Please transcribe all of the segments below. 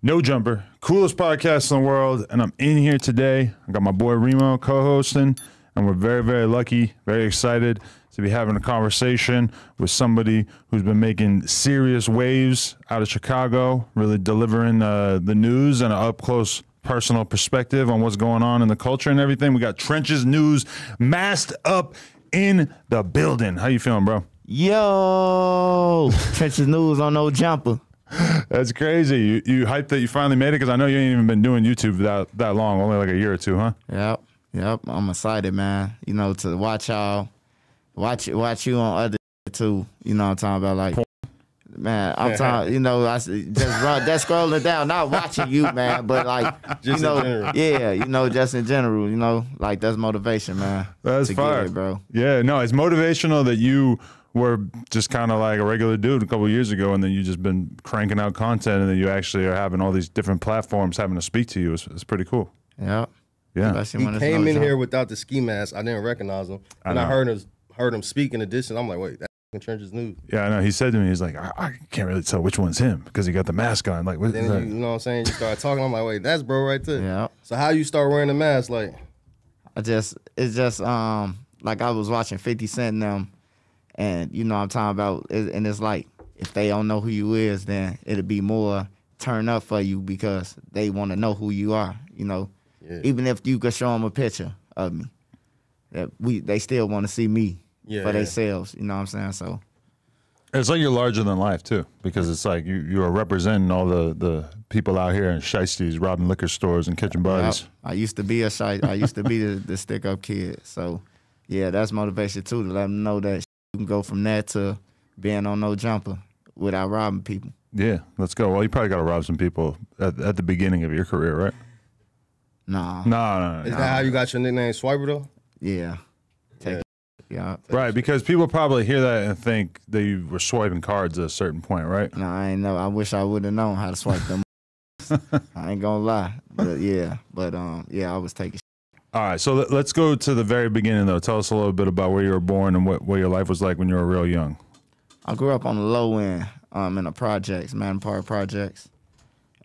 No Jumper, coolest podcast in the world, and I'm in here today. I got my boy Remo co-hosting, and we're very, very lucky, very excited to be having a conversation with somebody who's been making serious waves out of Chicago, really delivering uh, the news and an up close personal perspective on what's going on in the culture and everything. We got Trenches News masked up in the building. How you feeling, bro? Yo, Trenches News on No Jumper. That's crazy. You, you hyped that you finally made it because I know you ain't even been doing YouTube that that long, only like a year or two, huh? Yep, yep. I'm excited, man. You know, to watch y'all, watch watch you on other too. You know, what I'm talking about like. Man, I'm talking. You know, I just run, just scrolling down, not watching you, man, but like, Just you know, yeah, you know, just in general, you know, like that's motivation, man. That's fire, it, bro. Yeah, no, it's motivational that you were just kind of like a regular dude a couple of years ago, and then you just been cranking out content, and then you actually are having all these different platforms having to speak to you. It's, it's pretty cool. Yeah. Yeah, Especially He when it's came in jump. here without the ski mask. I didn't recognize him. And I, know. heard him heard him speak in addition. I'm like, wait, that's f***ing Trenches News. yeah. I know. He said to me, he's like, I, I can't really tell which one's him because he got the mask on. Like, what is Then you, you know what I'm saying? You start talking. I'm like, wait, that's bro right there. Yep. So how you start wearing the mask? Like, I just it's just um like I was watching 50 Cent and them and you know what I'm talking about and it's like if they don't know who you is then it'll be more turn up for you because they want to know who you are, you know. Yeah. Even if you could show them a picture of me. That we they still want to see me Yeah, for yeah. themselves, you know what I'm saying? So It's like you're larger than life too, because it's like you you are representing all the the people out here in shiesties, robbing liquor stores and catching bodies. I, I used to be a shy I used to be the, the stick up kid. So yeah, that's motivation too to let them know that you can go from that to being on no jumper without robbing people. Yeah, let's go. Well, you probably got to rob some people at, at the beginning of your career, right? Nah. Nah, no, no. is that how you got your nickname Swiper though? Yeah. Take it. Yeah. Right, because people probably hear that and think that you were swiping cards at a certain point, right? No, I ain't know. I wish I would have known how to swipe them. I ain't gonna lie. But yeah. But um yeah, I was taking All right, so let, let's go to the very beginning, though. Tell us a little bit about where you were born and what, what your life was like when you were real young. I grew up on the low end, um, in the projects, Madden Park projects.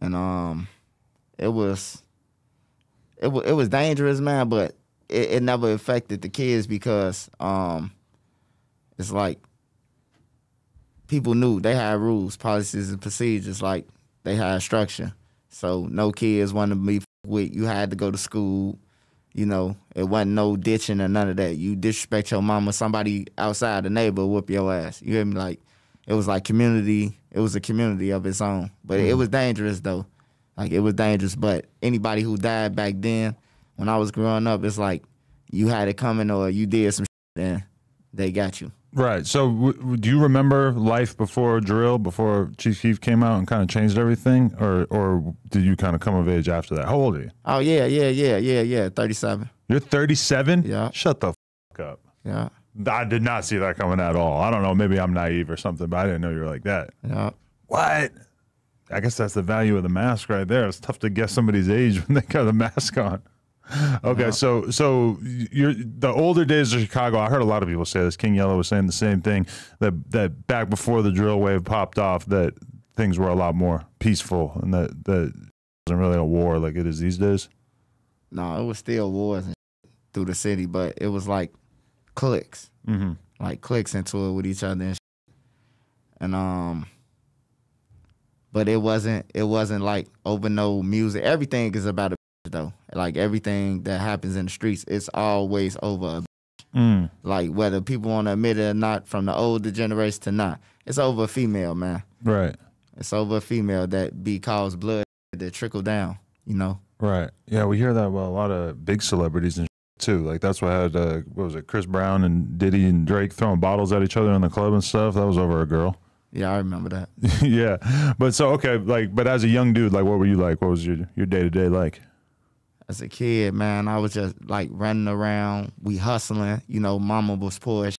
And um it was it was it was dangerous, man, but it, it never affected the kids because um it's like people knew they had rules, policies, and procedures. Like they had structure. So no kids wanted to be with. You had to go to school. You know, it wasn't no ditching or none of that. You disrespect your mama, somebody outside the neighbor whoop your ass. You hear me? Like it was like community. It was a community of its own. But it mm. was dangerous though. Like it was dangerous. But anybody who died back then, when I was growing up, it's like you had it coming or you did some shit and they got you. Right. So, w- do you remember life before drill, before Chief Keef came out and kind of changed everything, or or did you kind of come of age after that? How old are you? Oh yeah, yeah, yeah, yeah, yeah. Thirty seven. You're 37. Yeah. Shut the f- up. Yeah. I did not see that coming at all. I don't know. Maybe I'm naive or something, but I didn't know you were like that. Yeah. What? I guess that's the value of the mask right there. It's tough to guess somebody's age when they got a mask on. Okay, so so you're the older days of Chicago. I heard a lot of people say this. King Yella was saying the same thing that that back before the drill wave popped off, that things were a lot more peaceful and that that it wasn't really a war like it is these days. No, it was still wars and through the city, but it was like clicks, Mm-hmm. like clicks into it with each other and. And um, but it wasn't. It wasn't like over no music. Everything is about a though. Like everything that happens in the streets, it's always over. A. Mm. like whether people want to admit it or not, from the older generation to not, it's over a female man. Right, It's over a female that be caused blood that trickle down. You know. right. Yeah, we hear that about a lot of big celebrities and too. Like that's what had uh, what was it? Chris Brown and Diddy and Drake throwing bottles at each other in the club and stuff. That was over a girl. Yeah, I remember that. yeah, but so okay, like, but as a young dude, like, what were you like? What was your your day to day like? As a kid, man, I was just like running around. We hustling. You know, mama was poor,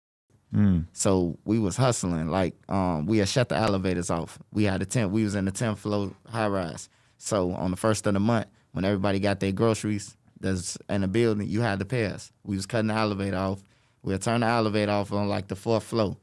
Mm. so we was hustling. Like, um, we had shut the elevators off. We had a tent. We was in the tenth floor high rise. So on the first of the month, when everybody got their groceries that's in the building, you had to pay us. We was cutting the elevator off. We'll turn the elevator off on like the fourth floor.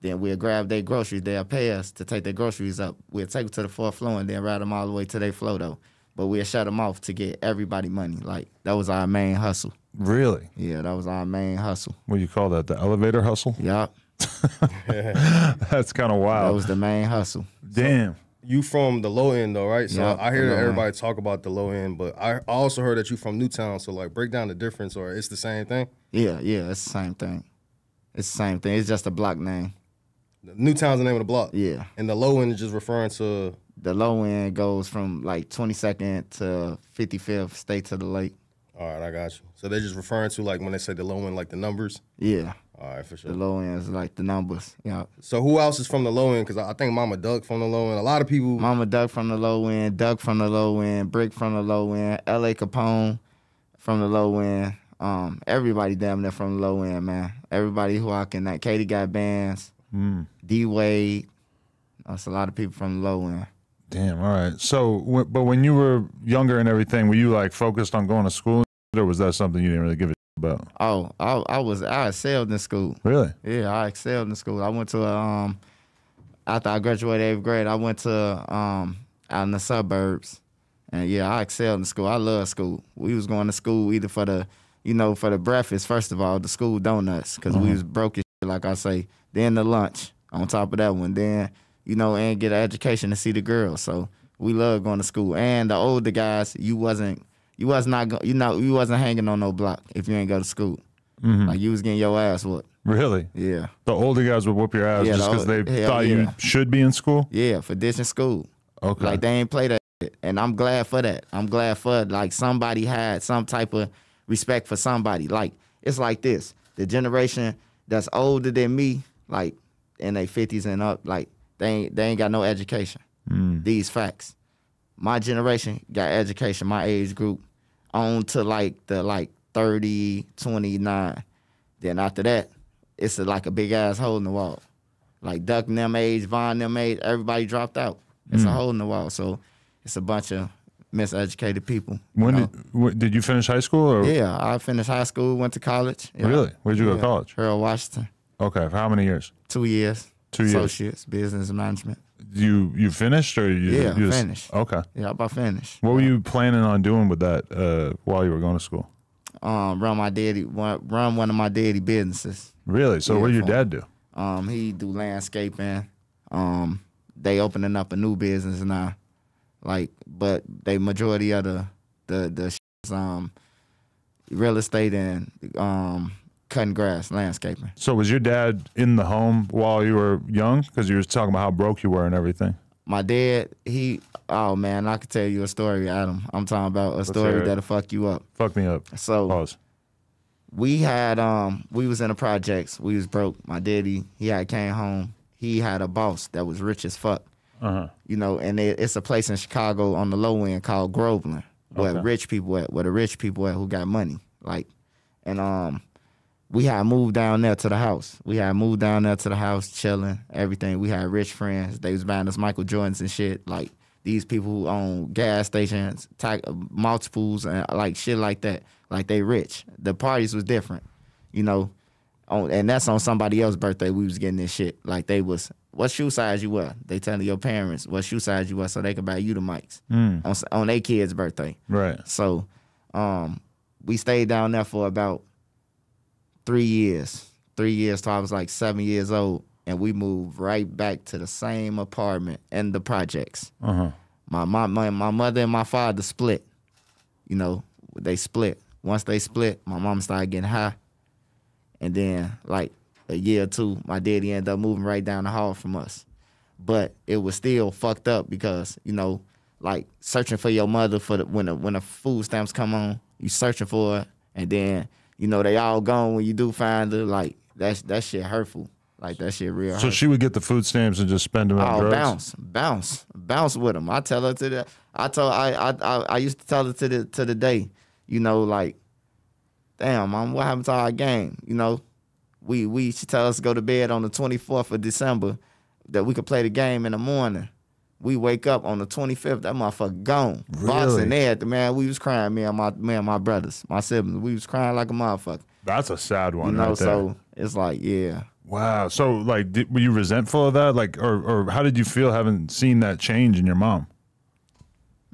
Then we'll grab their groceries. They'll pay us to take their groceries up. We'll take them to the fourth floor and then ride them all the way to their floor though. But we'll shut them off to get everybody money. Like that was our main hustle. Really? Yeah, that was our main hustle. What do you call that? The elevator hustle? Yup, That's kind of that wild. was the main hustle. Damn. You from the low end though, right? So Yeah, I hear the that low end. everybody talk about the low end, but I also heard that you from Newtown. So like, break down the difference, or it's the same thing. Yeah, yeah, it's the same thing. It's the same thing. It's just a block name. Newtown's the name of the block, Yeah. and the low end is just referring to. The low end goes from like 22nd to 55th, stay to the lake. All right, I got you. So they're just referring to like when they say the low end, like the numbers. Yeah, All right, for sure. the low end is like the numbers. Yeah. So who else is from the low end? Because I I think Mama Duck from the low end. A lot of people. Mama Duck from the low end, Duck from the low end, Brick from the low end, L.A. Capone from the low end. Um, everybody damn near from the low end, man. Everybody who I can that Katie got bands, Mm. D Wade. That's a lot of people from the low end. Damn. All right. So, but when you were younger and everything, were you like focused on going to school, or was that something you didn't really give a about? Oh, I, I was I excelled in school. Really? Yeah, I excelled in school. I went to um after I graduated eighth grade, I went to um out in the suburbs. And yeah, I excelled in school. I love school. We was going to school either for the you know, for the breakfast, first of all, the school donuts, because we was broke as shit, like I say. Then the lunch on top of that one. Then, you know, and get an education to see the girls. So we love going to school. And the older guys, you wasn't you was not go, you know you wasn't hanging on no block if you ain't go to school. Mm-hmm. Like you was getting your ass whooped. Really? Yeah. The older guys would whoop your ass Yeah, just because old- they thought you should be in school. Yeah, for ditching school. Okay. Like they ain't play that shit. And I'm glad for that. I'm glad for like somebody had some type of respect for somebody. Like it's like this. The generation that's older than me, like in their fifties and up, like they ain't they ain't got no education. Mm. These facts. My generation got education, my age group, on to like the like 30, 29. Then after that, it's a, like a big ass hole in the wall. Like Duck and them age, Von them age, everybody dropped out. It's a mm. hole in the wall. So it's a bunch of miseducated people. when know? did wh- did you finish high school? Or Yeah, I finished high school, went to college. Yeah. Really? Where'd you go to college? Harold Washington. Okay. For how many years? Two years. Two years. Associates, business management. You you finished or you? Yeah, you just- finished. Okay. Yeah, about finished. What were you planning on doing with that uh, while you were going to school? Um, run my daddy, one- run one of my daddy businesses. Really? So Yeah, what did your dad do? Um, he do landscaping. Um, they opening up a new business now. Like, but they majority of the the the um real estate and um cutting grass, landscaping. So was your dad in the home while you were young? Because you were talking about how broke you were and everything. My dad, he oh man, I could tell you a story, Adam. I'm talking about a hear story that'll fuck you up. Fuck me up. So Pause. we had um we was in the projects. We was broke. My daddy, he had came home. He had a boss that was rich as fuck. Uh huh. you know, and it, it's a place in Chicago on the low end called Groveland, where Okay. rich people at, where the rich people at who got money, like, and um, we had moved down there to the house. We had moved down there to the house, chilling, everything. We had rich friends. They was buying us Michael Jordans and shit, like these people who own gas stations, ty- uh, multiples, and uh, like shit like that. Like they rich. The parties was different, you know. On, and that's on somebody else's birthday. We was getting this shit. Like they was, what shoe size you wear? They telling your parents what shoe size you wear so they can buy you the mics mm. on s- on their kid's birthday. Right. So, um, we stayed down there for about three years. Three years till I was like seven years old, and we moved right back to the same apartment and the projects. Uh huh. My my my, my mother and my father split. You know, they split. Once they split, my mom started getting high, and then like a year or two, my daddy ended up moving right down the hall from us. But it was still fucked up because you know, like searching for your mother for the when the when the food stamps come on, you searching for her, and then you know they all gone when you do find her. Like that's that shit hurtful. Like that shit real. So hurtful. she would get the food stamps and just spend them on Oh, bounce, bounce, bounce with them. I tell her to the. I told I, I I I used to tell her to the to the day. You know, like, damn, mom, what happened to our game? You know, we we she tell us to go to bed on the twenty fourth of December, that we could play the game in the morning. We wake up on the twenty fifth. That motherfucker gone. Really? Boxing there, the man. We was crying. Me and my me and my brothers, my siblings. We was crying like a motherfucker. That's a sad one, You know, right so it's like, yeah. Wow. So like, did, were you resentful of that? Like, or or how did you feel having seen that change in your mom?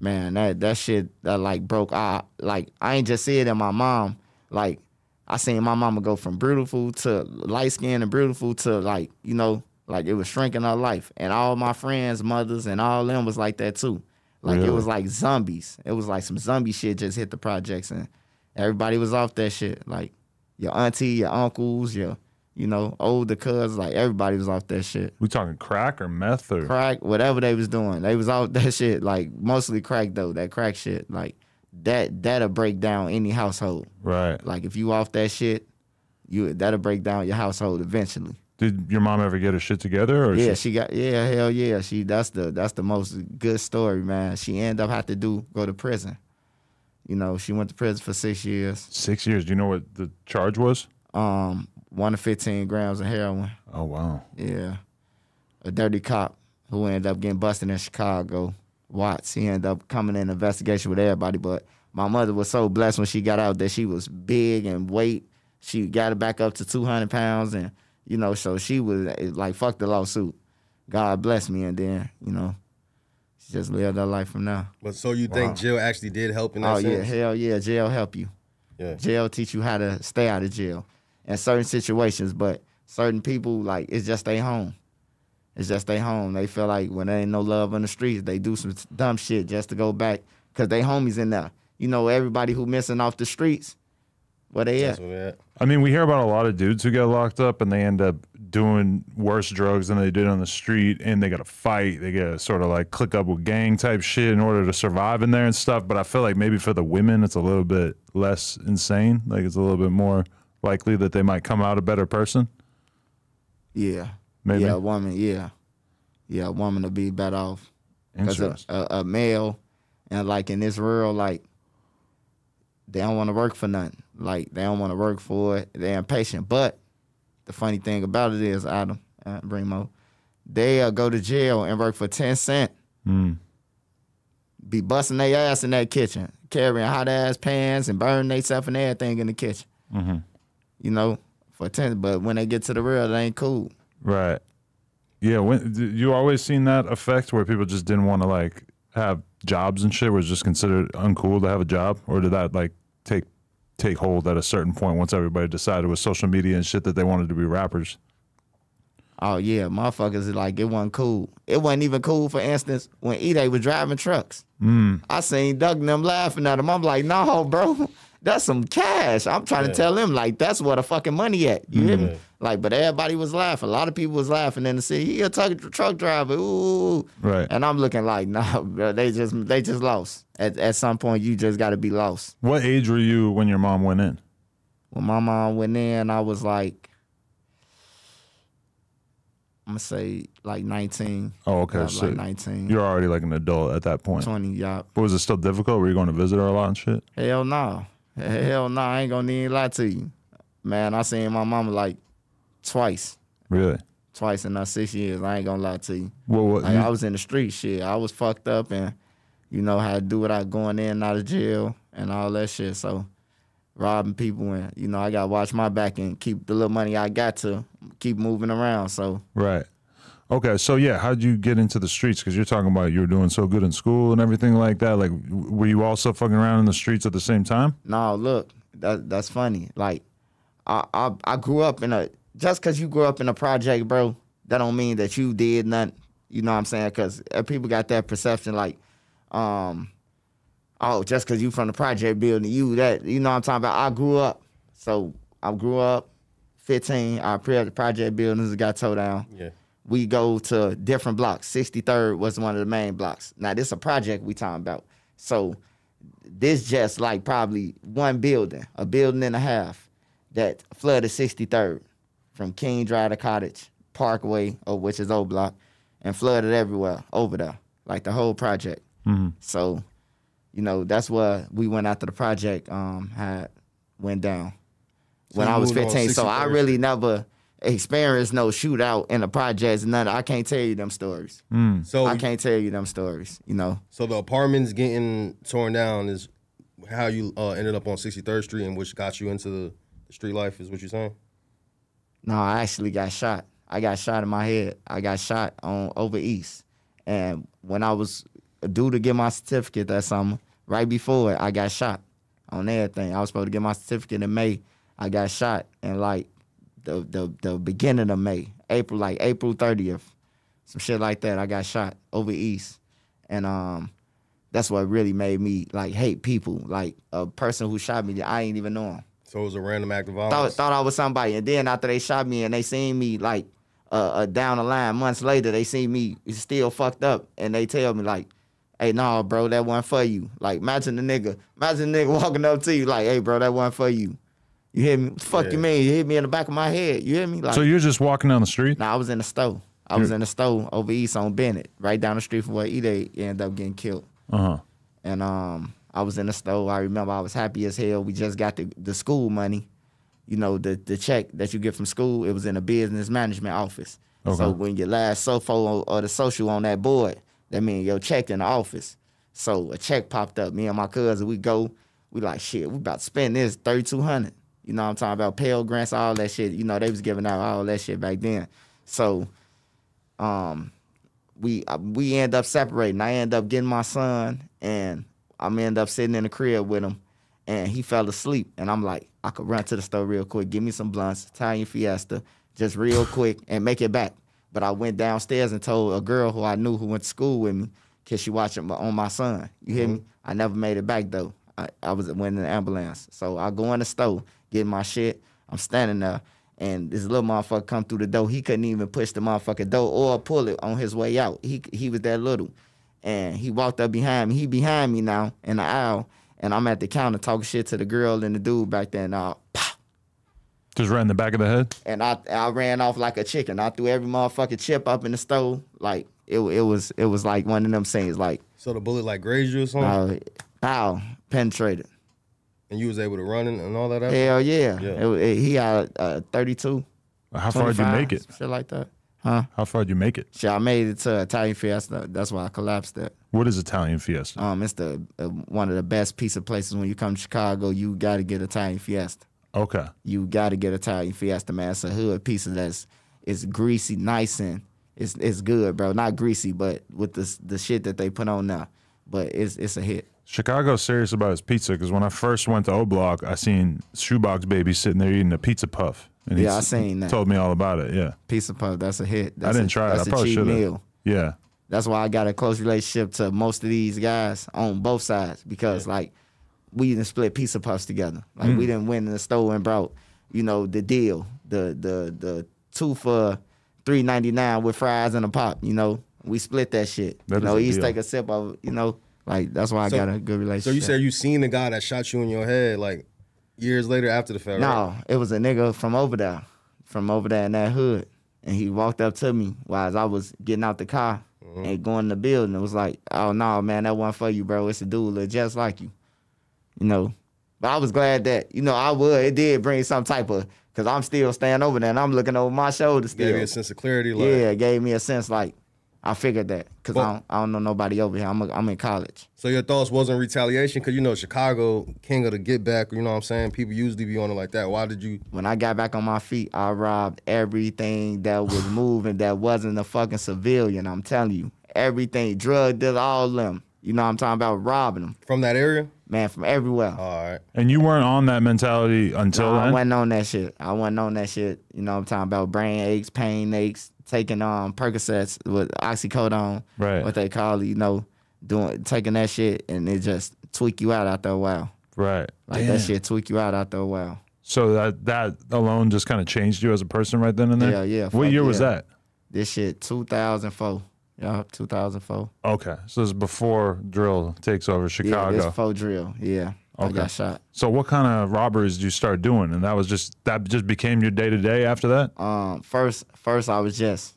man, that that shit that like broke. I like I ain't just see it in my mom. Like I seen my mama go from beautiful to light skin and beautiful to like you know like it was shrinking our life. And all my friends, mothers, and all them was like that too. Like Really? it was like zombies. It was like some zombie shit just hit the projects and everybody was off that shit. Like your auntie, your uncles, your you know older cousins, like everybody was off that shit We talking crack or meth or crack, whatever they was doing. They was out that shit, like mostly crack though, that crack shit. Like that that'll break down any household. right? Like if you off that shit, you that'll break down your household eventually. Did your mom ever get her shit together? Or Yeah, she, she got yeah, hell yeah. She that's the that's the most good story, man. She ended up had to do go to prison. You know, she went to prison for six years. six years? Do you know what the charge was? Um, one to fifteen grams of heroin. Oh wow. Yeah. A dirty cop who ended up getting busted in Chicago. Watts. He ended up coming in investigation with everybody. But my mother was so blessed when she got out that she was big and weight. She got it back up to 200 pounds. And, you know, so she was eh, like, fuck the lawsuit. God bless me. And then, you know, she just lived her life from now. But so you think jail actually did help in that Oh, yeah. Hell yeah. Jail help you. Yeah. Jail teach you how to stay out of jail in certain situations, but certain people like it's just they home. It's just they home. They feel like when there ain't no love on the streets, they do some dumb shit just to go back because they homies in there. You know, everybody who missing off the streets, where they That's at? what that. I mean, we hear about a lot of dudes who get locked up and they end up doing worse drugs than they did on the street, and they got to fight. They get sort of like click up with gang type shit in order to survive in there and stuff. But I feel like maybe for the women, it's a little bit less insane. Like it's a little bit more likely that they might come out a better person. Yeah, Maybe. yeah, a woman, yeah, yeah, a woman to be better off. Because a, a, a male, and like in this world, like they don't want to work for nothing. Like they don't want to work for it. They're impatient. But the funny thing about it is, Adam, uh, Bremo, they uh, go to jail and work for ten cent. Mm. Be busting their ass in that kitchen, carrying hot ass pans and burning themselves and everything in the kitchen. hmm You know, for ten. But when they get to the real, it ain't cool. Right. Yeah. When you always seen that effect where people just didn't want to like have jobs and shit was just considered uncool to have a job, or did that like take take hold at a certain point once everybody decided with social media and shit that they wanted to be rappers? Oh yeah, motherfuckers is like it wasn't cool. It wasn't even cool, for instance, when E-Day was driving trucks. Mm. I seen Duck and them laughing at him. I'm like, no, bro, that's some cash. I'm trying to tell them like that's where the fucking money at. You hear me? Like, but everybody was laughing. A lot of people was laughing in the city. He a truck, truck driver. Ooh. Right. And I'm looking like, nah, bro, they just they just lost. At at some point, you just got to be lost. What age were you when your mom went in? When my mom went in, I was like, I'm gonna say like 19. Oh, okay. Yeah, so like 19. you're already like an adult at that point. 20, y'all. But was it still difficult? Were you going to visit her a lot and shit? Hell no. Hell no. I ain't gonna even lie to you. Man, I seen my mama like twice. Really? Twice in her six years. I ain't gonna lie to you. What? what Like you- I was in the street shit. I was fucked up and you know how to do without going in and out of jail and all that shit. So robbing people and you know I gotta watch my back and keep the little money I got to keep moving around. So Right. Okay, so yeah, how'd you get into the streets? Because you're talking about you were doing so good in school and everything like that. Like, were you also fucking around in the streets at the same time? no, look, that that's funny. Like I I, I grew up in a just cause you grew up in a project, bro, that don't mean that you did nothing. You know what I'm saying? Cause uh, people got that perception like, um, oh, just cause you from the project building, you that you know what I'm talking about. I grew up. So I grew up 15, our pre- project buildings got towed down. Yeah. We go to different blocks. 63rd was one of the main blocks. Now this is a project we talking about. So this just like probably one building, a building and a half that flooded 63rd from King Drive to Cottage, Parkway, or which is O Block, and flooded everywhere over there, like the whole project. Mm-hmm. So, you know, that's where we went after the project um had went down when I was 15. So I really never experienced no shootout in the projects. None. I can't tell you them stories. Mm. So I can't tell you them stories. You know. So the apartments getting torn down is how you uh, ended up on 63rd Street and which got you into the, the street life is what you're saying? No, I actually got shot. I got shot in my head. I got shot on over east, and when I was due to get my certificate that summer, right before it, I got shot on everything. I was supposed to get my certificate in May. I got shot and like the the the beginning of May, April, like April thirtieth, some shit like that. I got shot over east, and um, that's what really made me like hate people. Like a person who shot me, I ain't even know him. So it was a random act of Thought violence. thought I was somebody, and then after they shot me and they seen me like uh, uh down the line months later, they see me still fucked up, and they tell me like. Hey, nah, bro, that wasn't for you. Like, imagine the nigga, imagine the nigga walking up to you like, hey, bro, that wasn't for you. You hear me? What the fuck Yeah. you mean? You hit me in the back of my head. You hear me? Like, So you're just walking down the street? Nah, I was in the store. I was You're- in the store over east on Bennett, right down the street from where Ide ended up getting killed. Uh huh. And um, I was in the store. I remember I was happy as hell. We just got the, the school money, you know, the the check that you get from school. It was in a business management office. Okay. So when your last SOFO or the social on that board, that means your check in the office. So a check popped up. Me and my cousin, we go. We like shit. We about to spend this thirty two hundred. You know what I'm talking about? Pell grants, all that shit. You know they was giving out all that shit back then. So, um, we uh, we end up separating. I end up getting my son, and I'm end up sitting in the crib with him, and he fell asleep. And I'm like, I could run to the store real quick, give me some blunts, Italian Fiesta, just real quick, and make it back. But I went downstairs and told a girl who I knew who went to school with me, cause she watching my, on my son. You hear me? I never made it back though. I, I was went in the ambulance. So I go in the store, get my shit. I'm standing there, and this little motherfucker come through the door. He couldn't even push the motherfucking door or pull it on his way out. He he was that little, and he walked up behind me. He behind me now in the aisle, and I'm at the counter talking shit to the girl and the dude back there. And I, pow, Just ran the back of the head? and I I ran off like a chicken. I threw every motherfucking chip up in the stove. Like it it was it was like one of them things. Like So the bullet like grazed you or something, uh, pow penetrated. And you was able to run and and all that. after? Hell yeah. Yeah. It, it, he had uh, 32. How far did you make it? Shit like that. Huh? How far did you make it? Shit, I made it to Italian Fiesta. That's why I collapsed it. What is Italian Fiesta? Um, it's the uh, one of the best pizza places when you come to Chicago. You got to get Italian Fiesta. Okay. You got to get Italian Fiesta, man. It's a hood pizza that's it's greasy, nice, and it's it's good, bro. Not greasy, but with the the shit that they put on now. But it's it's a hit. Chicago's serious about his pizza because when I first went to O Block, I seen Shoebox Baby sitting there eating a pizza puff. And he Yeah, I seen that. Told me all about it. Yeah. Pizza puff, that's a hit. I That's didn't a, try it. That's I probably should have. meal. Yeah. That's why I got a close relationship to most of these guys on both sides because like we didn't split pizza puffs together. Like Mm. we didn't win in the store and brought, you know, the deal, the the the two for three ninety nine with fries and a pop. You know, we split that shit. That you know, each deal. take a sip of, you know, like that's why I So- got a good relationship. So you said you seen the guy that shot you in your head like years later after the fact, right? No, it was a nigga from over there, from over there in that hood. And he walked up to me while I was getting out the car mm-hmm. and going in the building. It was like, oh, no, man, that wasn't for you, bro. It's a dude look just like you. You know? But I was glad that, you know, I would. It did bring some type of, because I'm still standing over there and I'm looking over my shoulder still. Gave you a sense of clarity, like yeah, it gave me a sense like, I figured that because Well- I, don't, I don't know nobody over here. I'm, a, I'm in college. So your thoughts wasn't retaliation because you know Chicago, king of the get back. You know what I'm saying? People usually be on it like that. Why did you? When I got back on my feet, I robbed everything that was moving that wasn't a fucking civilian. I'm telling you, everything, drug dealer, all of them. You know what I'm talking about? Robbing them, From that area? man, from everywhere. All right. And you weren't on that mentality until No, I then? wasn't on that shit. I wasn't on that shit. You know what I'm talking about? Brain aches, pain aches, taking um Percocets with oxycodone, Right. what they call it. You know, doing taking that shit and it just tweak you out after a while. right. Like Damn. that shit tweak you out after a while. So that that alone just kind of changed you as a person right then and there? Yeah, yeah, What fuck year was that? This shit 2004. Yeah, 2004. Okay. So this is before drill takes over Chicago. Yeah, Chicago. this faux drill. Yeah, I got shot. so what kind of robberies did you start doing? And that was just that just became your day to day after that? Um, first, first I was just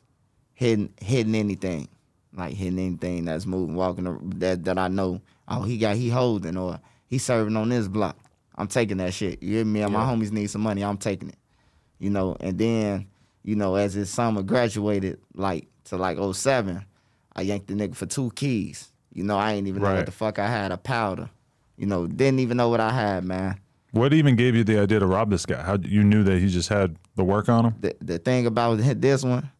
hitting, hitting anything, like hitting anything that's moving, walking that that I know. Oh, he got he holding or he serving on this block. I'm taking that shit. You hear me? And My homies need some money. I'm taking it. You know, and then you know as his summer graduated, like to like 07, I yanked the nigga for two keys. You know, I ain't even know what the fuck I had, a powder. You know, didn't even know what I had, man. What even gave you the idea to rob this guy? How you knew that he just had the work on him? the, the thing about this one,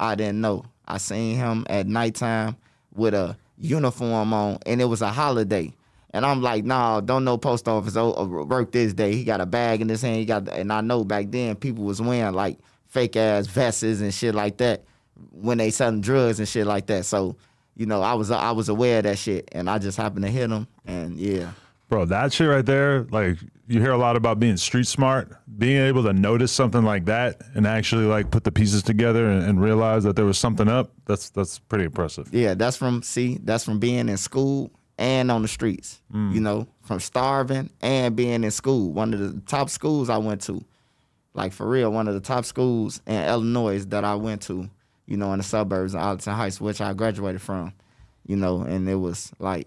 I didn't know. I seen him at nighttime with a uniform on, and it was a holiday. And I'm like, nah, don't know post office uh, work this day. He got a bag in his hand. He got, and I know back then people was wearing like fake ass vests and shit like that when they selling drugs and shit like that. So, you know, I was I was aware of that shit, and I just happened to hit him, and yeah. Bro, that shit right there, like you hear a lot about being street smart, being able to notice something like that and actually like put the pieces together and, and realize that there was something up. That's that's pretty impressive. Yeah, that's from see, that's from being in school and on the streets. Mm. You know, from starving and being in school. One of the top schools I went to, like for real, one of the top schools in Illinois that I went to. You know, in the suburbs of Arlington Heights, which I graduated from. You know, and it was like,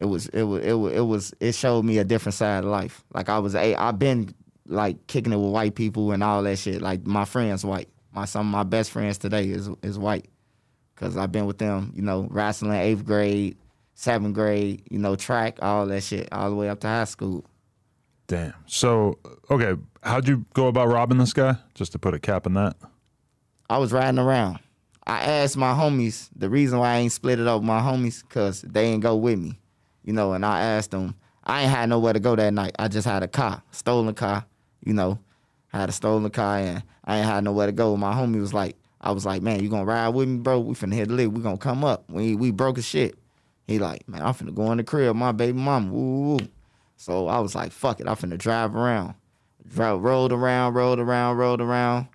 it was it was it was it was it showed me a different side of life. Like I was a I've been like kicking it with white people and all that shit. Like my friends white. My some of my best friends today is is white because I've been with them, you know, wrestling eighth grade, seventh grade, you know, track, all that shit, all the way up to high school. Damn. So, okay, how'd you go about robbing this guy? Just to put a cap on that. I was riding around. I asked my homies the reason why I ain't split it up with my homies because they ain't go with me, you know. And I asked them. I ain't had nowhere to go that night. I just had a car, stolen car, you know. I had a stolen car and I ain't had nowhere to go. My homie was like, I was like, man, you gonna ride with me, bro? We finna hit the lick. We gonna come up. We we broke as shit. He like, man, I'm finna go in the crib, my baby mama. Woo. So I was like, fuck it. I'm finna drive around. Dro- rolled around, rolled around, rolled around.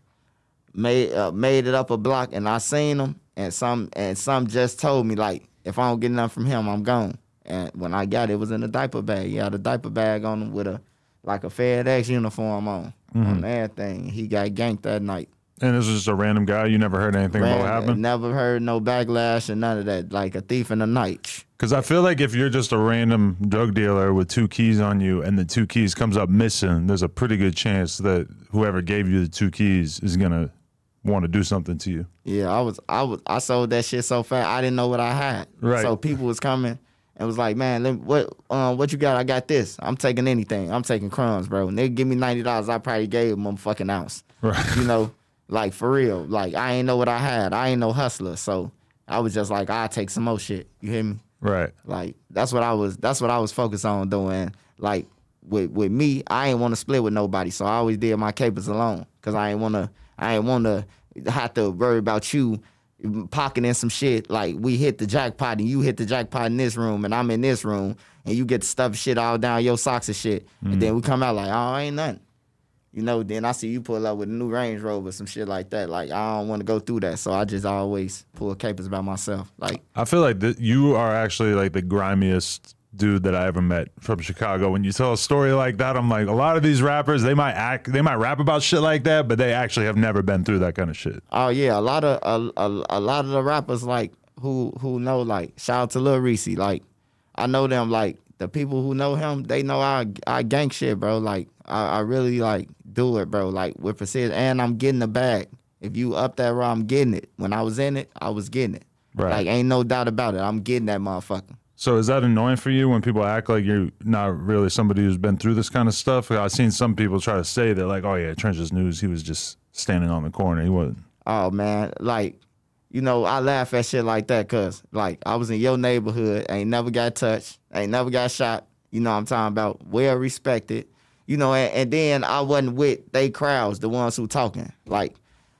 Made uh, made it up a block, and I seen him, and some and some just told me like, if I don't get nothing from him, I'm gone. And when I got it, it was in a diaper bag. He had a diaper bag on him with a like a FedEx uniform on, on everything. He got ganked that night. And this was just a random guy. You never heard anything about what happened? Never heard no backlash and none of that. Like a thief in the night. Because I feel like if you're just a random drug dealer with two keys on you and the two keys comes up missing, there's a pretty good chance that whoever gave you the two keys is gonna want to do something to you. Yeah, I was, I was, I sold that shit so fast. I didn't know what I had. Right. So people was coming and was like, "Man, let, what, um, what you got? I got this. I'm taking anything. I'm taking crumbs, bro. And they give me ninety dollars. I probably gave them a fucking ounce. Right. You know, like for real. Like I ain't know what I had. I ain't no hustler. So I was just like, I take some more shit. You hear me? Right. Like that's what I was. That's what I was focused on doing. Like with with me, I ain't want to split with nobody, so I always did my capers alone. Cause I ain't want to. I ain't want to have to worry about you pocketing some shit. Like we hit the jackpot and you hit the jackpot in this room and I'm in this room and you get to stuff shit all down your socks and shit, and mm. then we come out like, oh, ain't nothing. You know, then I see you pull up with a new Range Rover, some shit like that. Like I don't want to go through that, so I just always pull capers by myself. Like I feel like th- you are actually like the grimiest dude that I ever met from Chicago. When you tell a story like that, I'm like, a lot of these rappers, they might act, they might rap about shit like that, but they actually have never been through that kind of shit. Oh yeah, a lot of a, a, a lot of the rappers like who who know like shout out to Lil Reese. Like I know them like the people who know him, they know I I gang shit, bro. Like I, I really like do it, bro. Like with precision, and I'm getting the bag. If you up that raw, I'm getting it. When I was in it, I was getting it. Right. Like ain't no doubt about it. I'm getting that motherfucker. So is that annoying for you when people act like you're not really somebody who's been through this kind of stuff? I've seen some people try to say that, like, oh yeah, Trenches News, he was just standing on the corner. He wasn't. Oh man, like, you know, I laugh at shit like that cause like I was in your neighborhood, ain't never got touched, ain't never got shot. You know I'm talking about? Well respected. You know, and, and then I wasn't with they crowds, the ones who talking. Like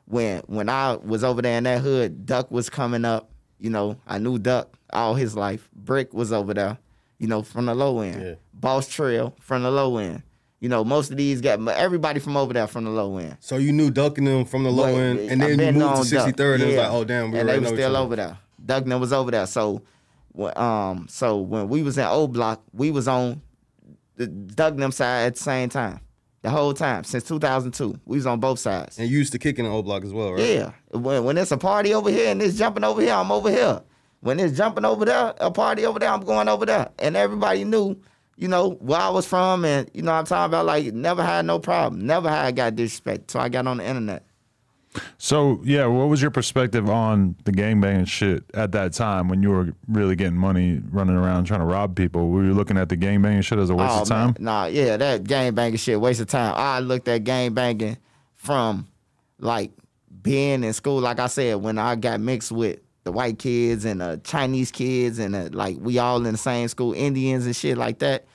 when when I was over there in that hood, Duck was coming up. You know, I knew Duck all his life. Brick was over there. You know, from the low end. Yeah. Boss Trail from the low end. You know, most of these got everybody from over there from the low end. So you knew ducking them from the low end, and then you moved to Duck. 63rd, and it was like, oh damn, we and they already was know each still over there. Duckner was over there. So, when, um, so when we was in O Block, we was on the Ducknam side at the same time, the whole time since 2002. We was on both sides. And you used to kick in the O Block as well, right? Yeah, when when it's a party over here and it's jumping over here, I'm over here. When it's jumping over there, a party over there, I'm going over there. And everybody knew, you know, where I was from, and you know, I'm talking about like never had no problem, never had got disrespect. So I got on the internet. So yeah, what was your perspective on the gangbanging shit at that time when you were really getting money, running around trying to rob people? Were you looking at the gangbanging shit as a waste Oh, of time? man. Nah, yeah, that gang banging shit, waste of time. I looked at gang banging from like being in school. Like I said, when I got mixed with the white kids and the Chinese kids and uh like we all in the same school, Indians and shit like that.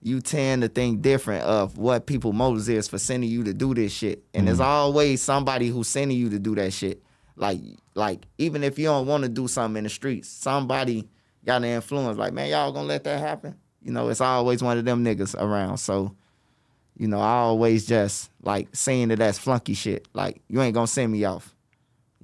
You tend to think different of what people motives is for sending you to do this shit, and there's always somebody who's sending you to do that shit. Like, like even if you don't want to do something in the streets, somebody got an influence. Like, man, y'all gonna let that happen? You know, it's always one of them niggas around. So, you know, I always just like saying that that's flunky shit. Like, you ain't gonna send me off.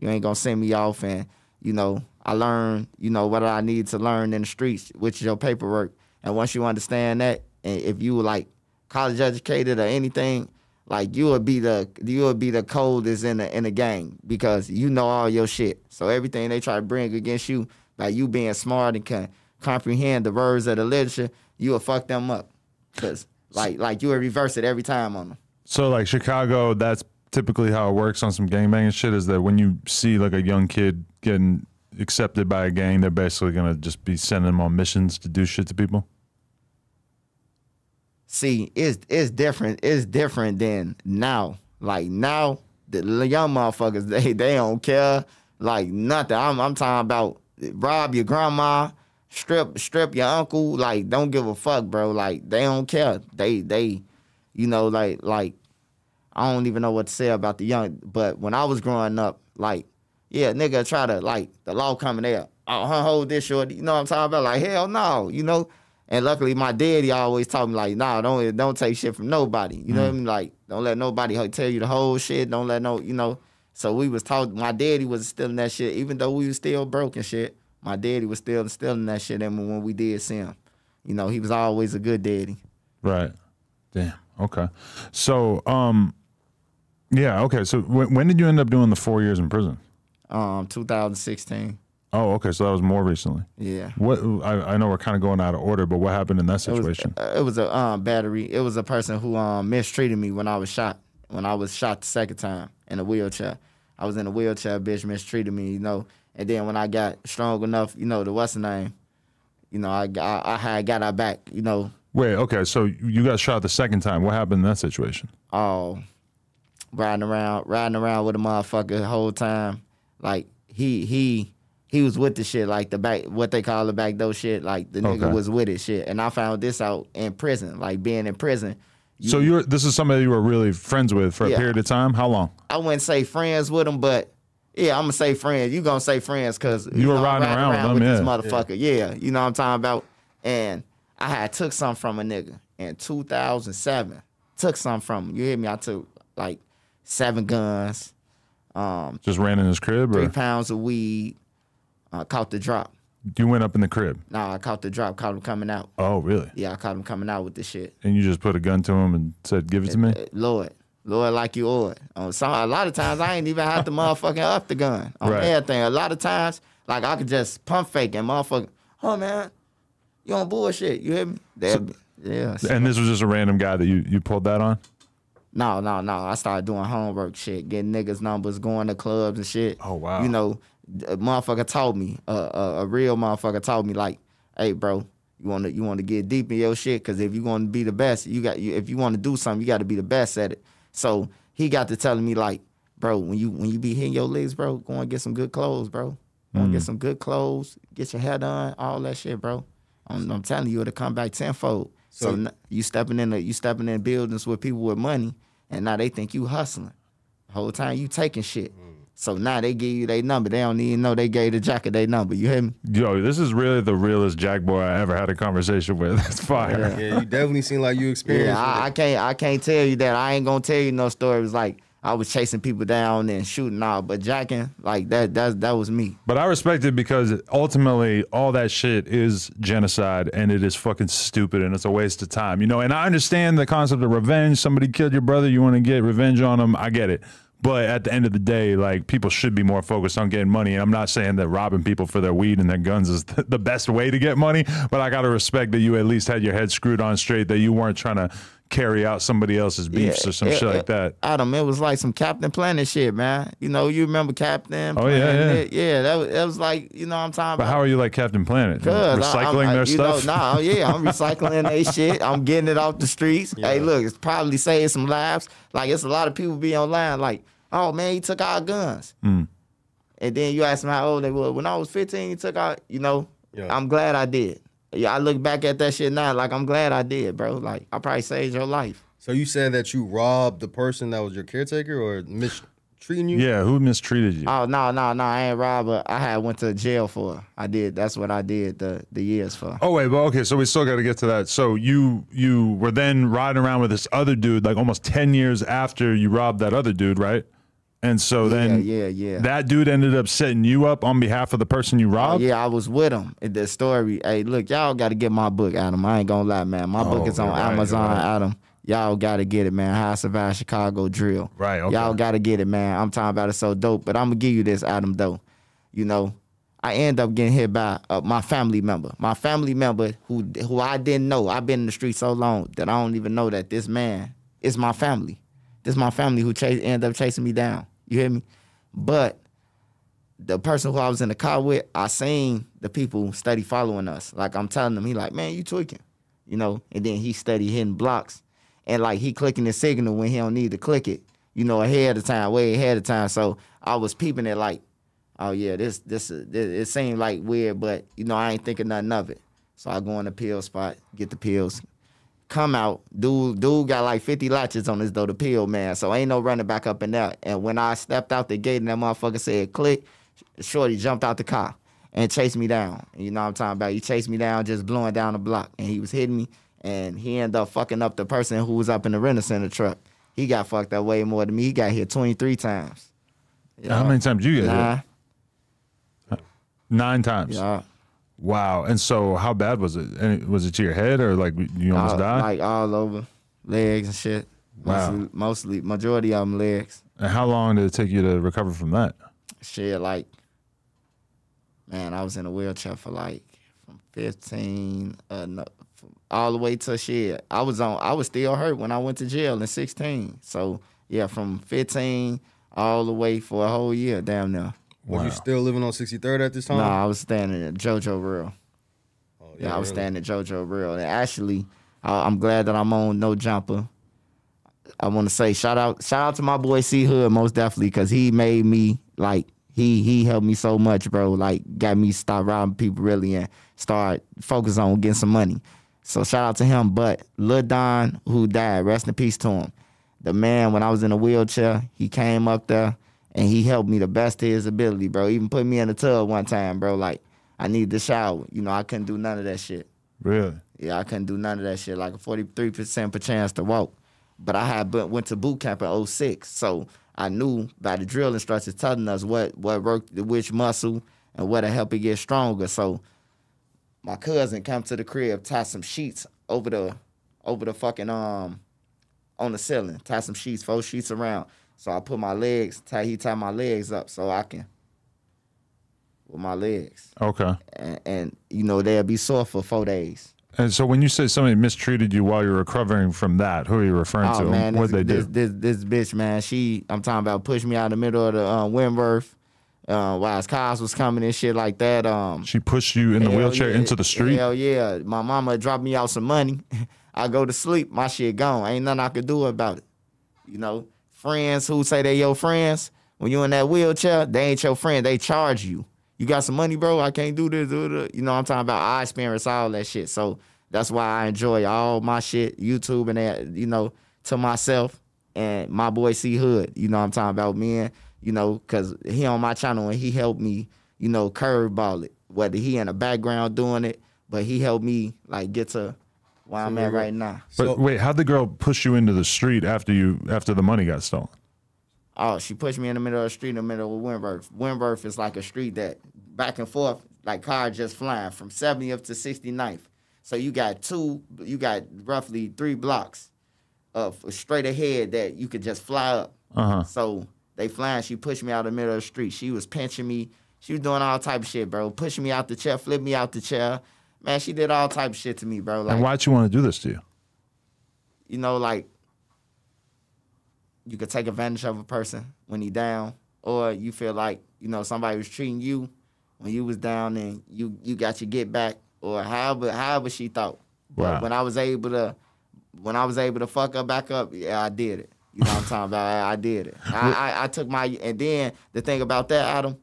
You ain't gonna send me off, and you know, I learned, you know, what I need to learn in the streets, which is your paperwork. And once you understand that, and if you were like college educated or anything, like you would be the you would be the coldest in the in the gang because you know all your shit. So everything they try to bring against you, like you being smart and can comprehend the words of the literature, you will fuck them up. Cause like like you would reverse it every time on them. So like Chicago, that's typically how it works on some gangbanging shit. Is that when you see like a young kid getting accepted by a gang, they're basically gonna just be sending them on missions to do shit to people. see it's it's different it's different than now. Like now the young motherfuckers they they don't care like nothing. I'm, I'm talking about rob your grandma strip strip your uncle like don't give a fuck bro. Like they don't care. They they you know like like i don't even know what to say about the young but when i was growing up like yeah nigga try to like the law coming there oh huh, hold this short you know what i'm talking about like hell no you know and luckily, my daddy always taught me like, nah, don't don't take shit from nobody. You know what I mean? Like, don't let nobody tell you the whole shit. Don't let no, you know. So we was taught. My daddy was instilling that shit, even though we was still broken shit. My daddy was still instilling that shit and when we did see him. You know, he was always a good daddy. Right. Damn. Okay. So um, yeah. Okay. So when, when did you end up doing the four years in prison? Um, 2016. Oh, okay. So that was more recently. Yeah. What I, I know we're kind of going out of order, but what happened in that It was, situation? uh, it was a um, battery. It was a person who um, mistreated me when I was shot. When I was shot the second time in a wheelchair, I was in a wheelchair. Bitch mistreated me, you know. And then when I got strong enough, you know, the what's the name, you know, I got I had got her back, you know. Wait. Okay. So you got shot the second time. What happened in that situation? Oh, riding around, riding around with a motherfucker the whole time. Like he he he was with the shit, like the back what they call the back door shit. Like the nigga Okay. was with it shit. And I found this out in prison, like being in prison. So you're this is somebody you were really friends with for a period of time. How long? I wouldn't say friends with him, but yeah, I'm gonna say friends. You gonna say friends because You were riding around with this them, motherfucker. Yeah. you know what I'm talking about. And I had took some from a nigga in 2007. Took some from him. You hear me? I took like seven guns, um, Just ran in his crib, three or pounds of weed. Uh, caught the drop. you went up in the crib? Nah, I caught the drop. Caught him coming out. Oh, really? Yeah, I caught him coming out with the shit. And you just put a gun to him and said, "Give it to me." Uh, Lord. Lord, like you ought. On some, a lot of times I ain't even have to motherfucking up the gun on Right. everything. A lot of times, like I could just pump fake and motherfucker, oh man, you on bullshit. You hear me? That yeah. so- And this was just a random guy that you you pulled that on. No, no, no. I started doing homework shit, getting niggas numbers, going to clubs and shit. Oh, wow. You know, a motherfucker taught me, uh, a, a real motherfucker taught me like, hey, bro, you want to you want to get deep in your shit because if you want to be the best, you got you, if you want to do something, you got to be the best at it. So he got to telling me like, bro, when you when you be hitting your legs, bro, go and get some good clothes, bro. Go and get some good clothes, get your hair done, all that shit, bro. I'm, I'm telling you, it'll come back tenfold. So, So- n- you stepping in the, you stepping in buildings with people with money, and now they think you hustling. The whole time you taking shit. Mm. So now they give you their number. They don't even know they gave the jacket their number. You hear me? Yo, this is really the realest Jack boy I ever had a conversation with. That's fire. Yeah, you definitely seem like you experienced. Yeah, I, I can't I can't tell you that. I ain't gonna tell you no stories like I was chasing people down and shooting out, but jacking like that that that was me. But I respect it because ultimately all that shit is genocide and it is fucking stupid and it's a waste of time. You know, and I understand the concept of revenge. Somebody killed your brother, you want to get revenge on them. I get it. But at the end of the day, like people should be more focused on getting money. And I'm not saying that robbing people for their weed and their guns is the best way to get money, but I got to respect that you at least had your head screwed on straight, that you weren't trying to carry out somebody else's beefs or some it- shit like that. Adam, it was like some Captain Planet shit, man. You know, you remember Captain? Oh, yeah, Planet? yeah. That was, that was like, you know, what I'm talking But about. how are you like Captain Planet? Cause Recycling I'm- I- their you stuff? Know, nah, yeah, I'm recycling their shit. I'm getting it off the streets. Hey, look, it's probably saving some lives. Like it's a lot of people be online like, oh man, he took our guns. Hmm. And then you ask them how old they were. When I was 15, he took out. You know, Yeah. I'm glad I did. Yeah, I look back at that shit now, like I'm glad I did, bro. Like I probably saved your life. So you said that you robbed the person that was your caretaker or mistreating you? yeah, who mistreated you? Oh no, no, no, I ain't robbed, but I had went to jail for. I did. That's what I did the the years for. Oh wait, but okay, so we still got to get to that. So you you were then riding around with this other dude like almost ten years after you robbed that other dude, right? And so then yeah, yeah. that dude ended up setting you up on behalf of the person you Oh, robbed. yeah, I was with him. in The story. Hey, look, y'all got to get my book, Adam. I ain't gonna lie, man. My book Oh, is on right, Amazon, right. Adam. Y'all got to get it, man. How I survive Chicago drill. Right, okay. Y'all got to get it, man. I'm talking about it so dope. But I'm gonna give you this, Adam. Though, you know, I end up getting hit by uh, my family member. My family member who who I didn't know. I've been in the street so long that I don't even know that this man is my family. This my family who chase end up chasing me down. You hear me? But the person who I was in the car with, I seen the people steady following us. Like I'm telling them, he like, man, you tweaking, you know. And then he steady hitting blocks, and like he clicking the signal when he don't need to click it, you know, ahead of time, way ahead of time. So I was peeping it like, oh yeah, this this, uh, this it seemed like weird, but you know, I ain't thinking nothing of it. So I go in the pill spot, get the pills, come out. Dude, dude got like 50 latches on his door, the pill man. So ain't no running back up in there. And when I stepped out the gate and that motherfucker said click, Shorty jumped out the car and chased me down. You know what I'm talking about? He chased me down, just blowing down the block. And he was hitting me. And he ended up fucking up the person who was up in the rental center truck. He got fucked up way more than me. He got hit 23 times. How many times you get Nah, hit? Nine times. yeah. Wow. And so, how bad was it? And Was it to your head or like you almost All- died? Like all over. Legs and shit. Wow. Mostly, mostly, majority of them legs. and how long did it take you to recover from that? shit like man i was in a wheelchair for like from 15 uh no, from all the way to shit i was on i was still hurt when i went to jail in 16 so yeah from 15 all the way for a whole year damn near Was Wow. you still living on 63rd at this time? no i was standing at jojo real Oh, yeah, I was really. standing at JoJo Real. And actually, I, I'm glad that I'm on No Jumper. I want to say shout out, shout out to my boy C Hood most definitely, cause he made me like he he helped me so much, bro. Like got me stop robbing people really and start focus on getting some money. So shout out to him. But Lil Don, who died, rest in peace to him. The man, when I was in a wheelchair, he came up there and he helped me the best of his ability, bro. Even put me in the tub one time, bro. Like I needed to shower. You know, I couldn't do none of that shit. Really? Yeah, I couldn't do none of that shit. Like a 43% per chance to walk. But I had went to boot camp in 06. So I knew by the drill instructors telling us what, what worked which muscle and what to help it get stronger. So my cousin come to the crib, tie some sheets over the over the fucking um on the ceiling, tie some sheets, four sheets around. So I put my legs, tie he tie my legs up so I can with my legs. Okay. And, and you know, they'll be sore for four days. And so, when you say somebody mistreated you while you're recovering from that, who are you referring Oh to? man, what this, they do? this, this this bitch, man, she I'm talking about pushed me out in the middle of the um, Wentworth, uh, while his cars was coming and shit like that. Um, she pushed you in the wheelchair yeah, into the street. Hell yeah, my mama dropped me out some money. I go to sleep, my shit gone. Ain't nothing I could do about it. You know, friends who say they your friends when you in that wheelchair, they ain't your friend. They charge you. You got some money, bro? I can't do this. Do this. You know I'm talking about? I experience all that shit. So that's why I enjoy all my shit, YouTube and that, you know, to myself and my boy C Hood. You know I'm talking about? Me and, you know, cause he on my channel and he helped me, you know, curveball it. Whether he in the background doing it, but he helped me like get to where I'm at right now. But So- wait, how'd the girl push you into the street after you after the money got stolen? Oh, she pushed me in the middle of the street in the middle of Wentworth. Wentworth is like a street that back and forth, like cars just flying from 70th to 69th. So you got two, you got roughly three blocks of straight ahead that you could just fly up. Uh-huh. So they flying. She pushed me out of the middle of the street. She was pinching me. She was doing all type of shit, bro. Pushing me out the chair, flip me out the chair. Man, she did all type of shit to me, bro. Like and why'd you want to do this to you? you know, like you could take advantage of a person when he down, or you feel like you know somebody was treating you when you was down and you you got your get back, or however however she thought. But Wow. when I was able to, when I was able to fuck her back up, yeah, I did it. You know what I'm talking about? I, I did it. I, I, I took my and then the thing about that, Adam,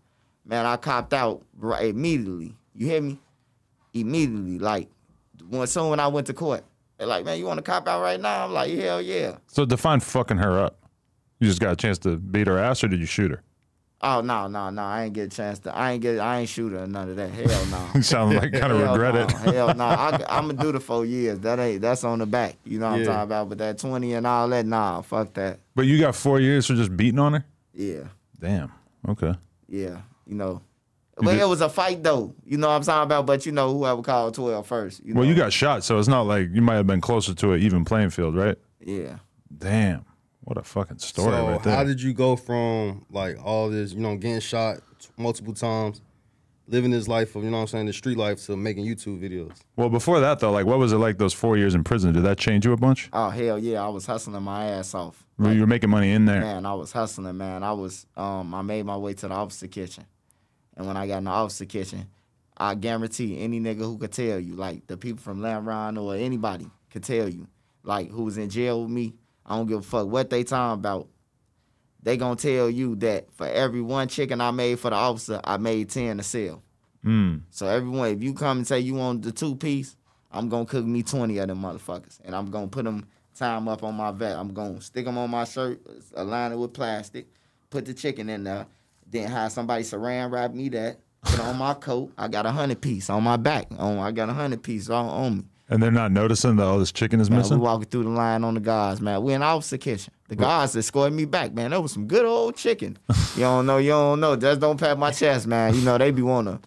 man, I copped out right immediately. You hear me? Immediately, like when soon when I went to court, they're like, man, you want to cop out right now? I'm like, hell yeah. So define fucking her up. You just got a chance to beat her ass, or did you shoot her? Oh no, no, no! I ain't get a chance to. I ain't get. I ain't shoot her none of that. Hell no. You sound like kind of regret no. it. Hell no. I, I'm gonna do the four years. That ain't. That's on the back. You know what Yeah. I'm talking about. But that twenty and all that, nah, fuck that. But you got four years for just beating on her. Yeah, Damn. Okay. yeah. You know. You But did- it was a fight though. You know what I'm talking about. But you know whoever called 12 first. You know? Well, you got shot, so it's not like you might have been closer to an even playing field, right? Yeah. Damn. What a fucking story so right there. how did you go from like all this, you know, getting shot multiple times, living this life of, you know what I'm saying, the street life to making YouTube videos? well, before that though, like, what was it like those four years in prison? Did that change you a bunch? Oh hell yeah! I was hustling my ass off. Were you were making money in there? Man, I was hustling, man. I was um I made my way to the officer kitchen. And when I got in the officer kitchen, I guarantee any nigga who could tell you, like the people from Lamron or anybody could tell you, like who was in jail with me, I don't give a fuck what they talking about. They gonna tell you that for every one chicken I made for the officer, I made ten to sell. Mm. So everyone, if you come and say you want the two piece, I'm gonna cook me twenty of them motherfuckers, and I'm gonna put them time up on my vet. I'm gonna stick them on my shirt, align it with plastic, put the chicken in there, then have somebody saran wrap me that, put on my coat. I got a hundred piece on my back. On I got a hundred piece on, on me. And they're not noticing that all this chicken is Man, we missing. walking through the line on the guards, man. We in the officer kitchen. The guards escorted me back, man. That was some good old chicken. you don't know, you don't know. Just don't pat my chest, man. You know they be wanna.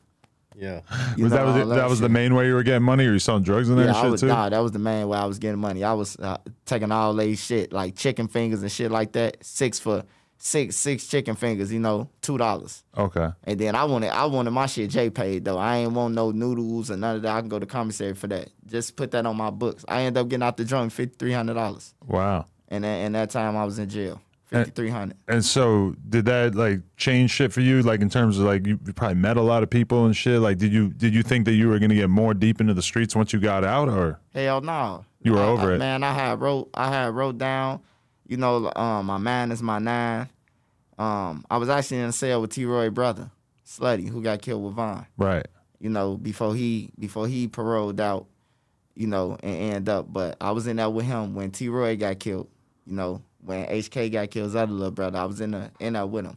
Yeah. You was know, that was, all it, that was the main way you were getting money, or you selling drugs in there Yeah, and I shit was too? nah, that was the main way I was getting money. I was uh, taking all they shit like chicken fingers and shit like that. Six for six six chicken fingers, you know, two dollars. Okay. And then I wanted I wanted my shit J paid though. I ain't want no noodles or none of that. I can go to commissary for that. Just put that on my books. I ended up getting out the joint fifty three hundred dollars. Wow. And that, and that time I was in jail. Fifty three hundred. And so, did that like change shit for you? Like in terms of like you, you probably met a lot of people and shit. Like, did you did you think that you were gonna get more deep into the streets once you got out, or Hell no. You were I- over I- it. Man, I had wrote I had wrote down, you know, um, my man is my nine. Um, I was actually in a cell with T Roy brother, Slutty, who got killed with Von. right? You know, before he before he paroled out, you know, and end up. But I was in there with him when T Roy got killed. You know, when HK got killed, his other little brother, I was in the in there with him.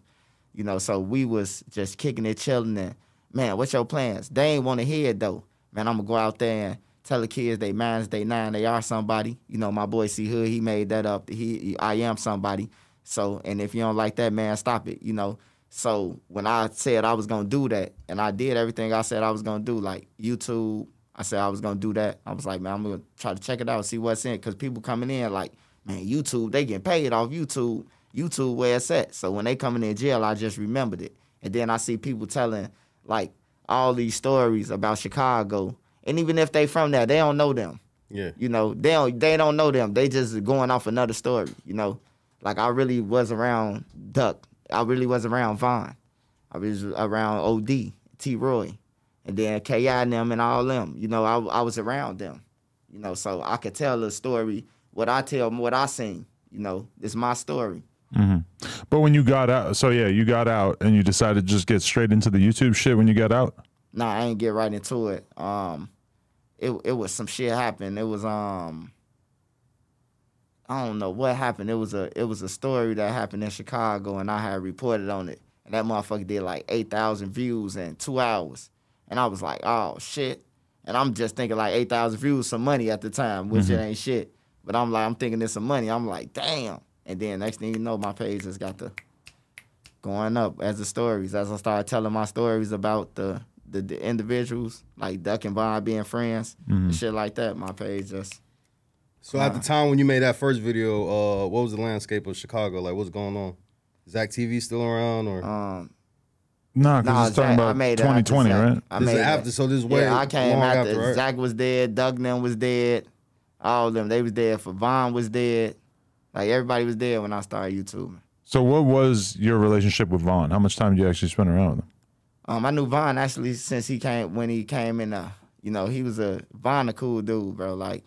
You know, so we was just kicking it, chilling, and man, what's your plans? They ain't want to hear it though. Man, I'm gonna go out there and tell the kids they minds, they nine, they are somebody. You know, my boy C Hood, he made that up. He, I am somebody. So, and if you don't like that, man, stop it. You know. So when I said I was gonna do that, and I did everything I said I was gonna do, like YouTube, I said I was gonna do that. I was like, man, I'm gonna try to check it out, see what's in, because people coming in like, man, YouTube, they getting paid off YouTube. YouTube where it's at. So when they coming in jail, I just remembered it. And then I see people telling like all these stories about Chicago. And even if they from there, they don't know them. Yeah. You know, they don't they don't know them. They just going off another story, you know. Like I really was around Duck. I really was around Von. I was around OD, T Roy, and then KI and them and all them. You know, I I was around them. You know, so I could tell a story, what I tell them, what I seen. You know, it's my story. Mm-hmm. But when you got out, so yeah, you got out and you decided to just get straight into the YouTube shit when you got out. Nah, I ain't get right into it. Um, it it was some shit happened. It was um, I don't know what happened. It was a it was a story that happened in Chicago, and I had reported on it. And that motherfucker did like eight thousand views in two hours, and I was like, oh shit. And I'm just thinking like eight thousand views, some money at the time, which it ain't shit. But I'm like, I'm thinking it's some money. I'm like, damn. And then next thing you know, my page just got the going up as the stories as I started telling my stories about the the, the individuals like Duck and Von being friends and shit like that. My page just So at the time when you made that first video, uh, what was the landscape of Chicago? Like, what's going on? Is Zack TV still around, or um Nah, because nah, it's talking Zack- I about made it after 2020, right? I this made is it. after? So this is way yeah, I came long after. after, right? Zack was dead. Duck Nim was dead. All of them, they was dead. For Von was dead. Like everybody was dead when I started YouTubing. So what was your relationship with Von? How much time did you actually spend around with him? Um, I knew Von actually since he came when he came in. Uh, you know, he was a Von a cool dude, bro. Like,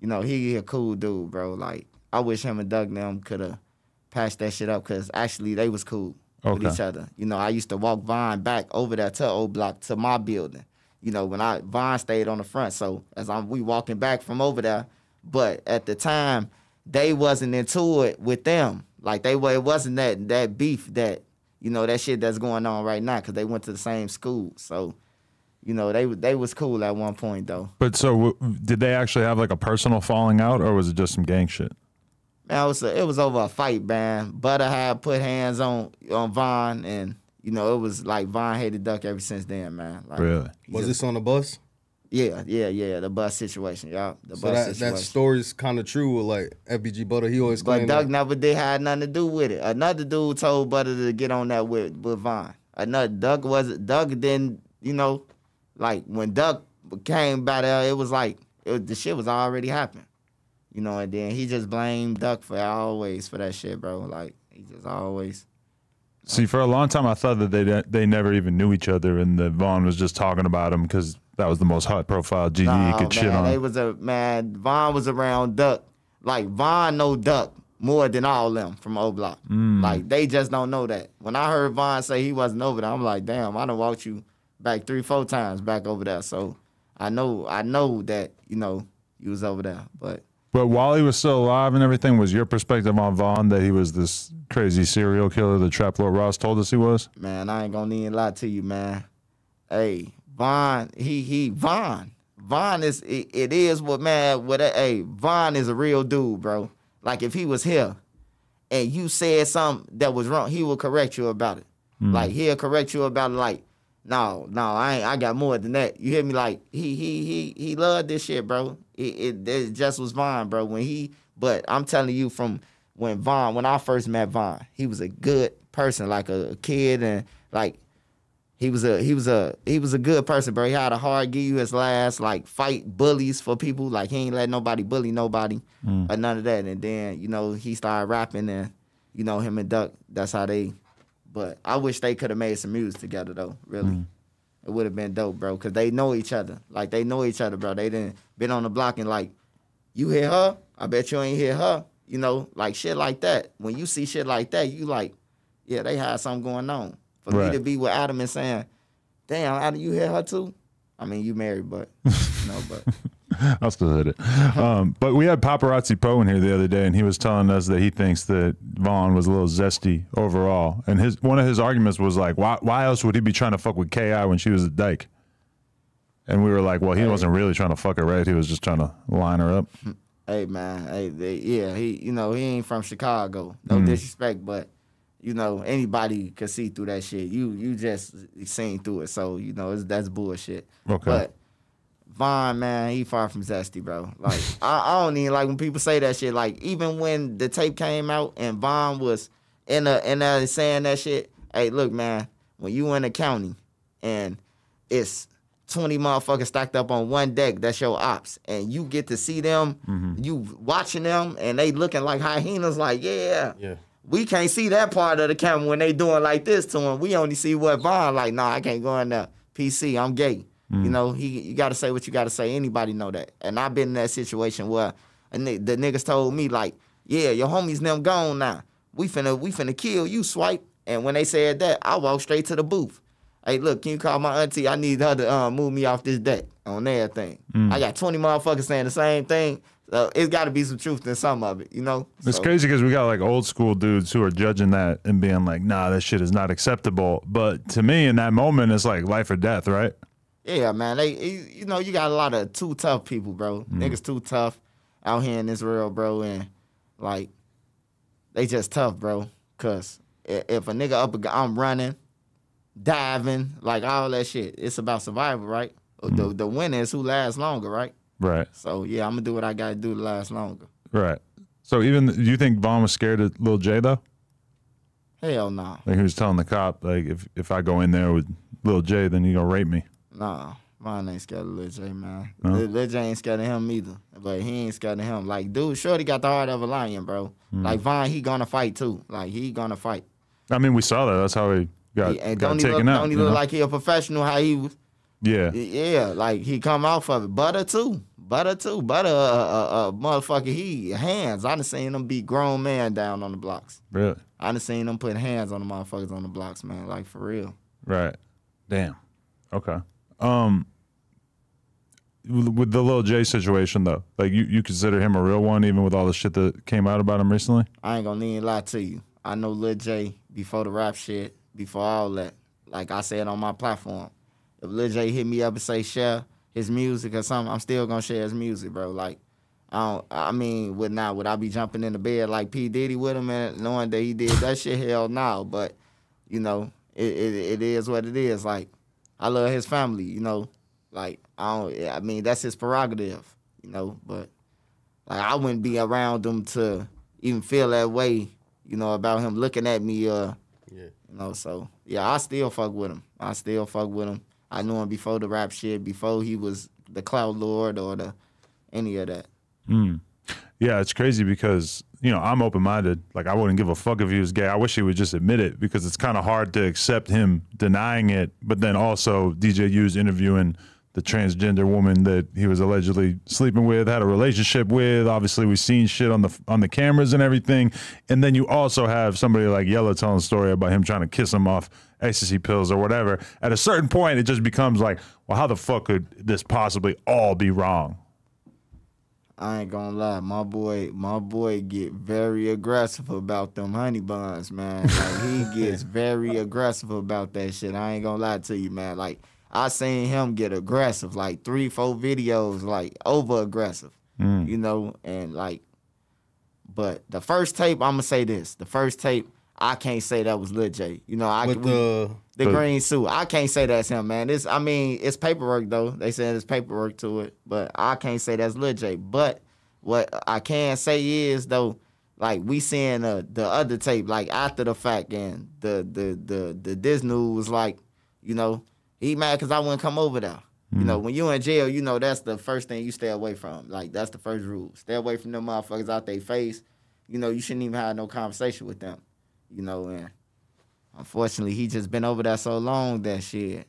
you know, he a cool dude, bro. Like, I wish him and Duck them could have patched that shit up because actually they was cool with each other. You know, I used to walk Von back over there to O Block to my building. You know, when I Von stayed on the front, so as I'm we walking back from over there, but at the time they wasn't into it with them. Like they were, it wasn't that that beef that you know that shit that's going on right now because they went to the same school. So, you know, they they was cool at one point though. But so w- did they actually have like a personal falling out, or was it just some gang shit? Man, it was a, it was over a fight, man. Butter had put hands on on Von, and you know it was like Von hated Duck ever since then, man. Like, Really? Was just- this on the bus? Yeah, yeah, yeah. The bus situation, y'all. The So bus that, situation. that story's kind of true with like FBG Butter. He always But claimed Duck that- never did have nothing to do with it. Another dude told Butter to get on that with with Von. Another Duck was Duck didn't, you know, like when Duck came by there, it was like it was, the shit was already happening. You know, and then he just blamed Duck for always for that shit, bro. Like he just always See, for a long time, I thought that they they never even knew each other, and that Von was just talking about him because that was the most high profile GD Nah, could shit man, on. They was a man. Von was around Duck. Like Von know Duck more than all them from O Block. Mm. Like they just don't know that. When I heard Von say he wasn't over there, I'm like, damn, I done walked you back three, four times back over there. So I know, I know that you know you was over there. But But while he was still alive and everything, was your perspective on Von that he was this crazy serial killer that Trap Lord Ross told us he was? man, I ain't gonna even lie to you, man. Hey, Von, he he Von. Von is it, it is what man what a hey, Von is a real dude, bro. Like if he was here and you said something that was wrong, he will correct you about it. Hmm. Like he'll correct you about it like, no, no, I ain't I got more than that. You hear me? Like he he he he loved this shit, bro. It, it, it just was Von, bro. When he but I'm telling you from when Von, when I first met Von, he was a good person, like a, a kid and like he was a he was a he was a good person, bro. He had a heart, give you his last, like fight bullies for people. Like he ain't let nobody bully nobody mm. or none of that. And then, you know, he started rapping and, you know, him and Duck, that's how they but I wish they could have made some music together though, really. Mm. It would have been dope, bro, because they know each other. Like they know each other, bro. They didn't been on the block and like, you hear her? I bet you ain't hear her. You know, like shit like that. When you see shit like that, you like, yeah, they had something going on. For Right. me to be with Adam and saying, damn, Adam, you hear her too? I mean, you married, but no, but I'll still hit it. Um, but we had Paparazzi Poe in here the other day, and he was telling us that he thinks that Von was a little zesty overall. And his one of his arguments was like, why, why else would he be trying to fuck with Ki when she was a dyke? And we were like, well, he wasn't really trying to fuck her, right? He was just trying to line her up. hey man, hey, they, yeah, he, you know, he ain't from Chicago. No disrespect, but you know, anybody could see through that shit. You, you just seen through it, so you know, it's, that's bullshit. Okay. But Von, man, he far from zesty, bro. Like I, I don't even like when people say that shit. Like even when the tape came out and Von was in a in there saying that shit. Hey, look, man, when you in the county and it's 20 motherfuckers stacked up on one deck, that's your ops. And you get to see them, mm-hmm. you watching them, and they looking like hyenas, like, yeah. Yeah. We can't see that part of the camera when they doing like this to him. We only see what Von like, nah, I can't go in there. PC, I'm gay. You know, he you gotta say what you gotta say. Anybody know that. And I've been in that situation where the niggas told me, like, yeah, your homies them gone now. We finna we finna kill you, swipe. And when they said that, I walked straight to the booth. Hey, look, can you call my auntie? I need her to uh, move me off this deck on that everything. I got 20 motherfuckers saying the same thing. So it's got to be some truth in some of it, you know? It's So- crazy because we got like old school dudes who are judging that and being like, nah, that shit is not acceptable. But to me, in that moment, it's like life or death, right? Yeah, man. They, you know, you got a lot of too tough people, bro. Mm. Niggas too tough out here in this world, bro, and like they just tough, bro. Cause if a nigga up, I'm running, diving, like all that shit. It's about survival, right? The mm. the winner is who lasts longer, right? Right, So yeah, I'm gonna do what I gotta do to last longer. right. So even do you think Von was scared of Lil J though? Hell no, Like he was telling the cop, like if if I go in there with Lil J, then you gonna rape me. no. Mine ain't scared of Lil J, man. No? Lil, Lil J ain't scared of him either. But he ain't scared of him. Like, dude, Shorty got the heart of a lion, bro. Hmm. Like Von, he gonna fight too. Like he gonna fight. I mean, we saw that. That's how he got, and got taken look, out. don't he look know? like he a professional? How he was? yeah. Yeah, like he come off of it. Butter too. Butter too. Butter, uh, uh, uh, motherfucker. He hands. I done seen him beat grown man down on the blocks. Really? I done seen him put hands on the motherfuckers on the blocks, man. Like for real. Right. Damn. Okay. Um with the little J situation though, like you, you consider him a real one even with all the shit that came out about him recently? I ain't gonna even lie to you. I know Lil J before the rap shit, before all that. Like I said on my platform, if Lil J hit me up and say share his music or something, I'm still gonna share his music, bro. Like I don't. I mean, would not would I be jumping in the bed like P Diddy with him and knowing that he did that shit? Hell no. But you know, it, it it is what it is. Like I love his family. You know, like I don't. I mean, that's his prerogative. You know, but like I wouldn't be around him to even feel that way, you know, about him looking at me, uh, Yeah. you know. So yeah, I still fuck with him. I still fuck with him. I knew him before the rap shit, before he was the cloud lord or the any of that. Mm. Yeah, it's crazy because, you know, I'm open minded. Like I wouldn't give a fuck if he was gay. I wish he would just admit it because it's kind of hard to accept him denying it, but then also DJ U's interviewing the transgender woman that he was allegedly sleeping with, had a relationship with. Obviously, we've seen shit on the on the cameras and everything. And then you also have somebody like Yella telling a story about him trying to kiss him off ecstasy pills or whatever. At a certain point, it just becomes like, well, how the fuck could this possibly all be wrong? I ain't gonna lie, my boy, my boy get very aggressive about them honey buns, man. Like he gets very aggressive about that shit. I ain't gonna lie to you, man. Like I seen him get aggressive, like three, four videos, like over aggressive, mm. you know, and like. But the first tape, I'm gonna say this: the first tape, I can't say that was Lil J. You know, I With we- the the green suit. I can't say that's him, man. This, I mean, it's paperwork though. They said it's paperwork to it, but I can't say that's Lil J. But what I can say is though, like we seeing the the other tape like after the fact, and the the the the this news was like, you know, he mad because I wouldn't come over there. You know, mm. when you in jail, you know that's the first thing you stay away from. Like that's the first rule. Stay away from them motherfuckers out their face. You know, you shouldn't even have no conversation with them. You know, and unfortunately, he just been over there so long that shit.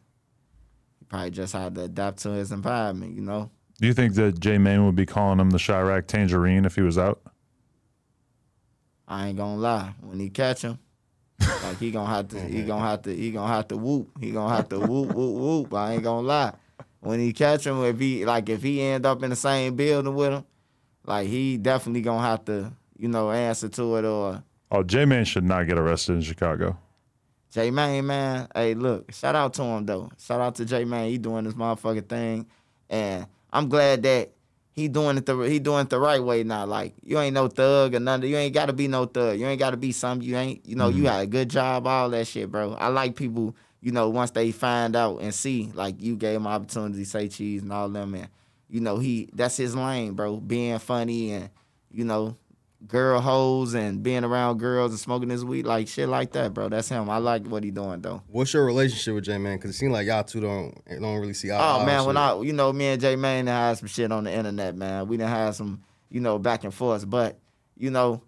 He probably just had to adapt to his environment. You know. Do you think that J Mane would be calling him the Chiraq Tangerine if he was out? I ain't gonna lie. When he catch him, like he gonna have to, he gonna have to, he gonna have to whoop. He gonna have to whoop, whoop, whoop. I ain't gonna lie. When he catch him, if he like, if he end up in the same building with him, like he definitely gonna have to, you know, answer to it or. Oh, J Mane should not get arrested in Chicago. J Mane, man. Hey, look, shout out to him though. Shout out to J Mane. He doing this motherfucking thing, and I'm glad that he doing it the he doing it the right way now. Like you ain't no thug or nothing. You ain't got to be no thug. You ain't got to be something. You ain't. You know, you mm-hmm. got a good job, all that shit, bro. I like people. You know, once they find out and see, like you gave him opportunity to say cheese and all them, and you know he that's his lane, bro. Being funny and you know girl hoes and being around girls and smoking his weed, like shit like that, bro. That's him. I like what he doing though. what's your relationship with J Mane? Because it seems like y'all two don't don't really see eye Oh eye man, when. I you know me and J Mane done had some shit on the internet, man. We done had some you know back and forth, but you know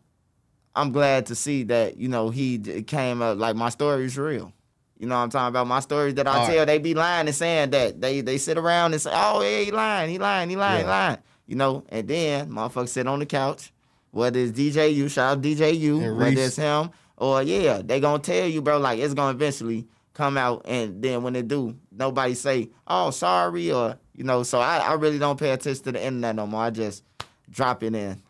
I'm glad to see that you know he came up like my story is real. You know what I'm talking about? My stories that I All tell, right. they be lying and saying that they they sit around and say, oh yeah, he lying, he lying, he lying, he Yeah. lying. You know, and then motherfuckers sit on the couch, whether it's DJ U, shout out DJ U, whether it's him or yeah, they gonna tell you, bro, like it's gonna eventually come out, and then when it do, nobody say, "Oh, sorry," or you know. So I, I really don't pay attention to the internet no more. I just drop it in.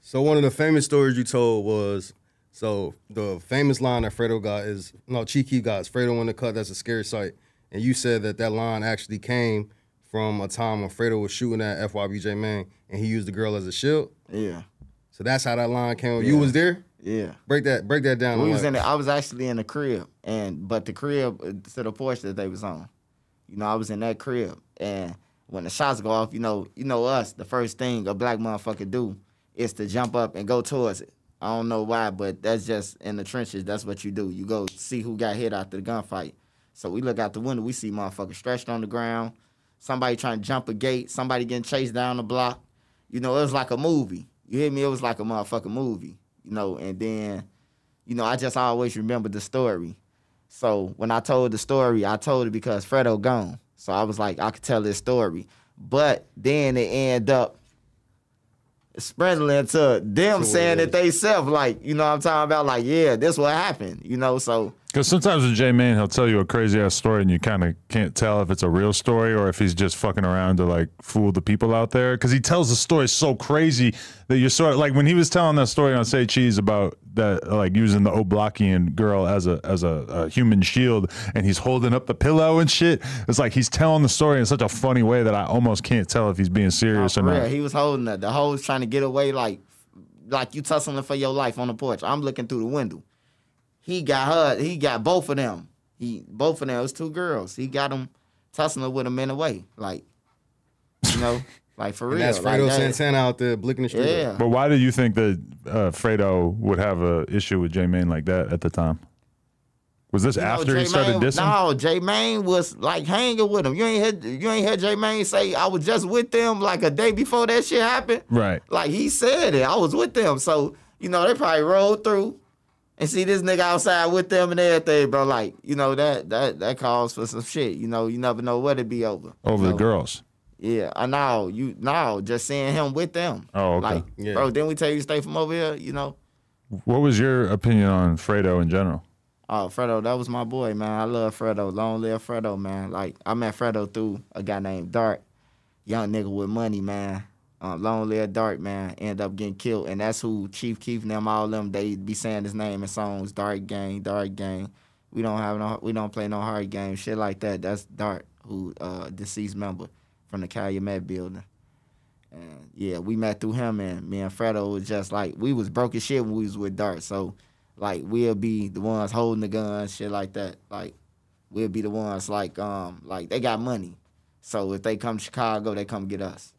So one of the famous stories you told was so the famous line that Fredo got is no Cheeky got Fredo in the cut. That's a scary sight. And you said that that line actually came from a time when Fredo was shooting at FYB J Mane and he used the girl as a shield. Yeah, So that's how that line came. You was there. yeah. Break that. Break that down. We was like- in. The, I was actually in the crib, and but the crib uh, to the porch that they was on. You know, I was in that crib, and when the shots go off, you know, you know us. The first thing a black motherfucker do is to jump up and go towards it. I don't know why, but that's just in the trenches. That's what you do. You go see who got hit after the gunfight. So we look out the window, we see motherfuckers stretched on the ground. somebody trying to jump a gate, somebody getting chased down the block. You know, it was like a movie. You hear me? It was like a motherfucking movie. You know, and then, you know, I just always remember the story. So when I told the story, I told it because Fredo gone. So I was like, I could tell this story. But then it end up spreading into them To saying it that they self, like, you know what I'm talking about? Like, yeah, this what happened, you know, so Because sometimes with J Mane, he'll tell you a crazy ass story, and you kind of can't tell if it's a real story or if he's just fucking around to like fool the people out there. Because he tells the story so crazy that you're sort of like when he was telling that story on Say Cheese about that, like using the Oblakian girl as a as a, a human shield, and he's holding up the pillow and shit. It's like he's telling the story in such a funny way that I almost can't tell if he's being serious oh, For or real, not. he was holding that. The hoes trying to get away like like you tussling for your life on the porch. I'm looking through the window. He got her. He got both of them. He both of them. It was two girls. He got them tussling with them in a way. Like you know, like for And real. that's like Fredo that. Santana out there blicking the street. Yeah. But why do you think that uh, Fredo would have a issue with J Mane like that at the time? Was this You know, after he started J-Mane- dissing? No, J Mane was like hanging with him. You ain't heard you ain't heard J Mane say I was just with them like a day before that shit happened. Right. Like he said it. I was with them. So, you know, they probably rolled through and see this nigga outside with them and everything, bro. Like, you know, that that that calls for some shit. You know, you never know what it be over. Over You the girls. Yeah, I know. You no, just seeing him with them. Oh, okay. Like, Yeah. bro, didn't we tell you to stay from over here? You know? What was your opinion on Fredo in general? Oh, Fredo, that was my boy, man. I love Fredo. Long live Fredo, man. Like I met Fredo through a guy named Dart, young nigga with money, man. Uh, long live Dart, man. End up getting killed, and that's who Chief Keef and them all them. They be saying his name in songs. Dark Gang, Dark Gang. We don't have no, we don't play no hard game, shit like that. That's Dart, who uh, deceased member from the Calumet building. And yeah, we met through him, and me and Fredo was just like we was broke as shit when we was with Dart. So like we'll be the ones holding the guns, shit like that. Like we'll be the ones like um like they got money. So if they come to Chicago, they come get us.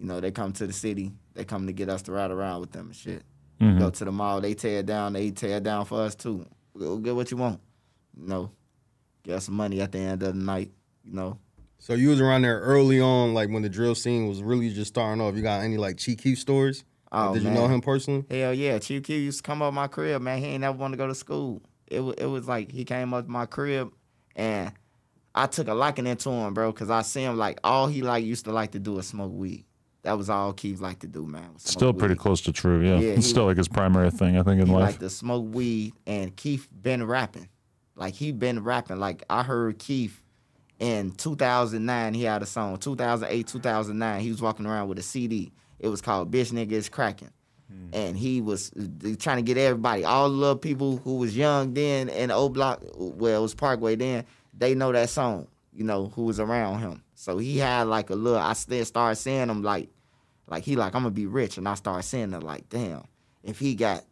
You know, they come to the city, they come to get us to ride around with them and shit. Mhm. Go to the mall, they tear it down, they tear it down for us too. Go get what you want. You know, get us some money at the end of the night. You know, So you was around there early on, like when the drill scene was really just starting off. You got any like Chief Keef stories? Oh, Did you know him personally? Hell yeah, Chief Keef used to come up my crib, man. He ain't never want to go to school. It was it was like he came up to my crib, and I took a liking into him, bro, because I see him like all he like used to like to do is smoke weed. That was all Keef liked to do, man. was smoke Still pretty weed. close to true, yeah. Yeah, it's still like his primary thing, I think, in He life. liked to smoke weed, and Keef been rapping. Like he been rapping. Like I heard Keef in 2009. He had a song. 2008, 2009. He was walking around with a CD. It was called "Bitch Nigga Is Cracking," and he was uh, trying to get everybody, all the little people who was young then in the O Block, well it was Parkway then. They know that song. You know who was around him. So he had like a little. I still started seeing him like, like he like I'm gonna be rich, and I started seeing it like, damn, if he got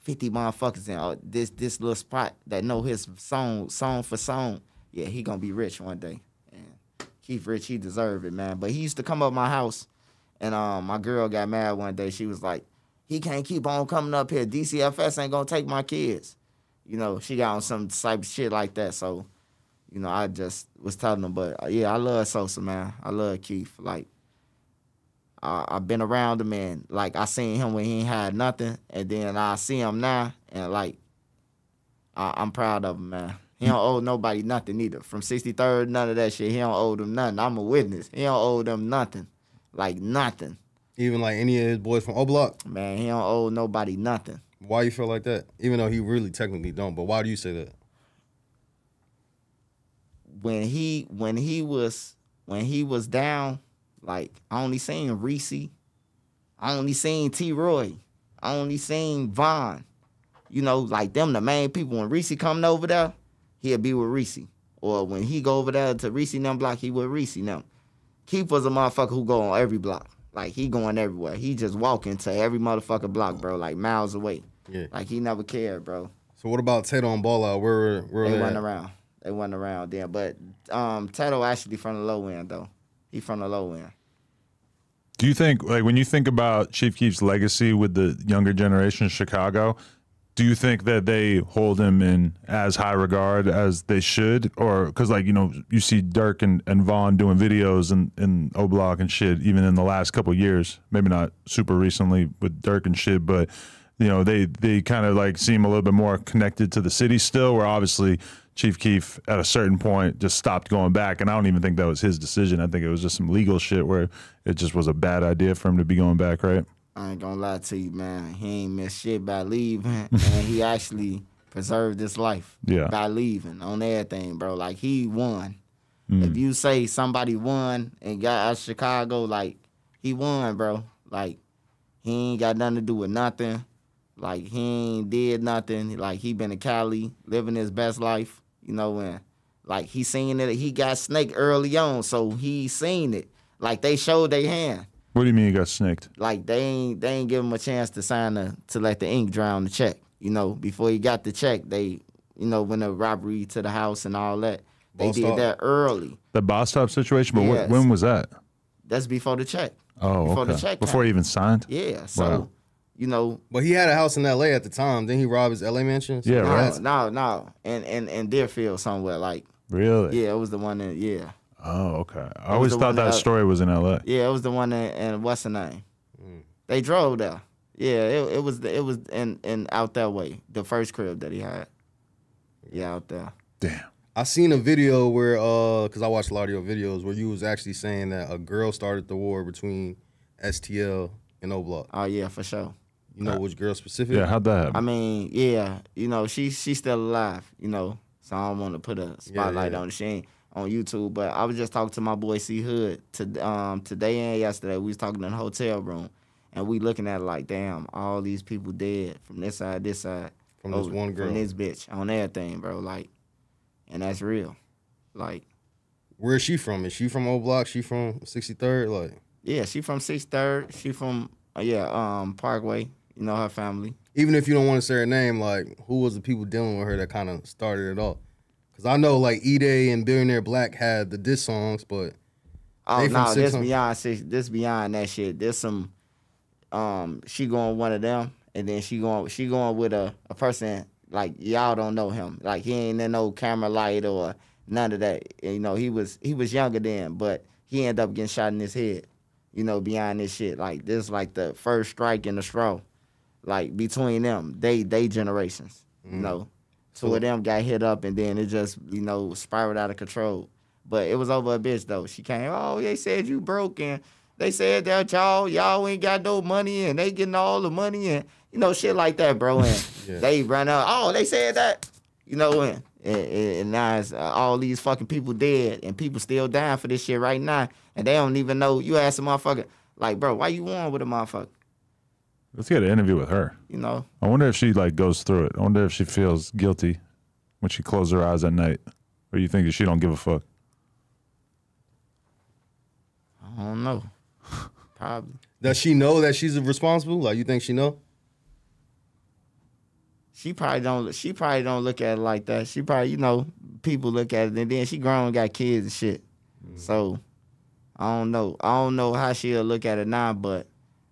50 motherfuckers in oh, this this little spot that know his song song for song, yeah, he gonna be rich one day. And Keef Rich, he deserve it, man. But he used to come up my house, and um, my girl got mad one day. She was like, he can't keep on coming up here. DCFS ain't gonna take my kids. You know, she got on some type of shit like that. So, you know, I just was telling them, but uh, yeah, I love Sosa, man. I love Keef. Like, I, I've been around him and like I seen him when he ain't had nothing, and then I see him now and like I, I'm proud of him, man. He don't owe nobody nothing either. From 63rd, none of that shit. He don't owe them nothing. I'm a witness. He don't owe them nothing, like nothing, Even like any of his boys from O Block? man. He don't owe nobody nothing. Why you feel like that? Even though he really technically don't, but why do you say that? When he when he was when he was down, like I only seen Reese, I only seen T Roy, I only seen Von. You know, like them the main people. When Reese coming over there, he'll be with Reese. Or when he go over there to Reese them block, he with Reese them. Keef was a motherfucker who go on every block. Like he going everywhere. He just walking to every motherfucker block, bro, like miles away. Yeah. Like he never cared, bro. So what about Tadoe and Ballout? Where where They they wasn't around. They wasn't around then. But um actually from the low end though. He from the low end. Do you think, like, when you think about Chief Keef's legacy with the younger generation in Chicago, do you think that they hold him in as high regard as they should, or because like you know you see Durk and, and Von doing videos and in O Block and shit, even in the last couple years, maybe not super recently with Durk and shit, but you know they they kind of like seem a little bit more connected to the city still. Where obviously Chief Keef at a certain point just stopped going back, and I don't even think that was his decision. I think it was just some legal shit where it just was a bad idea for him to be going back, right? I ain't gonna lie to you, man. He ain't missed shit by leaving, and he actually preserved his life Yeah. by leaving on everything, bro. Like he won. Mm. If you say somebody won and got out of Chicago, like he won, bro. Like he ain't got nothing to do with nothing. Like he ain't did nothing. Like he been in Cali living his best life, you know, and like he seen it. He got snaked early on, so he seen it. Like they showed their hand What do you mean he got snaked? like they ain't they ain't give him a chance to sign the to let the ink dry on the check. You know, before he got the check, they you know when the robbery to the house and all that, they Bossed did up. that early. The boss top situation, but Yes. wh- when was that? That's before the check. Oh, Before okay. the check Before he even signed. Yeah, so Wow. You know, But he had a house in L.A. at the time. Then he robbed his L.A. mansion. Yeah, no, right. no, no, and and and Deerfield somewhere like Really? yeah, it was the one that yeah, Oh, okay. I always thought that that- story was in L.A. yeah, it was the one that and what's the name? Mm. They drove there. Yeah, it, it was the, it was in in out that way. The first crib that he had. Yeah, out there. Damn. I seen a video where, uh, because I watched a lot of your videos where you was actually saying that a girl started the war between STL and O Block. Oh yeah, for sure. You know which girl specific? Yeah, how'd that happen? I mean, yeah, you know, she she's still alive, you know. So I don't want to put a spotlight yeah. on her. She ain't on YouTube, but I was just talking to my boy C Hood to um today and yesterday. We was talking in the hotel room, and we looking at it like, damn, all these people dead from this side, this side, From this one girl. from this bitch on everything, bro. Like, and that's real. Like, Where is she from? Is she from O Block? She from 63rd? Like, yeah, she from 63rd. She from uh, yeah, um Parkway. You know her family. even if you don't want to say her name, like, who was the people dealing with her that kind of started it off? Because I know, like, Edai and Billionaire Black had the diss songs, but Oh no, this 600. beyond. This beyond that shit. There's some. Um, she going one of them, and then she going she going with a a person like y'all don't know him. Like he ain't in no camera light or none of that. You know, he was he was younger then, but he ended up getting shot in his head. You know, beyond this shit. Like this, like the first strike in the straw. Like between them, they they generations. You know, two of them got hit up, and then it just you know spiraled out of control. But it was over a bitch though. She came, oh, they said you broke and they said that y'all y'all ain't got no money and they getting all the money and you know shit like that, bro. And Yeah. they run out. Oh, they said that, you know, and and, and now it's, uh, all these fucking people dead and people still dying for this shit right now and they don't even know. You ask a motherfucker like, bro, why you on with a motherfucker? Let's get an interview with her. You know, I wonder if she like goes through it. I wonder if she feels guilty when she closes her eyes at night, or you think that she don't give a fuck. I don't know. Probably. does she know that she's responsible? Like, you think she know? she probably don't she probably don't look at it like that. She probably, you know, people look at it and then she grown got kids and shit. Mm. So I don't know. I don't know how she'll look at it now, but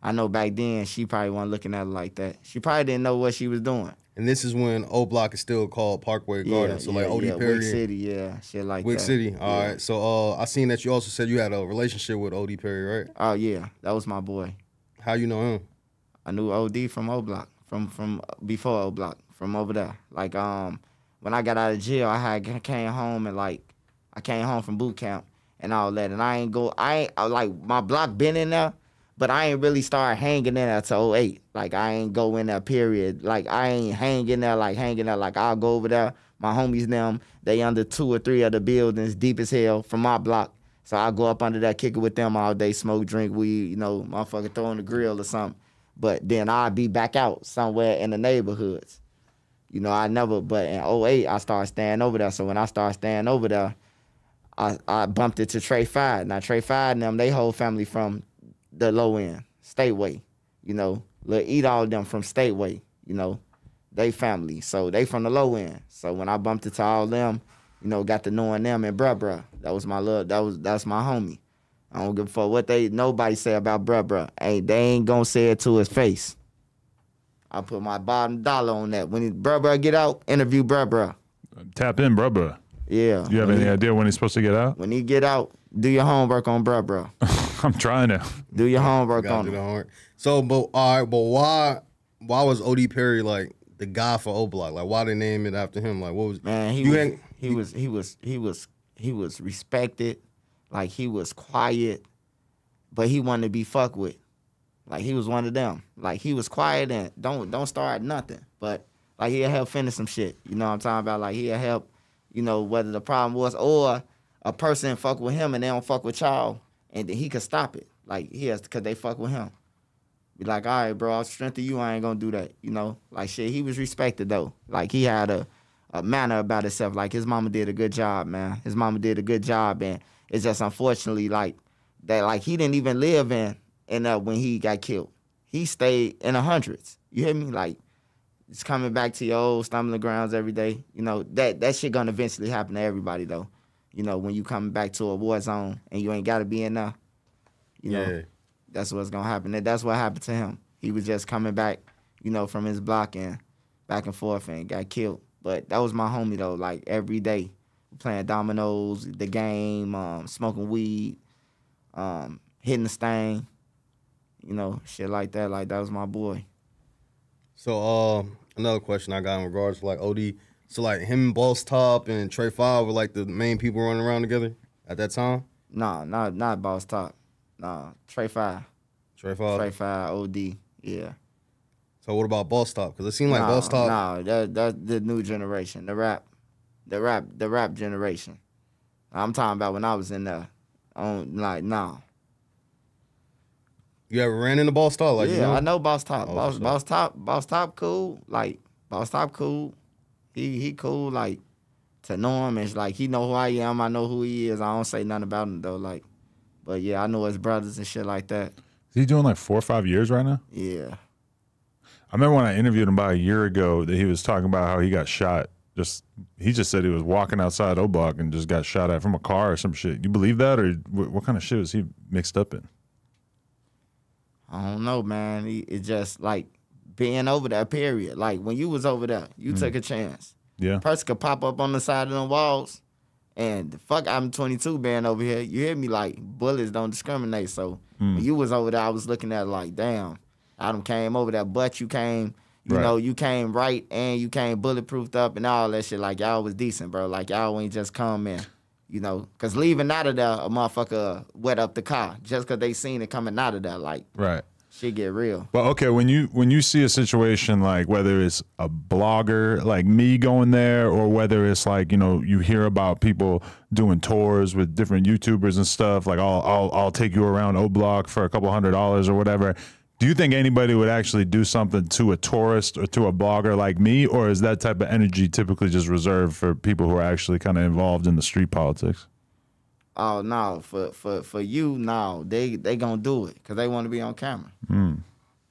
I know back then she probably wasn't looking at it like that. She probably didn't know what she was doing. And this is when O Block is still called Parkway Garden. so, like, yeah, OD yeah, Perry. Wick City, yeah, shit like Wick that. City. All right. Yeah. So uh, I seen that you also said you had a relationship with OD Perry, right? Oh yeah, that was my boy. How you know him? I knew OD from O Block, from from before O Block, from over there. Like um, when I got out of jail, I had came home and like I came home from boot camp and all that, and I ain't go. I ain't I, like my block been in there, but I ain't really start hanging in there till 08. Like I ain't go in there. Period. Like I ain't hanging there. Like hanging there. Like I'll go over there. My homies them they under two or three of the buildings deep as hell from my block. So I go up under that, kick it with them all day, smoke, drink weed, you know, motherfucker throw on the grill or something. But then I'd be back out somewhere in the neighborhoods. You know, I never, but in 08, I started staying over there. So when I started staying over there, I, I bumped it to Trey Five. Now, Trey Five and them, they whole family from the low end, Stateway. You know, Lil Eat all them from Stateway, you know, they family. So they from the low end. So when I bumped it to all them, you know, got to knowing them and bruh bruh. That was my love. That was that's my homie. I don't give a fuck what they nobody say about bruh bruh. Hey, they ain't gonna say it to his face. I put my bottom dollar on that. When he, bruh, bruh get out, interview bruh, bruh. Tap in, bruh, bruh. Yeah. You have any idea when he's supposed to get out? when he get out, do your homework on bruh, bruh. I'm trying to. Do your homework Gotta on do him. homework. So, but all right, but why why was OD Perry like the guy for O Block? Like, why they name it after him? Like, what was Man, he you was, ain't- he was he was he was he was respected, like he was quiet, but he wanted to be fucked with. Like he was one of them. Like he was quiet and don't don't start nothing. But like he'll help finish some shit. You know what I'm talking about? Like he'll help, you know, whether the problem was or a person fuck with him and they don't fuck with y'all and then he could stop it. Like he has cause they fuck with him. Be like, all right, bro, I'll strengthen you. I ain't gonna do that. You know, like shit. He was respected though. Like he had a, a manner about himself. Like his mama did a good job, man. His mama did a good job, and it's just unfortunately like that. Like he didn't even live in in uh, when he got killed. He stayed in the hundreds. You hear me? Like it's coming back to your old stumbling grounds every day. You know that that shit gonna eventually happen to everybody though. You know when you coming back to a war zone and you ain't gotta be in there. You know yeah. that's what's gonna happen. And that's what happened to him. He was just coming back, you know, from his block and back and forth and got killed. But that was my homie though. Like every day, playing dominoes, the game, um, smoking weed, um, hitting the stain, you know, shit like that. Like that was my boy. So, uh, another question I got in regards to like OD. So, like him, Boss Top, and Trey Five were like the main people running around together at that time. Nah, not not boss top. Nah, Trey Five, Trey Five. Trey Five, OD. Yeah. So, what about Boss Top? Because it seemed like nah, Boss Top. Nah, that that's the new generation, the rap, the rap, the rap generation. I'm talking about when I was in there. On like nah. You ever ran into Boss Top? Like, yeah, you know? I know Boss Top. Oh, boss, boss Top, Boss Top, cool. Like Boss Top, cool. He he cool. Like to know him, it's like he know who I am. I know who he is. I don't say nothing about him though. Like, but yeah, I know his brothers and shit like that. Is he doing like four or five years right now? Yeah. I remember when I interviewed him about a year ago that he was talking about how he got shot. Just he just said he was walking outside O and just got shot at from a car or some shit. You believe that, or what, what kind of shit was he mixed up in? I don't know, man. He- It's just like being over there. Period. Like when you was over there, you mm. took a chance. Yeah, person could pop up on the side of the walls. And the fuck, I'm 22 being over here. You hear me? Like bullets don't discriminate. So when mm. you was over there, I was looking at it like, damn, I done came over there, but you came, you Right. know, you came right and you came bulletproofed up and all that shit. Like y'all was decent, bro. Like y'all ain't just come in. You know, cause leaving out of there, a motherfucker wet up the car just cause they seen it coming out of there. Like right. Shit get real. But okay, when you when you see a situation like whether it's a blogger like me going there, or whether it's like you know you hear about people doing tours with different YouTubers and stuff, like I'll I'll I'll take you around O Block for a couple hundred dollars or whatever. Do you think anybody would actually do something to a tourist or to a blogger like me, or is that type of energy typically just reserved for people who are actually kind of involved in the street politics? Oh no, for for for you, no, they they gonna do it because they want to be on camera. Hmm.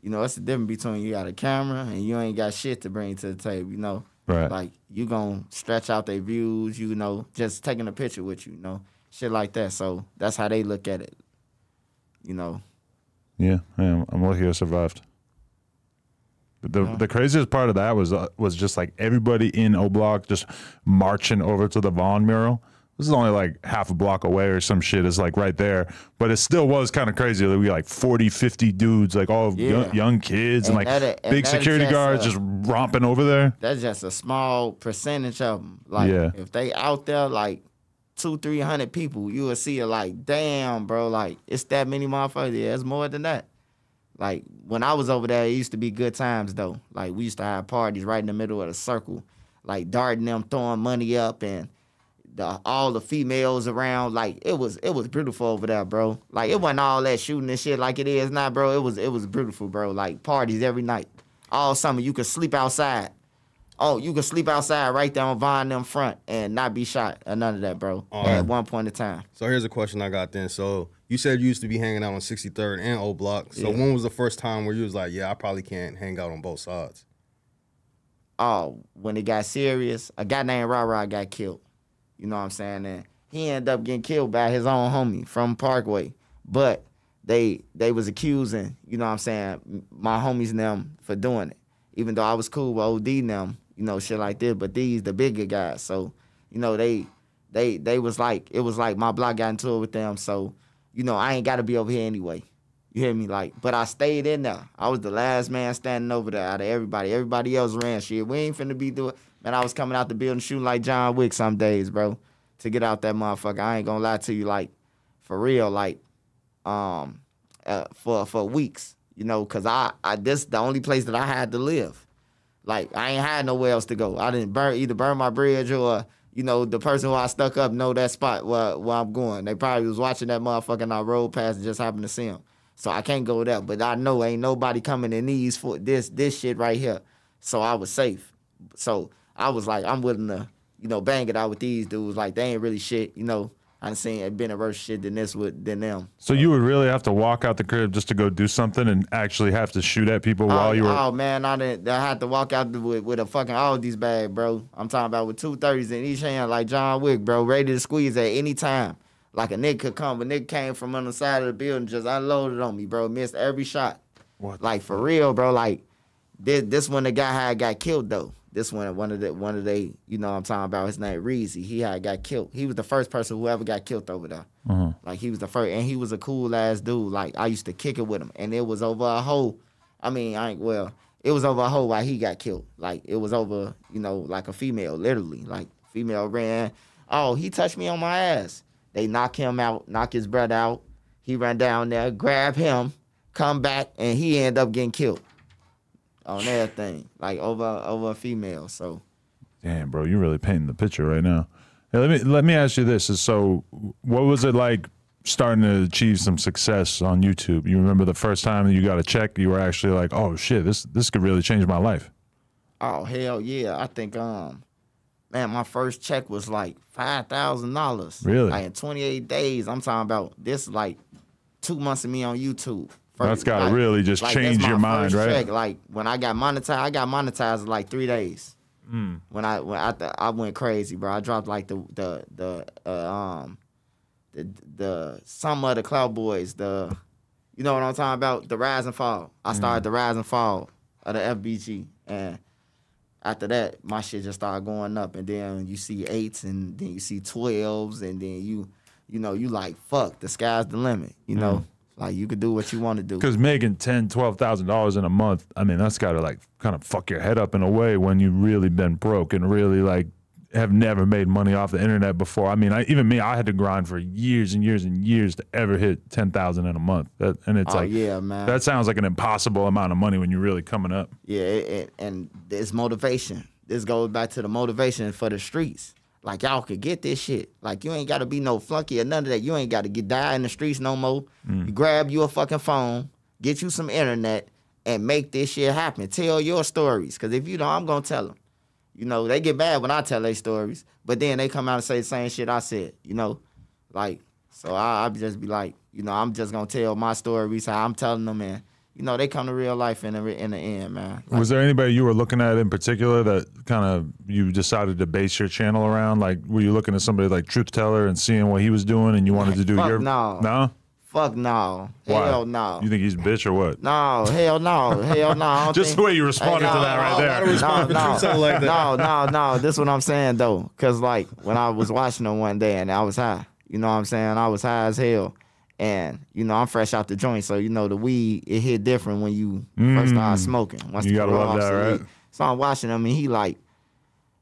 You know, it's the difference between you got a camera and you ain't got shit to bring to the table. You know, Right. like you gonna stretch out their views. You know, just taking a picture with you. You know, shit like that. So that's how they look at it. You know, Yeah, yeah, I'm lucky I survived. But the the craziest part of that was uh, was just like everybody in O Block just marching over to the Von mural. This is only like half a block away or some shit. It's like right there, but it still was kind of crazy. Like we like 40, 50 dudes, like all Yeah. young, young kids and, And like that- big security guards uh, just romping over there. that's just a small percentage of them. Like Yeah. if they out there like two, three hundred people, you will see it like, damn, bro, like it's that many motherfuckers. Yeah, it's more than that. Like when I was over there, it used to be good times though. Like we used to have parties right in the middle of the circle, like darting them, throwing money up, and the, all the females around. Like it was, it was beautiful over there, bro. Like it wasn't all that shooting and shit like it is now, bro. It was, it was beautiful, bro. Like parties every night, all summer. You could sleep outside. Oh, you could sleep outside right there on Vine them front and not be shot or none of that, bro. At one point in time. So here's a question I got then. So you said you used to be hanging out on 63rd and O Block. So Yeah. when was the first time where you was like, yeah, I probably can't hang out on both sides? oh, when it got serious, a guy named Ra Ra got killed. You know what I'm saying? And he ended up getting killed by his own homie from Parkway. But they they was accusing, you know what I'm saying, my homies and them for doing it. Even though I was cool with OD and them, you know, shit like this. But these the bigger guys, so you know they they they was like it was like my block got into it with them. So you know I ain't got to be over here anyway. You hear me? Like, but I stayed in there. I was the last man standing over there out of everybody. Everybody else ran shit. We ain't finna be doing. Man, I was coming out the building shooting like John Wick some days, bro. To get out that motherfucker, I ain't gonna lie to you, like for real, like um, uh, for for weeks, you know, cause I I this the only place that I had to live. Like I ain't had nowhere else to go. I didn't burn either burn my bridge or you know the person who I stuck up know that spot where where I'm going. They probably was watching that motherfucker and I rode past and just happened to see him. So I can't go there. But I know ain't nobody coming in these for this this shit right here. So I was safe. So I was like, I'm willing to, you know, bang it out with these dudes. Like they ain't really shit, you know. I done seen it been a worse shit than this with than them. So you would really have to walk out the crib just to go do something and actually have to shoot at people while oh, you were. Oh man, I didn't. I had to walk out with, with a fucking all these bag, bro. I'm talking about with two thirties in each hand, like John Wick, bro, ready to squeeze at any time. Like a nigga could come, but nigga came from on the side of the building, just unloaded on me, bro. Missed every shot. What Like for real, bro. Like this, this one the guy had got killed though. This one, one of the one of they, you know, what I'm talking about his name Reezy. He had got killed. He was the first person who ever got killed over there. Uh-huh. Like he was the first, and he was a cool ass dude. Like I used to kick it with him, and it was over a hole. I mean, I ain't well. It was over a hole why he got killed. Like it was over, you know, like a female, literally. Like female ran. Oh, he touched me on my ass. They knock him out, knock his brother out. He ran down there, grab him, come back, and he ended up getting killed on everything, like over over a female. So Damn, bro, you're really painting the picture right now. Hey, let me let me ask you this: Is so, what was it like starting to achieve some success on YouTube? You remember the first time that you got a check? You were actually like, "Oh shit, this this could really change my life." Oh hell yeah! I think um, man, my first check was like five thousand dollars. Really? Like in twenty eight days. I'm talking about this like two months of me on YouTube. That's gotta really just that's change your mind, right? Check. Like when I got monetized, I got monetized in like three days. Hmm. When I when I I went crazy, bro. I dropped like the the the uh, um the the some of the Cloud Boys the you know what I'm talking about the rise and fall. I Hmm. started the rise and fall of the FBG and after that, my shit just started going up, and then you see eights, and then you see twelves, and then you, you know, you like fuck, the sky's the limit. You know, like you could do what you want to do. Because making ten, twelve thousand dollars in a month, I mean, that's gotta like kind of fuck your head up in a way when you've really been broke and really like have never made money off the internet before. I mean, I, even me, I had to grind for years and years and years to ever hit ten thousand in a month. That, and it's Oh like, yeah, man. that sounds like an impossible amount of money when you're really coming up. Yeah, it, it, and it's motivation. This goes back to the motivation for the streets. Like y'all could get this shit. Like you ain't got to be no flunky or none of that. You ain't got to get die in the streets no more. You grab you a fucking phone, get you some internet, and make this shit happen. Tell your stories, cause if you don't, I'm gonna tell them. You know, they get mad when I tell their stories, but then they come out and say the same shit I said. You know, like so I I just be like, you know, I'm just gonna tell my stories how I'm telling them, and you know, they come to real life in the in the end, man. Like, Was there anybody you were looking at in particular that kind of you decided to base your channel around? Like, were you looking at somebody like Truth Teller and seeing what he was doing, and you wanted to do Fuck your no. no? Fuck no. Why? Hell no. You think he's a bitch or what? no, hell no. Hell no. I don't Just the way you responded Hey, to no, that right no, there. I No, to truth teller like that. no, no, no. This is what I'm saying though, cause like when I was watching them one day and I was high, you know what I'm saying? I was high as hell, and you know I'm fresh out the joint, so you know the weed it hit different when you first start smoking. Once Mm. You gotta love that, right? weed. So I'm watching him, and he like,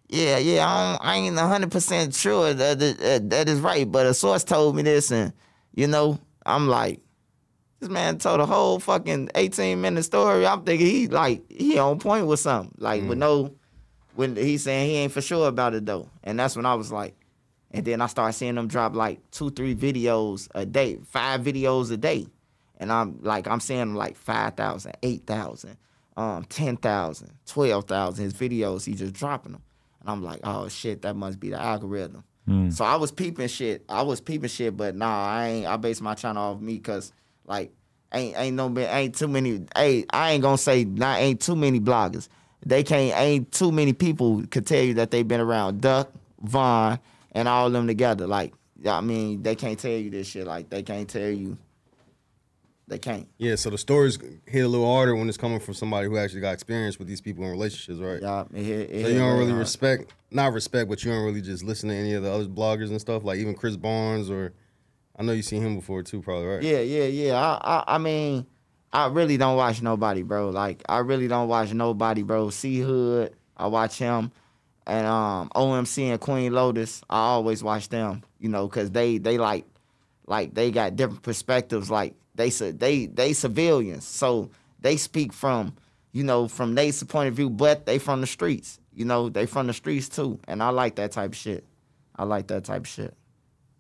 yeah, yeah, I, don't, I ain't 100 percent sure that, that that is right, but a source told me this, and you know I'm like. This man told a whole fucking 18 minute story. I'm thinking he like he on point with something. Like with no when he's saying he ain't for sure about it though. And that's when I was like, and then I started seeing them drop like two, three videos a day, five videos a day. And I'm like, I'm seeing them like 5,000, 8,000, um, 10,000, 12,000. His videos, he just dropping them. And I'm like, oh shit, that must be the algorithm. So I was peeping shit. I was peeping shit, but nah, I ain't, I base my channel off me because like, ain't ain't no ain't too many. Hey, I ain't gonna say not ain't too many bloggers. They can't ain't too many people could tell you that they've been around Duck, Von, and all them together. Like, I mean, they can't tell you this shit. Like, they can't tell you. They can't. Yeah, so the stories hit a little harder when it's coming from somebody who actually got experience with these people in relationships, right? Yeah, it, hit- it So you don't really hard. respect, not respect, but you don't really just listen to any of the other bloggers and stuff, like even Chris Barnes or I know you seen him before too, probably, right? Yeah, yeah, yeah. I, I, I mean, I really don't watch nobody, bro. Like, I really don't watch nobody, bro. C Hood, I watch him, and um, OMC and Queen Lotus, I always watch them. You know, cause they, they like, like they got different perspectives. Like they, they, they civilians, so they speak from, you know, from their point of view, but they from the streets. You know, they from the streets too, and I like that type of shit. I like that type of shit.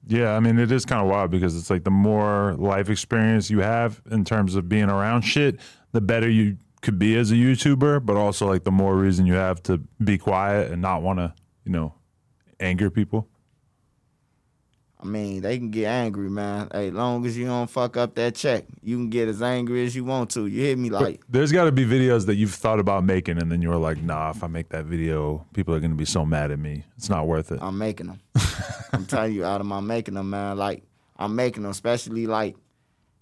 Yeah, I mean, it is kind of wild because it's like the more life experience you have in terms of being around shit, the better you could be as a YouTuber, but also like the more reason you have to be quiet and not want to, you know, anger people. I mean, they can get angry, man. Hey, long as you don't fuck up that check, you can get as angry as you want to. You hit me like, There's got to be videos that you've thought about making, and then you were like, nah, if I make that video, people are going to be so mad at me. It's not worth it. I'm making them. I'm telling you, out of my making them, man. Like, I'm making them, especially like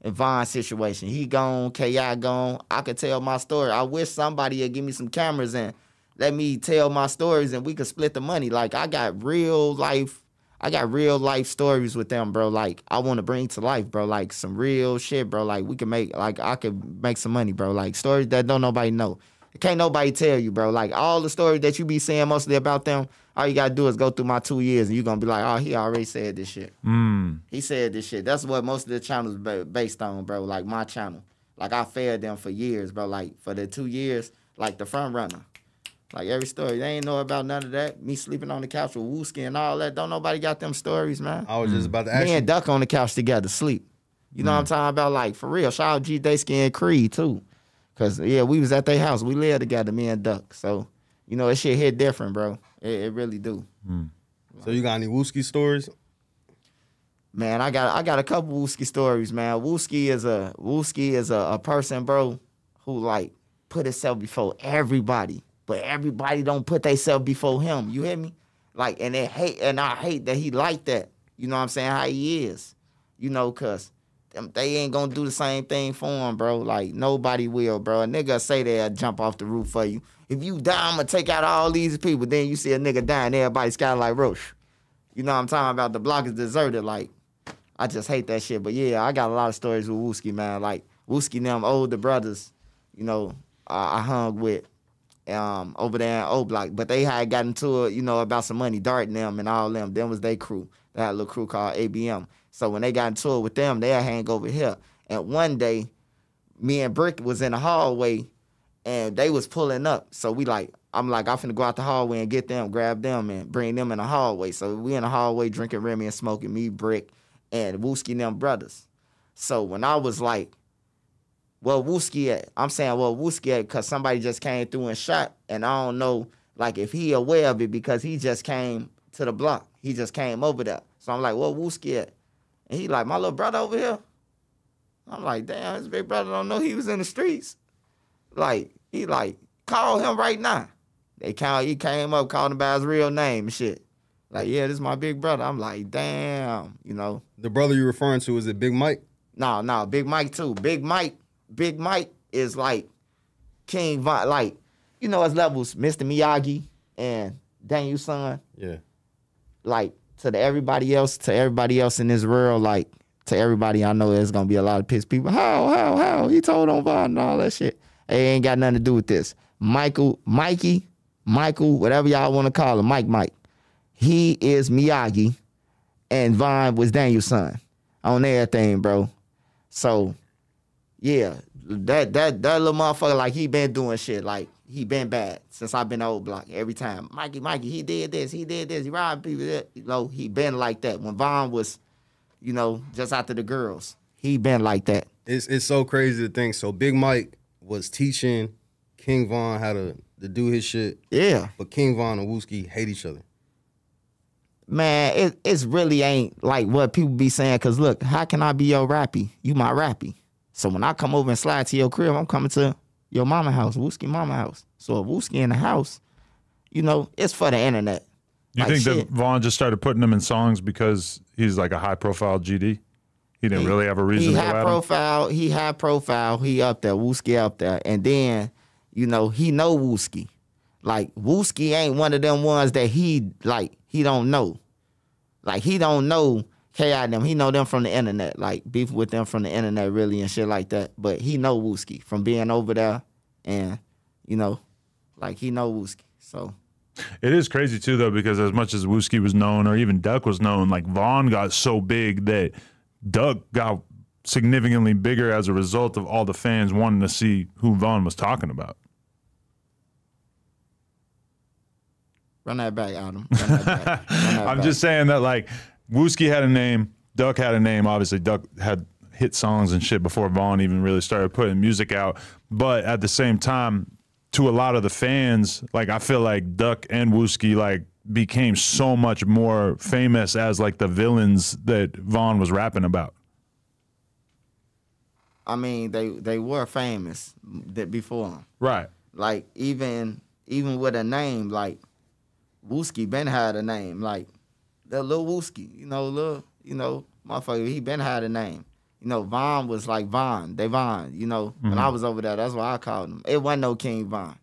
Von's situation. He gone, KI gone. I could tell my story. I wish somebody would give me some cameras and let me tell my stories and we could split the money. Like, I got real life. I got real life stories with them, bro. Like I want to bring to life, bro. Like some real shit, bro. Like we can make, like I could make some money, bro. Like stories that don't nobody know. Can't nobody tell you, bro. Like all the stories that you be saying mostly about them, all you gotta do is go through my two years, and you're gonna be like, oh, he already said this shit. Mm. He said this shit. That's what most of the channels ba- based on, bro. Like my channel. Like I fed them for years, bro. Like for the two years, like the front runner. Like every story, they ain't know about none of that. Me sleeping on the couch with Wooski and all that. Don't nobody got them stories, man. I was just about to Me ask you. and Duck on the couch together, sleep. You know what I'm talking about? Like for real. Shout out G Daysky and Creed too. Cause yeah, we was at their house. We lived together, me and Duck. So, you know, that shit hit different, bro. It, it really do. Hmm. So you got any Wooski stories? Man, I got I got a couple Wooski stories, man. Wooski is a Wooski is a, a person, bro, who like put himself before everybody. But everybody don't put themselves before him. You hear me? Like and they hate and I hate that he like that. You know what I'm saying? How he is. You know, cause them, they ain't gonna do the same thing for him, bro. Like nobody will, bro. A nigga say they'll jump off the roof for you. If you die, I'm gonna take out all these people. Then you see a nigga dying, everybody scattered like Roche. You know what I'm talking about? The block is deserted. Like, I just hate that shit. But yeah, I got a lot of stories with Wooski, man. Like Wooski and them older brothers, you know, I, I hung with um over there in O Block. But they had gotten into it, you know, about some money, Dart and them and all them. Them was their crew. They had a little crew called ABM. So when they got into it with them, they'll hang over here. And one day, me and Brick was in the hallway and they was pulling up. So we like, I'm like, I'm finna go out the hallway and get them, grab them, and bring them in the hallway. So we in the hallway drinking Remy and smoking me, Brick, and Wooski and them brothers. So when I was like, well, Wooski at, I'm saying, well, Wooski at, because somebody just came through and shot, and I don't know, like, if he aware of it because he just came to the block. He just came over there. So I'm like, well, Wooski at? And he like, my little brother over here? I'm like, damn, his big brother don't know he was in the streets. Like, he like, call him right now. They call, he came up, called him by his real name and shit. Like, yeah, this is my big brother. I'm like, damn, you know. The brother you're referring to is it Big Mike? No, no, Big Mike too. Big Mike, Big Mike is like King Von, like, you know his levels, Mr. Miyagi and Daniel Son, Yeah. like to the everybody else, to everybody else in this world, like to everybody I know there's gonna be a lot of pissed people. How, how, how? He told on Von and all that shit. It ain't got nothing to do with this. Michael, Mikey, Michael, whatever y'all want to call him, Mike Mike. He is Miyagi and Von was Daniel's son on everything, bro. So, yeah, that that that little motherfucker, like he been doing shit, like he been bad since I've been old block. Every time, Mikey, Mikey, he did this, he did this, he robbed people. That, you know, he been like that. When Von was, you know, just after the girls, he been like that. It's it's so crazy to think. So Big Mike was teaching King Von how to, to do his shit, Yeah, but King Von and Wooski hate each other. man, it it's really ain't like what people be saying. Cause look, how can I be your rappy? You my rappy. So when I come over and slide to your crib, I'm coming to your mama house, Wooski mama house. So if Wooski in the house, you know, it's for the internet. You Like think shit. that Von just started putting him in songs because he's like a high profile GD? He didn't really have a reason he high at him. profile. He high profile. He up there. Wooski up there. And then, you know, he know Wooski. Like Wooski ain't one of them ones that he like. He don't know. Like he don't know Ki them. He know them from the internet. Like beef with them from the internet, really, and shit like that. But he know Wooski from being over there, and you know, like he know Wooski. So It is crazy too, though, because as much as Wooski was known, or even Duck was known, like Von got so big that Duck got significantly bigger as a result of all the fans wanting to see who Von was talking about. run that back, Adam. That back. That I'm back. just saying that like Wooski had a name, Duck had a name. Obviously, Duck had hit songs and shit before Von even really started putting music out. But at the same time, to a lot of the fans, like I feel like Duck and Wooski like became so much more famous as like the villains that Von was rapping about. I mean, they they were famous that before him. Right. Like even even with a name like Wooski been had a name like the little Wooski, you know, little you know, motherfucker. He been had a name. You know, Von was like Von, Devon. You know, when mm-hmm. I was over there, that's what I called him. It wasn't no King Von.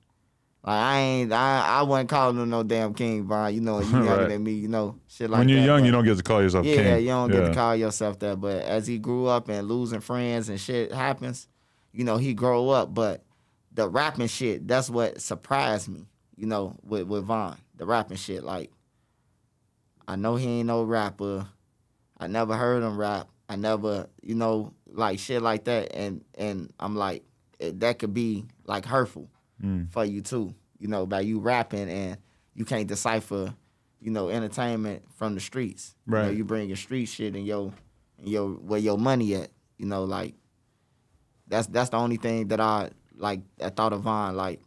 Like I ain't, I, I wasn't calling him no damn King Von. You know, you younger Right. than me. You know, shit like when you're that. young, but- you don't get to call yourself yeah, king. you don't get Yeah. to call yourself that. But as he grew up and losing friends and shit happens, you know, he grow up. But the rapping shit, that's what surprised me, you know, with, with Von. The rapping shit. Like, I know he ain't no rapper. I never heard him rap. I never, you know, like shit like that. And and I'm like, that could be like hurtful Mm. for you too. You know, by you rapping and you can't decipher, you know, entertainment from the streets. You, know, Right. you bring your street shit and your, and your where your money at. You know, like that's that's the only thing that I like. I thought of Von like,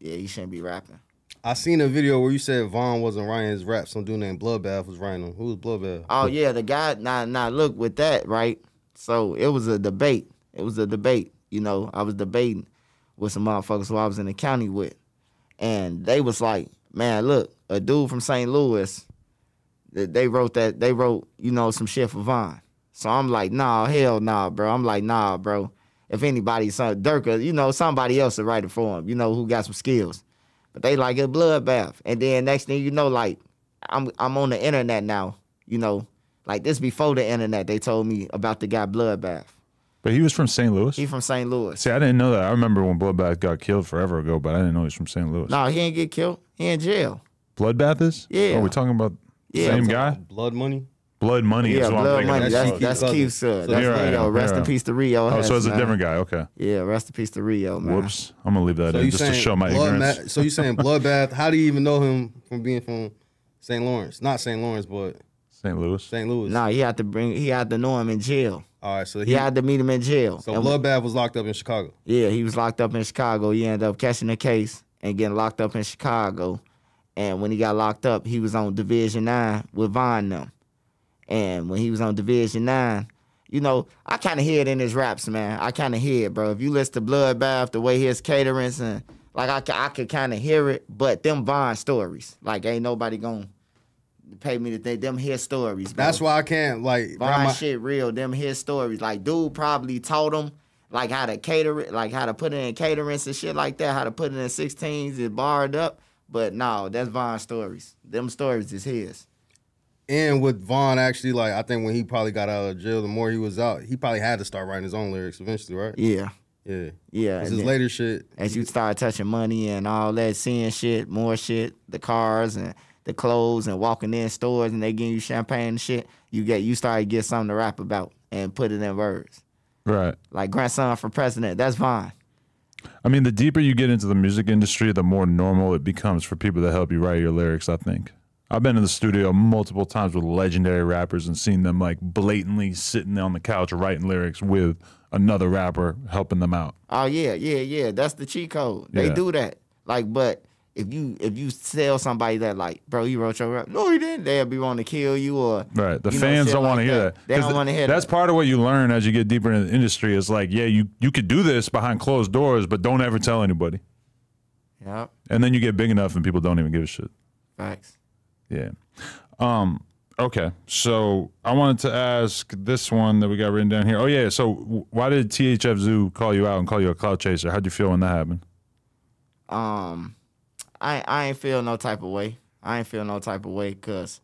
yeah, he shouldn't be rapping. I seen a video where you said Von wasn't writing his raps. Some dude named Bloodbath was writing them. Who was Bloodbath? Oh yeah, the guy. Now, now look with that right. So it was a debate. It was a debate. You know, I was debating with some motherfuckers who I was in the county with, and they was like, "Man, look, a dude from St. Louis, th- they wrote that. They wrote, you know, some shit for Von." So I'm like, "Nah, hell nah, bro." I'm like, "Nah, bro. If anybody, some Durka, you know, somebody else to write it for him. You know, who got some skills." But they like a bloodbath, and then next thing you know, like I'm I'm on the internet now. You know, like this before the internet, they told me about the guy Bloodbath. But he was from St. Louis. He from St. Louis. See, I didn't know that. I remember when Bloodbath got killed forever ago, but I didn't know he was from St. Louis. No, he ain't get killed. He in jail. Bloodbath is? Yeah. Are we talking about the Yeah, same I'm guy? Blood Money. Blood Money Yeah, is what I'm blood thinking. money. That's Keef's that's cousin. Keef's son. So That's you're right, Rio. you're Rest in right. peace to Rio. Oh, so it's a man. different guy. Okay. Yeah, rest in peace to Rio, man. Whoops. I'm gonna leave that So in you just to show my Blood ignorance. Ma- so you saying Bloodbath? How do you even know him from being from St. Lawrence? Not St. Lawrence, but St. Louis. St. Louis. Nah, he had to bring. He had to know him in jail. All right, so He he, had to meet him in jail. so And- Bloodbath was locked up in Chicago. Yeah, he was locked up in Chicago. He ended up catching the case and getting locked up in Chicago. And when he got locked up, he was on Division Nine with Von them. And when he was on Division Nine, you know, I kind of hear it in his raps, man. I kind of hear it, bro. If you listen to Bloodbath, the way his caterings and like I, ca- I could kind of hear it, but them Von stories, like ain't nobody gonna pay me to think them his stories. Bro. That's why I can't like Von my- shit real. Them his stories. Like dude probably taught him like how to cater it, like how to put it in caterings and shit like that, how to put it in sixteens and barred up. But no, that's Von stories. Them stories is his. And with Von actually, like I think when he probably got out of jail, the more he was out, he probably had to start writing his own lyrics eventually, right? Yeah. Yeah. Yeah. and his then later shit, as you start touching money and all that, seeing shit, more shit, the cars and the clothes and walking in stores and they giving you champagne and shit, you get you start to get something to rap about and put it in words. Right. Like grandson for president, that's fine. I mean, the deeper you get into the music industry, the more normal it becomes for people to help you write your lyrics, I think. I've been in the studio multiple times with legendary rappers and seen them like blatantly sitting on the couch writing lyrics with another rapper helping them out. Oh yeah, yeah, yeah. That's the cheat code. They Yeah. do that. Like, but if you if you tell somebody that like, bro, you wrote your rap, no, he didn't. They'll be wanting to kill you or Right. The you know, fans don't want to like hear that. They don't want to hear That's that. part of what you learn as you get deeper in the industry is like, yeah, you, you could do this behind closed doors, but don't ever tell anybody. Yep, And then you get big enough and people don't even give a shit. facts. Yeah. Um, Okay, so I wanted to ask this one that we got written down here. Oh yeah, so why did THF Zoo call you out and call you a cloud chaser? How'd you feel when that happened? um, I I ain't feel no type of way. I ain't feel no type of way, cause,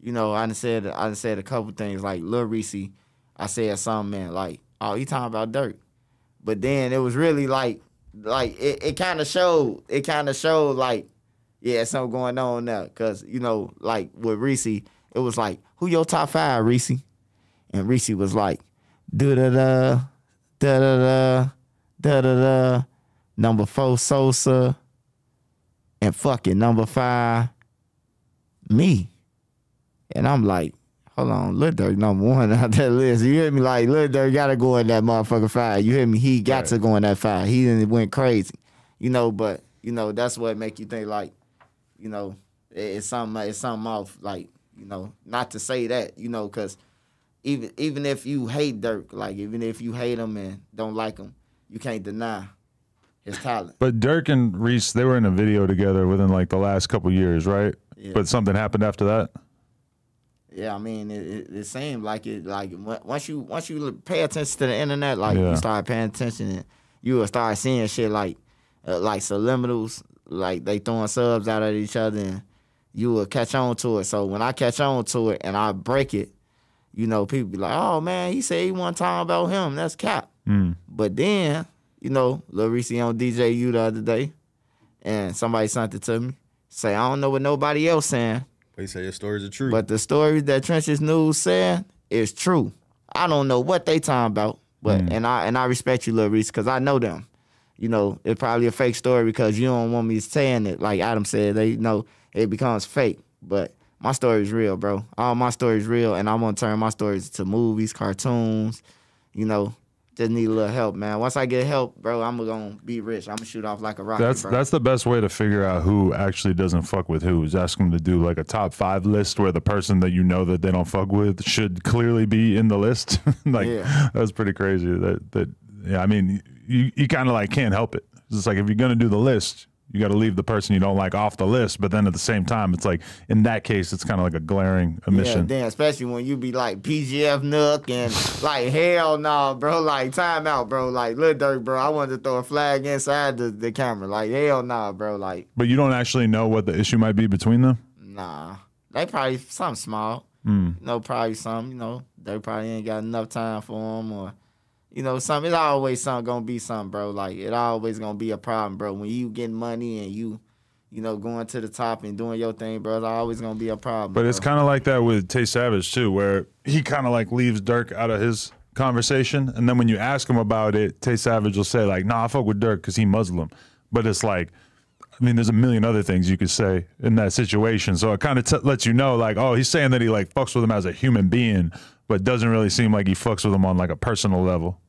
you know, I done said I done said a couple things like Lil Reese. I said something man like, oh, he talking about dirt, but then it was really like like it, it kind of showed it kind of showed like yeah something going on there, cause you know like with Reese, it was like who your top five Reese, and Reese was like da da da da da da da da number four Sosa, and fucking number five me. And I'm like, hold on, Lil Durk number one out that list. You hear me? Like Lil Durk gotta go in that motherfucker five. You hear me? He got Right. to go in that five. He didn't went crazy. You know, but you know, that's what make you think like, you know, it's something it's something off. Like, you know, not to say that, you know, cause even even if you hate Durk, like even if you hate him and don't like him, you can't deny his talent. But Durk and Reese, they were in a video together within like the last couple years, right? Yeah. But something happened after that. Yeah, I mean, it, it, it seemed like it. Like once you once you pay attention to the internet, like Yeah. you start paying attention, and you will start seeing shit like uh, like subliminals, like they throwing subs out at each other, and you will catch on to it. So when I catch on to it and I break it, you know, people be like, "Oh man, he said he one time about him. That's cap." Mm. But then, you know, Lil Reese on DJU the other day, and somebody sent it to me. Say I don't know what nobody else saying. But you say your stories are true. But the story that Trenches News said is true. I don't know what they talking about, but hmm. and I and I respect you, Lil Reese, because I know them. You know, it's probably a fake story because you don't want me saying it. Like Adam said, they know it becomes fake. But my story is real, bro. All my story is real, and I'm gonna turn my stories to movies, cartoons. You know, just need a little help, man. Once I get help, bro, I'm gonna be rich. I'm gonna shoot off like a rocket, That's bro. that's the best way to figure out who actually doesn't fuck with who. Is ask them to do like a top five list where the person that you know that they don't fuck with should clearly be in the list. like Yeah. that's pretty crazy. That that yeah. I mean, you you kind of like can't help it. It's like if you're gonna do the list, you got to leave the person you don't like off the list. But then at the same time, it's like in that case, it's kind of like a glaring omission. Yeah, then especially when you be like PGF Nook and like hell no, bro. Like time out, bro. Like Lil Durk, bro. I wanted to throw a flag inside the, the camera. Like hell nah, bro. Like but you don't actually know what the issue might be between them. nah. They probably something small. Hmm. You know, probably some. You know, they probably ain't got enough time for them or. You know, something. It's always something gonna be something, bro. Like it always gonna be a problem, bro. When you getting money and you, you know, going to the top and doing your thing, bro. It's always gonna be a problem. But it's kind of like that with Tay Savage too, where he kind of like leaves Durk out of his conversation, and then when you ask him about it, Tay Savage will say like, "Nah, I fuck with Durk because he Muslim," but it's like. I mean, there's a million other things you could say in that situation. So it kind of t- lets you know, like, oh, he's saying that he like fucks with him as a human being, but doesn't really seem like he fucks with him on like a personal level.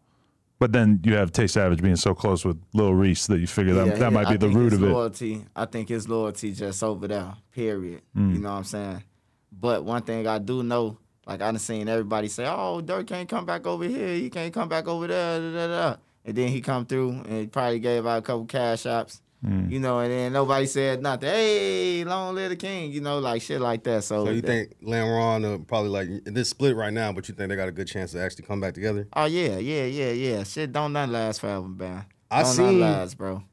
But then you have Tay Savage being so close with Lil Reese that you figure that Yeah, that yeah, might be I the root of it. Loyalty, I think his loyalty just over there. Period. Mm. You know what I'm saying? But one thing I do know, like I done seen everybody say, "Oh, Durk can't come back over here. He can't come back over there." Da, da, da. And then he come through and he probably gave out a couple cash apps. Mm. You know, and then nobody said nothing. Hey, long live the king. You know, like shit like that. So, so you think Lamron uh, probably like this split right now, but you think they got a good chance to actually come back together? Oh yeah, yeah, yeah, yeah. Shit don't nothing last forever, man. I don't seen- last, bro.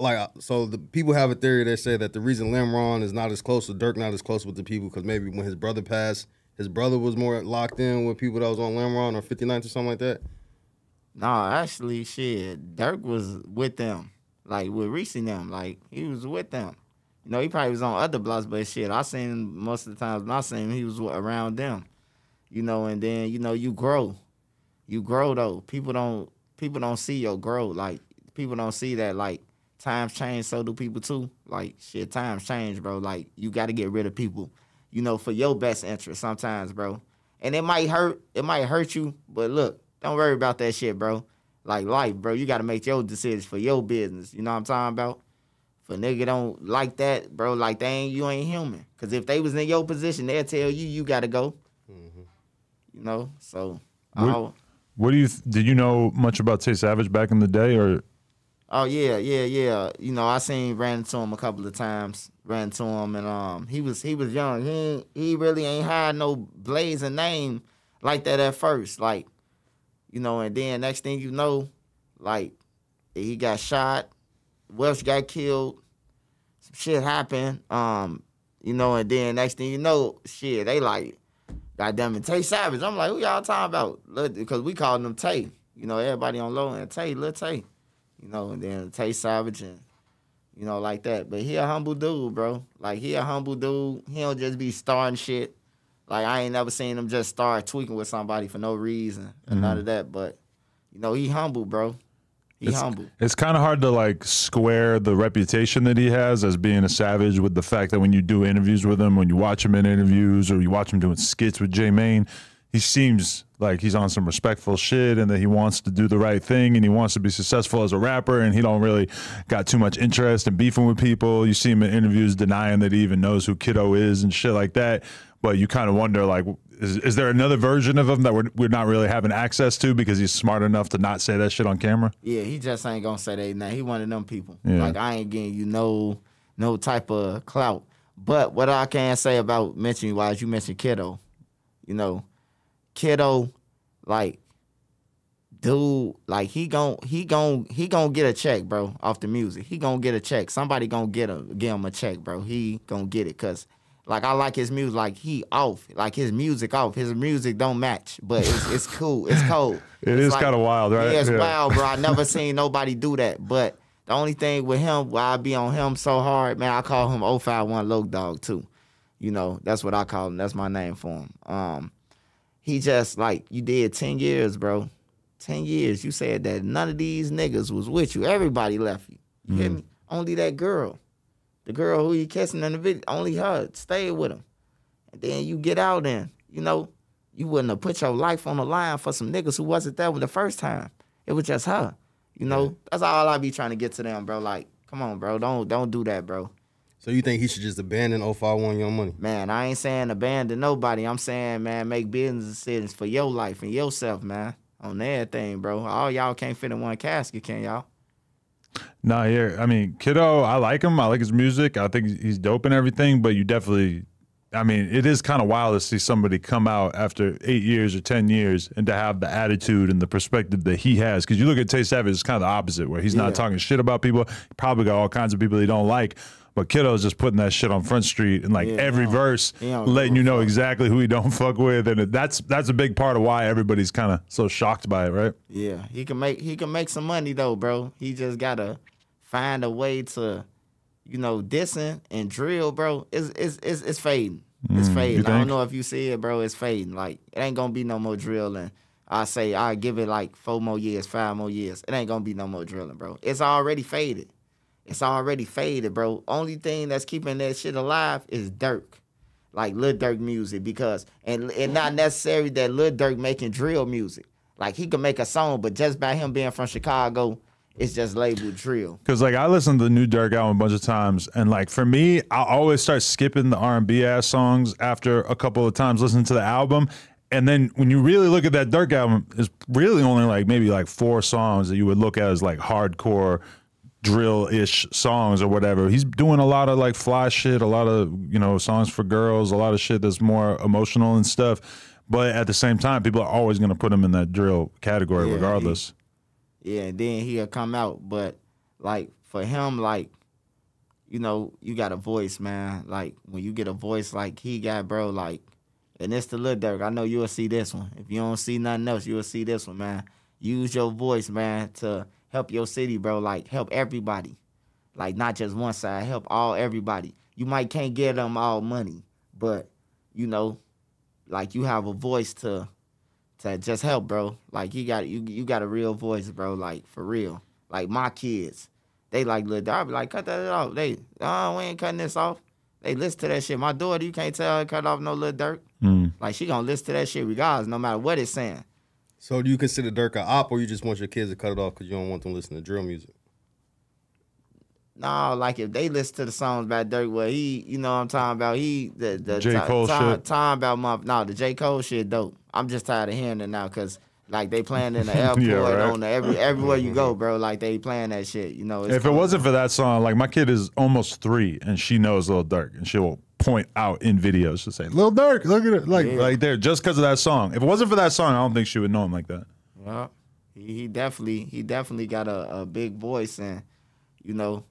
Like uh, so, the people have a theory that say that the reason Lamron is not as close to Durk, not as close with the people, because maybe when his brother passed, his brother was more locked in with people that was on Lamron or 59th or something like that. No, actually, shit. Durk was with them, like with Reese and them. Like he was with them. You know, he probably was on other blocks, but shit, I seen most of the times. When I seen him, he was around them. You know, and then you know you grow, you grow though. People don't people don't see your growth. Like people don't see that. Like times change, so do people too. Like shit, times change, bro. Like you got to get rid of people. You know, for your best interest sometimes, bro. And it might hurt. It might hurt you, but look, don't worry about that shit, bro. Like life, bro. You got to make your decisions for your business. You know what I'm talking about? If a nigga don't like that, bro, like they ain't you ain't human. Cause if they was in your position, they'll tell you you gotta go. You know, so What- What do you th- did you know much about Tay Savage back in the day, or Oh yeah, yeah, yeah. You know, I seen ran into him a couple of times. Ran into him, and um, he was he was young. He he really ain't had no blazing name like that at first. Like, you know, and then next thing you know, like he got shot. Welsh got killed. Some shit happened. Um, you know, and then next thing you know, shit, they like, goddamn it, Tay Savage. I'm like, who y'all talking about? Because we called him Tay. You know, everybody on low and Tay, Lil Tay. You know, and then Tay Savage and you know, like that. But he a humble dude, bro. Like he a humble dude. He don't just be starting shit. Like I ain't never seen him just start tweaking with somebody for no reason and none of mm-hmm. that. But you know, he humble, bro. He It's, humble. it's kind of hard to like square the reputation that he has as being a savage with the fact that when you do interviews with him, when you watch him in interviews or you watch him doing skits with J Mane, he seems like he's on some respectful shit and that he wants to do the right thing and he wants to be successful as a rapper and he don't really got too much interest in beefing with people. You see him in interviews denying that he even knows who Kiddo is and shit like that. But you kind of wonder like is, is there another version of him that we're, we're not really having access to because he's smart enough to not say that shit on camera? Yeah, he just ain't gonna say that. Now he one of them people. Yeah. Like I ain't getting you no no type of clout. But what I can say about mentioning wise, you mentioned kiddo. You know, kiddo, like, dude, like he gon' he gon' he gon' get a check, bro, off the music. He gon' get a check. Somebody gonna get a give him a check, bro. He gonna get it, cause like I like his music. Like he off, like his music off. His music don't match, but it's it's cool. It's cold. It It's is kinda wild, right? Yeah, it's Yeah. wild, bro. I never seen nobody do that. But the only thing with him, why I be on him so hard, man, I call him 051 Low Dog too. You know, that's what I call him. That's my name for him. Um, he just like you did 10 years, bro. 10 years. You said that none of these niggas was with you. Everybody left you. You hear me? Only that girl. The girl who you kissing in the video, only her stayed with him. And then you get out and, you know, you wouldn't have put your life on the line for some niggas who wasn't there the first time. It was just her. You know, that's all I be trying to get to them, bro. Like, come on, bro. Don't don't do that, bro. So you think he should just abandon 051 Young Money? Man, I ain't saying abandon nobody. I'm saying, man, make business decisions for your life and yourself, man. On everything, bro. All y'all can't fit in one casket, can y'all? Nah, yeah. I mean, Kiddo, I like him. I like his music. I think he's dope and everything. But you definitely, I mean, it is kind of wild to see somebody come out after eight years or ten years and to have the attitude and the perspective that he has. Because you look at Tay Savage, it's kind of the opposite, where he's Yeah. not talking shit about people. He probably got all kinds of people he don't like. But Kiddo's just putting that shit on Front Street and like Yeah, every don't- verse, letting you know fuck. exactly who he don't fuck with, and that's that's a big part of why everybody's kind of so shocked by it, right? Yeah, he can make he can make some money though, bro. He just gotta find a way to, you know, dissing and drill, bro. It's it's it's, it's fading. It's Mm, fading. I don't know if you see it, bro. It's fading. Like it ain't gonna be no more drilling. I say I give it like four more years, five more years. It ain't gonna be no more drilling, bro. It's already faded. It's already faded, bro. Only thing that's keeping that shit alive is Durk. Like Lil Durk music because and and not necessary that Lil Durk making drill music. Like he could make a song, but just by him being from Chicago, it's just labeled drill. Cause like I listened to the new Durk album a bunch of times, and like for me, I always start skipping the R and B ass songs after a couple of times listening to the album. And then when you really look at that Durk album, it's really only like maybe like four songs that you would look at as like hardcore drill ish songs or whatever. He's doing a lot of like fly shit, a lot of you know songs for girls, a lot of shit that's more emotional and stuff. But at the same time, people are always gonna put him in that drill category Yeah, he- regardless. Yeah, and then he'll come out. But like for him, like, you know, you got a voice, man. Like when you get a voice like he got, bro, like and it's the Lil Durk. I know you'll see this one. If you don't see nothing else, you'll see this one, man. Use your voice, man, to help your city, bro. Like help everybody. Like not just one side, help all everybody. You might can't get them all money, but you know, like you have a voice to to just help, bro. Like you got you you got a real voice, bro. Like for real. Like my kids, they like. I be like, cut that off. They, oh, we ain't cutting this off. They listen to that shit. My daughter, you can't tell her cut off no Lil Durk. Mm. Like she gonna listen to that shit regardless, no matter what it's saying. So do you consider Durk a op, or you just want your kids to cut it off because you don't want them listening to drill music? No, like if they listen to the songs by Durk, well, he, you know what I'm talking about. He, the, the J. Cole ti- shit. Time about my, no, the J. Cole shit dope. I'm just tired of hearing it now because Like they playing in the airport, right. on the every everywhere you go, bro. Like they playing that shit. You know, it's If it wasn't for that song, like my kid is almost three and she knows Lil Durk and she will point out in videos to say, "Little Durk, look at it. Like Yeah. like there, just because of that song. If it wasn't for that song, I don't think she would know him like that. Yeah, he, he definitely he definitely got a, a big voice and you know,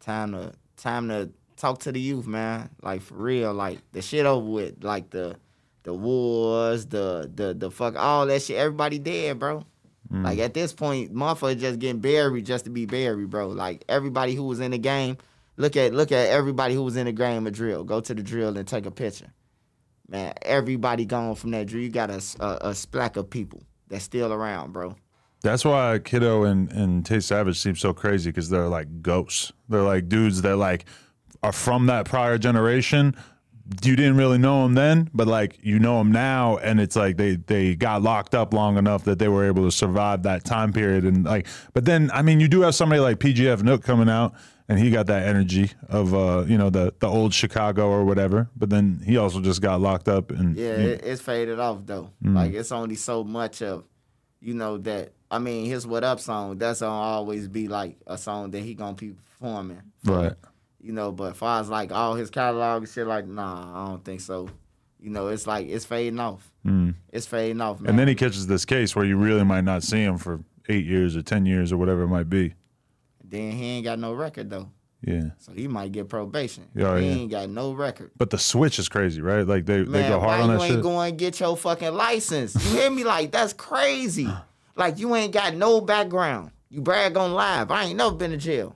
time to time to talk to the youth, man. Like for real, like the shit over with, like the the wars, the the the fuck all that shit. Everybody dead, bro. Mm. Like at this point, motherfuckers just getting buried just to be buried, bro. Like everybody who was in the game, look at look at everybody who was in the game of drill. Go to the drill and take a picture. Man, everybody gone from that drill. You got a a splack of people that's still around, bro. That's why Kiddo and, and Tay Savage seem so crazy because they're like ghosts. They're like dudes that like are from that prior generation. You didn't really know them then, but like you know them now, and it's like they they got locked up long enough that they were able to survive that time period. And like, but then I mean, you do have somebody like PGF Nook coming out, and he got that energy of uh you know the the old Chicago or whatever. But then he also just got locked up and Yeah, it, it's faded off though. Like it's only so much of, you know that. I mean, his "What Up" song. That's gonna always be like a song that he gonna be performing. right. You know, but as far as like all his catalog and shit, like nah, I don't think so. You know, it's like it's fading off. It's fading off, man. And then he catches this case where you really might not see him for eight years or ten years or whatever it might be. Then he ain't got no record though, Yeah. so he might get probation. Yeah, he yeah. ain't got no record. But the switch is crazy, right? Like they, they go hard why on you that ain't going and get your fucking license? You hear me? Like that's crazy. Like you ain't got no background. You brag on live. I ain't never been to jail.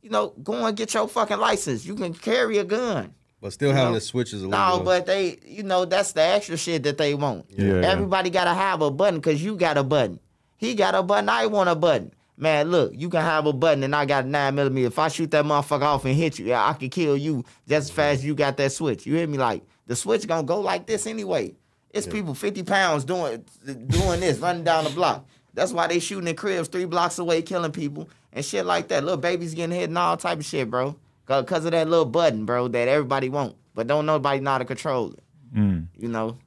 You know, go and get your fucking license. You can carry a gun. But still having know? the switches a little. No, but they, you know, that's the extra shit that they want. Yeah, yeah. Everybody gotta have a button because you got a button. He got a button. I want a button. Man, look, you can have a button and I got a nine millimeter. If I shoot that motherfucker off and hit you, yeah, I could kill you just as fast as you got that switch. You hear me? Like the switch gonna go like this anyway. It's people 50 pounds doing doing this, running down the block. That's why they shooting in cribs three blocks away, killing people and shit like that. Little babies getting hit and all type of shit, bro. Cause of that little button, bro, that everybody want, but don't nobody know how to control it. You know,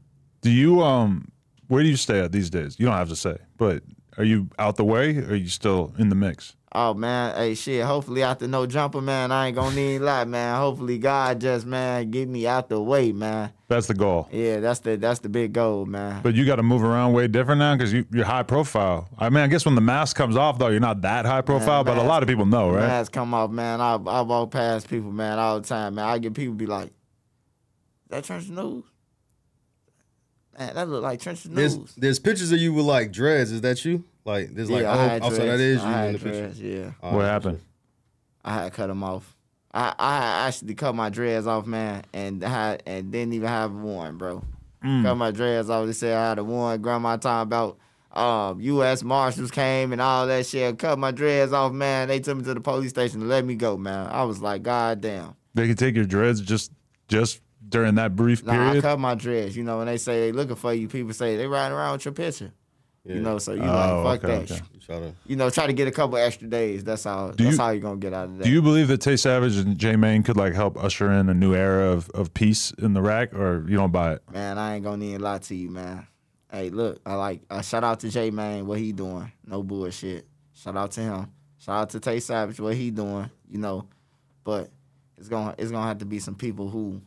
Do you um where do you stay at these days? You don't have to say, but are you out the way or are you still in the mix? Oh man, hey shit. Hopefully after no jumper, man, I ain't gonna need a lot, man. Hopefully God just man get me out the way, man. That's the goal. Yeah, that's the that's the big goal, man. But you got to move around way different now because you, you're high profile. I mean, I guess when the mask comes off, though, you're not that high profile, but a lot of people know, right? Mask come off, man. I I walk past people, man, all the time, man. I get people be like, "That Trenches News." Man, that look like Trench there's News. there's pictures of you with like dreads. Is that you? Like there's like yeah, oh, I had oh, so that dreads. is you I had in the picture. Yeah, Oh, what happened? I had cut them off. I I actually cut my dreads off, man, and had and didn't even have one, bro. Cut my dreads off. They said I had a one. Grandma talking about um, U.S. Marshals came and all that shit. Cut my dreads off, man. They took me to the police station to let me go, man. I was like, God damn. They could take your dreads just just during that brief Nah, I cut my dreads. You know, when they say they looking for you, people say they riding around with your picture. Yeah. You know, so you Oh, like fuck okay, that. okay. You try to- You know, try to get a couple extra days. That's how. Do that's you- how you gonna get out of that. Do you believe that Tay Savage and J Mane could like help usher in a new era of, of peace in the rack, or you don't buy it? Man, I ain't gonna need a lie to you, man. Hey, look, I like uh, shout out to J Mane, what he doing? No bullshit. Shout out to him. Shout out to Tay Savage, what he doing? You know, but it's gonna it's gonna have to be some people who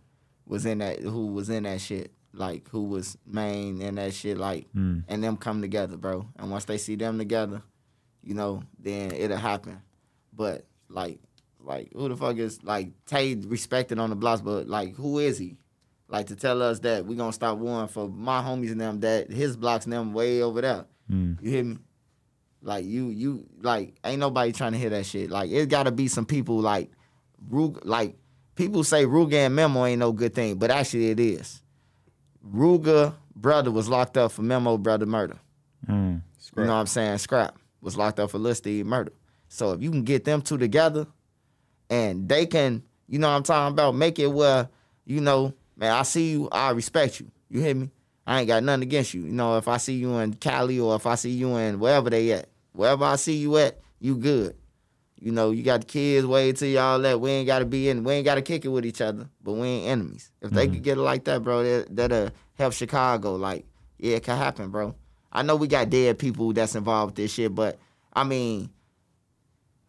was in that who was in that shit, like who was main in that shit, like mm. and them come together, bro. And once they see them together, you know, then it'll happen. But like, like who the fuck is like Tay respected on the blocks, but like who is he? Like to tell us that we gonna stop warring for my homies and them that his blocks and them way over there. Mm. You hear me? Like you, you like ain't nobody trying to hear that shit. Like it gotta be some people like like people say Rooga and Memo ain't no good thing, but actually it is. Rooga brother was locked up for Memo brother murder. Mm. You know what I'm saying? Scrap was locked up for Lil Steve murder. So if you can get them two together and they can, you know what I'm talking about, make it where, you know, man, I see you, I respect you. You hear me? I ain't got nothing against you. You know, if I see you in Cali or if I see you in wherever they at, wherever I see you at, you good. You know, you got the kids wait till y'all that we ain't gotta be in we ain't gotta kick it with each other, but we ain't enemies. If they could mm-hmm. get it like that, bro, that that'll help Chicago. Like, yeah, it can happen, bro. I know we got dead people that's involved with this shit, but I mean,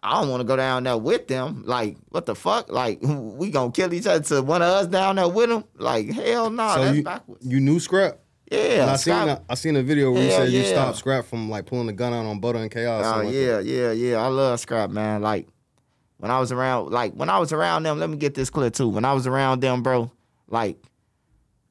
I don't want to go down there with them. Like, what the fuck? Like, we gonna kill each other to one of us down there with them? Like, hell no, so that's you, backwards. you knew scrap. Yeah, I seen a, I seen a video where you said you stopped scrap from like pulling the gun out on Butter and Chaos. Oh like yeah, that. yeah, yeah. I love scrap, man. Like when I was around, like when I was around them. Let me get this clear too. When I was around them, bro, like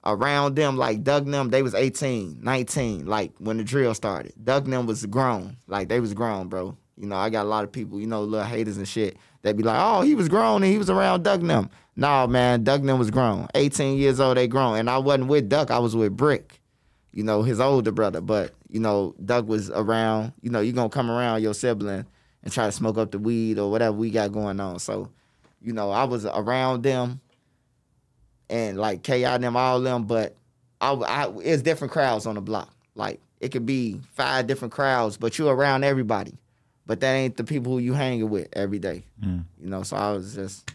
around them, like Duck them, they was 18, 19, like when the drill started. Duck them was grown, like they was grown, bro. You know, I got a lot of people, you know, little haters and shit. They be like, oh, he was grown and he was around Duck them. Nah, man, Duck them was grown. 18 years old, they grown. And I wasn't with Duck, I was with Brick you know, his older brother. But, you know, Duck was around, you know, you're gonna come around your sibling and try to smoke up the weed or whatever we got going on. So, you know, I was around them and like KI and them, all them, but I, I it's different crowds on the block. Like it could be five different crowds, but you're around everybody. But that ain't the people who you hanging with every day. Mm. You know, so I was just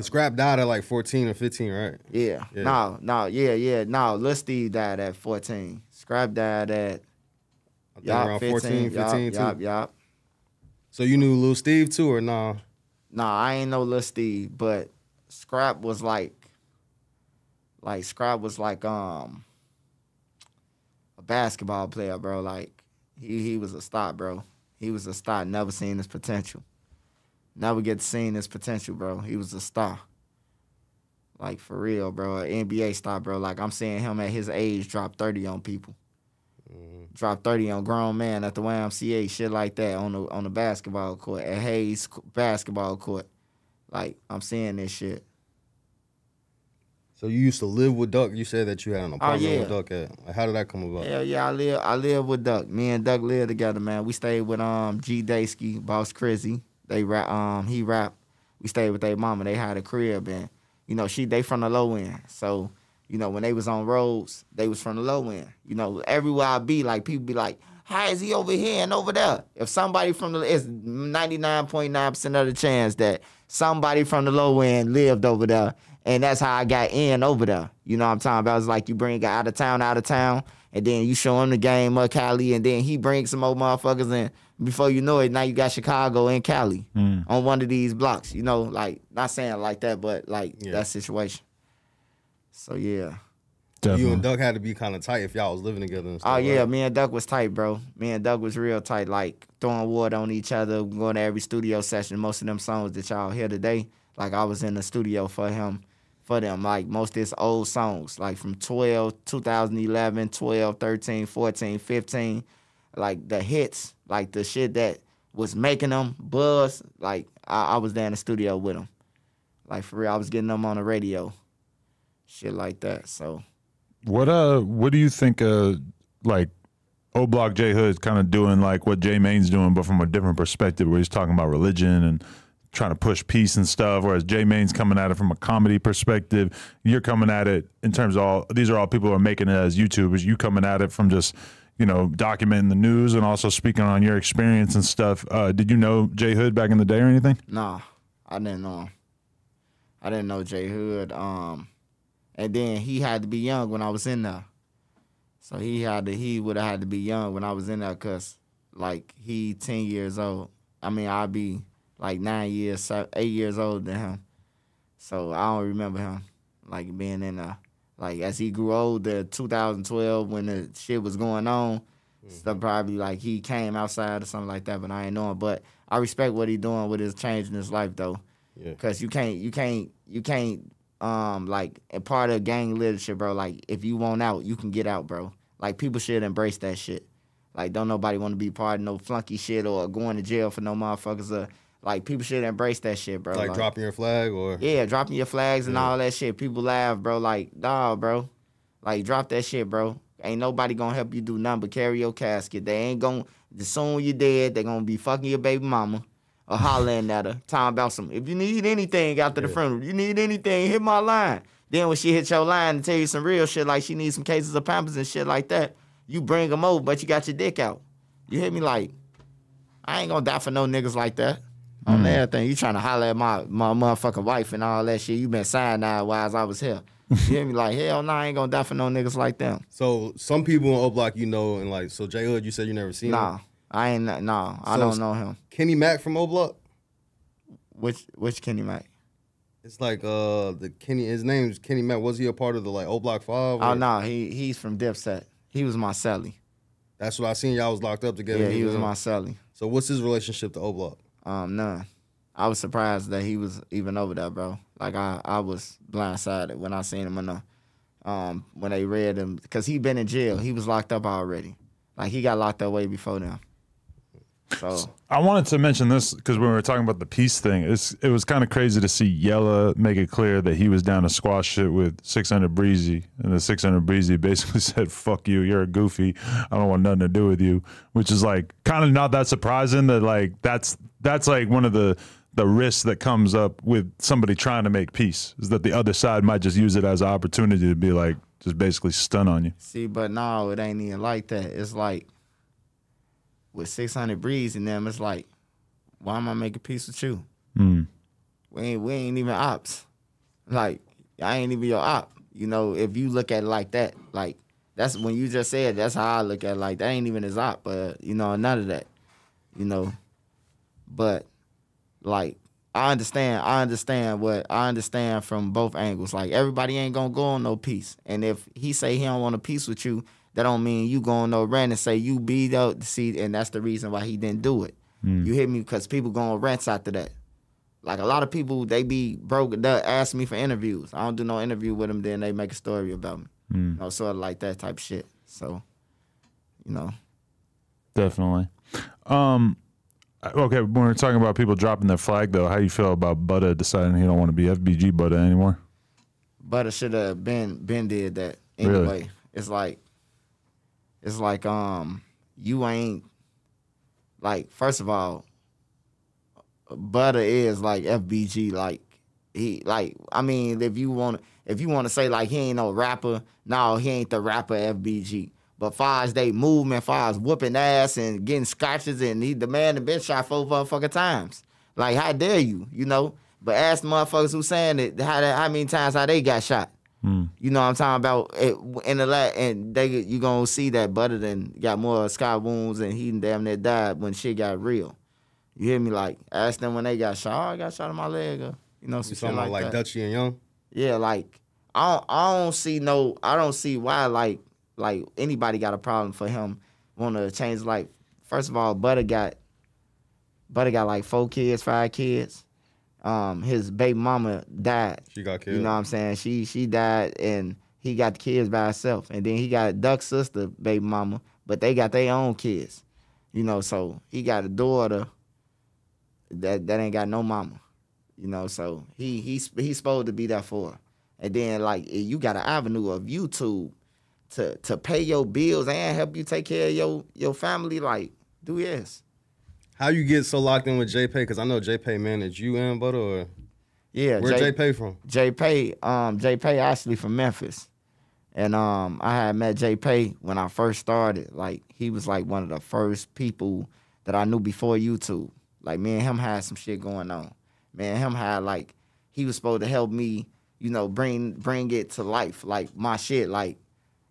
'Cause Scrap died at like 14 or 15, right? yeah. Yeah. No, no, yeah, yeah. No, Lil Steve died at 14. Scrap died at I think around 15, 14, 15 yup, too. yup, yup. So you knew Lil Steve too, or nah? Nah, I ain't no Lil Steve, but Scrap was like, like Scrap was like um a basketball player, bro. Like he he was a star, bro. He was a star. Never seen his potential. Never get to see his potential, bro. He was a star. Like for real, bro. An NBA star, bro. Like I'm seeing him at his age drop 30 on people. Drop 30 on grown man at the YMCA, shit like that on the on the basketball court, at Hayes basketball court. Like I'm seeing this shit. So you used to live with Duck. You said that you had an apartment Oh, yeah. with Duck at. How did that come about? Hell yeah, I live I live with Duck. Me and Duck live together, man. We stayed with um G Daysky, Boss Crizzy. They rap um he rap. We stayed with their mama. They had a crib and you know, she they from the low end. So, you know, when they was on roads, they was from the low end. You know, everywhere I be, like people be like, How is he over here and over there? If somebody from the it's 99.9% of the chance that somebody from the low end lived over there. And that's how I got in over there. You know what I'm talking about? It's like you bring a guy out of town, out of town, and then you show him the game of Cali, and then he brings some old motherfuckers in. Before you know it, now you got Chicago and Cali mm. on one of these blocks. You know, like not saying like that, but like Yeah. that situation. So yeah. Definitely. You and Duck had to be kind of tight if y'all was living together and stuff. Oh yeah, right? me and Duck was tight, bro. Me and Duck was real tight, like throwing wood on each other, going to every studio session. Most of them songs that y'all hear today, like I was in the studio for him, for them. Like most of his old songs, like from 12, 2011, 12, 13, 14, 15, like the hits, like the shit that was making them buzz. Like I, I was there in the studio with them. Like for real, I was getting them on the radio, shit like that. So. What uh what do you think uh like O Block J Hood's kind of doing like what J Mane's doing but from a different perspective where he's talking about religion and trying to push peace and stuff whereas J Mane's coming at it from a comedy perspective you're coming at it in terms of all these are all people who are making it as YouTubers you coming at it from just you know documenting the news and also speaking on your experience and stuff uh did you know Jay Hood back in the day or anything Nah, I didn't know him. I didn't know Jay Hood. Um, and then he had to be young when I was in there. So he had to. He would have had to be young when I was in there, cause like he ten years old. I mean, I'd be like nine years, eight years older than him. So I don't remember him like being in there. Like as he grew older, 2012 when the shit was going on, stuff probably like he came outside or something like that. But I ain't know him. But I respect what he doing with his change in his life though. Yeah. Cause you can't, you can't, you can't, um, like a part of gang leadership, bro. Like if you want out, you can get out, bro. Like people should embrace that shit. Like don't nobody want to be part of no flunky shit or going to jail for no motherfuckers. Or, like people should embrace that shit, bro. Like, dropping your flag or Yeah, dropping your flags and Yeah. all that shit. People laugh, bro. Like, dog, bro. Like, drop that shit, bro. Ain't nobody gonna help you do nothing but carry your casket. They ain't gonna, the soon you dead, they gonna be fucking your baby mama or hollering at her, talking about some, if you need anything after the Yeah. funeral, you need anything, hit my line. Then when she hit your line and tell you some real shit, like she needs some cases of Pampers and shit like that, you bring them over, but you got your dick out. You hit me like, I ain't gonna die for no niggas like that. On everything. You trying to holler at my, my motherfucking wife and all that shit. You been cyanide while I was here. You hear me? Like hell, no, I ain't gonna die for no niggas like them. So some people in O Block you know, and like so J Hood, you said you never seen him. Nah, I ain't. Nah, I don't know him. Kenny Mack from O Block. Which which Kenny Mack? It's like uh the Kenny. His name's Kenny Mack. Was he a part of the like O Block Five? Oh or- no, he he's from Dipset. He was my celly. That's what I seen. Y'all was locked up together. Yeah, he was him. my celly. So what's his relationship to O Block? Um, none. I was surprised that he was even over there, bro. Like I, I was blindsided when I seen him in the, um, when they read him because he been in jail. He was locked up already. Like he got locked up way before them. So I wanted to mention this because when we were talking about the peace thing, it's it was kind of crazy to see Yella make it clear that he was down to squash shit with 600 Breezy, and the 600 Breezy basically said, "Fuck you, you're a goofy. I don't want nothing to do with you," which is like kind of not that surprising. That like that's that's like one of the the risks that comes up with somebody trying to make peace is that the other side might just use it as an opportunity to be like just basically stun on you. see, but no, it ain't even like that. It's like with six hundred Breezy in them. It's like, why am I making peace with you? Mm. We ain't we ain't even ops. Like I ain't even your op. You know, if you look at it like that, like that's when you just said that's how I look at it. Like that ain't even his op, but you know, none of that. You know. But like I understand, I understand what I understand from both angles. Like everybody ain't gonna go on no peace. And if he say he don't want a peace with you, that don't mean you go on no rant and say you beat out the seat and that's the reason why he didn't do it. You hit me because people go on rants after that. Like a lot of people, they be broke. They ask me for interviews. I don't do no interview with them. Then they make a story about me. You know, sort of like that type of shit. So, you know, Definitely. Um, okay, when we're talking about people dropping their flag, though, how you feel about Butter deciding he don't want to be FBG Butter anymore? Butter should have been been did that Really? anyway. It's like, it's like um, you ain't like first of all, Butter is like FBG. Like he like I mean, if you want if you want to say like he ain't no rapper, no, he ain't the rapper FBG. But far as they movement, far as whooping ass and getting scratches, and he the man that been shot four motherfucking times. Like how dare you, you know? But ask the motherfuckers who saying it how how many times how they got shot. Hmm. You know what I'm talking about? It, in the la and they you gonna see that Butter than got more sky wounds and he damn near died when shit got real. You hear me? Like ask them when they got shot. Oh, I got shot in my leg. Or, you know, some You shit talking like, about like that. Dutchie and Young? Yeah, like I don't, I don't see no I don't see why like like anybody got a problem for him want to change like first of all Butter got Butter got like four kids, five kids. Um his baby mama died. She got killed. You know what I'm saying? She she died and he got the kids by himself. And then he got Duck's sister, baby mama, but they got their own kids. You know, so he got a daughter that that ain't got no mama. You know, so he he's he's supposed to be there for her. And then like you got an avenue of YouTube to to pay your bills and help you take care of your your family. Like, do yes. How you get so locked in with J Pay? Because I know J Pay managed you and Butter. Or Yeah, where J Pay from? Jay Pay, um, Jay Pay actually from Memphis. And um, I had met Jay Pay when I first started. Like he was like one of the first people that I knew before YouTube. Like me and him had some shit going on. Me and him had like he was supposed to help me, you know, bring bring it to life, like my shit, like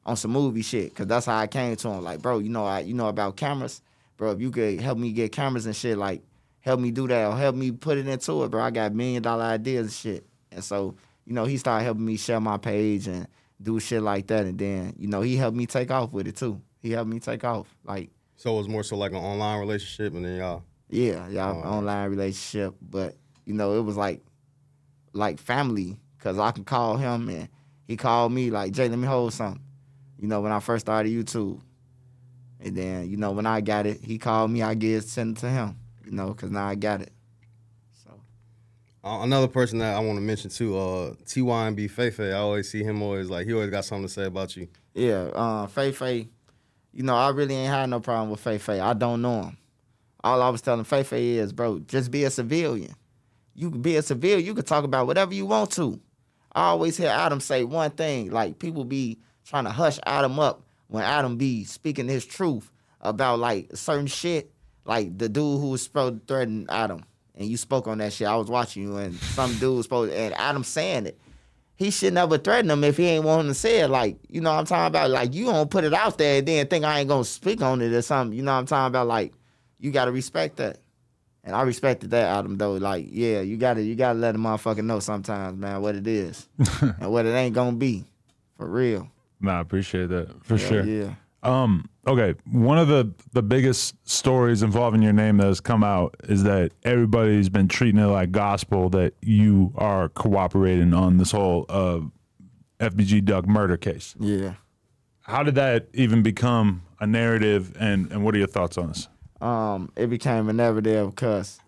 on some movie shit. Cause that's how I came to him. Like, bro, you know, I you know about cameras, bro. If you could help me get cameras and shit, like help me do that or help me put it into it, bro. I got million dollar ideas and shit. And so, you know, he started helping me share my page and do shit like that. And then, you know, he helped me take off with it too. He helped me take off. Like, So it was more so like an online relationship, and then y'all. yeah, y'all Oh. online relationship. But, you know, it was like like family. Cause I can call him and he called me like, Jay, let me hold something. You know, when I first started YouTube. And then, you know, when I got it, he called me, I get it sent it to him. You know, cause now I got it. So Uh, another person that I want to mention too, uh, TYNB Fefe. I always see him always like he always got something to say about you. Yeah, uh, Fefe, you know, I really ain't had no problem with Fefe. I don't know him. All I was telling Fefe is, bro, just be a civilian. You can be a civilian. You can talk about whatever you want to. I always hear Adam say one thing, like people be trying to hush Adam up when Adam be speaking his truth about like certain shit. Like the dude who was supposed to threaten Adam, and you spoke on that shit. I was watching you, and some dude was supposed, and Adam saying it he should never threaten him if he ain't wanting to say it. Like, you know what I'm talking about? Like, you don't put it out there and then think I ain't gonna speak on it or something. You know what I'm talking about? Like, you gotta respect that. And I respected that Adam though. Like, yeah, you gotta you gotta let a motherfucker know sometimes, man, what it is. and what it ain't gonna be. For real. Nah, I appreciate that for Yeah, sure. Yeah. Um, okay, one of the the biggest stories involving your name that has come out is that everybody's been treating it like gospel that you are cooperating on this whole uh, FBG Duck murder case. Yeah. How did that even become a narrative, and and what are your thoughts on this? um, it became a narrative because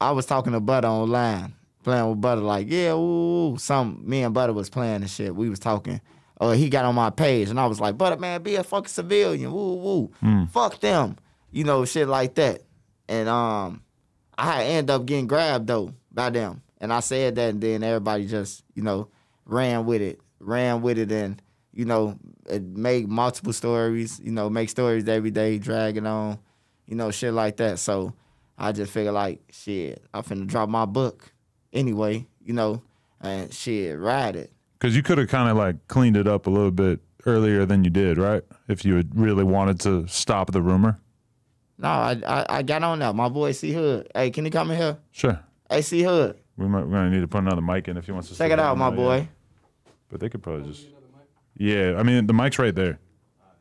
I was talking to Butter online, playing with Butter like, yeah, ooh, ooh. some me and Butter was playing and shit. We was talking. Uh, he got on my page and I was like, Butter, man, be a fucking civilian, woo woo, fuck them, you know, shit like that. And um, I end up getting grabbed though by them, and I said that, and then everybody just, you know, ran with it, ran with it, and you know, it made multiple stories, you know, make stories every day, dragging on, you know, shit like that. So I just figured like, shit, I'm finna drop my book anyway, you know, and shit, ride it. Because you could have kind of like cleaned it up a little bit earlier than you did, right? If you had really wanted to stop the rumor. No, I, I I got on that. My boy C Hood. Hey, can you come in here? Sure. Hey C Hood. We might we're gonna need to put another mic in if he wants to. Check it out, my yeah. boy. But they could probably just. Yeah, I mean the mic's right there,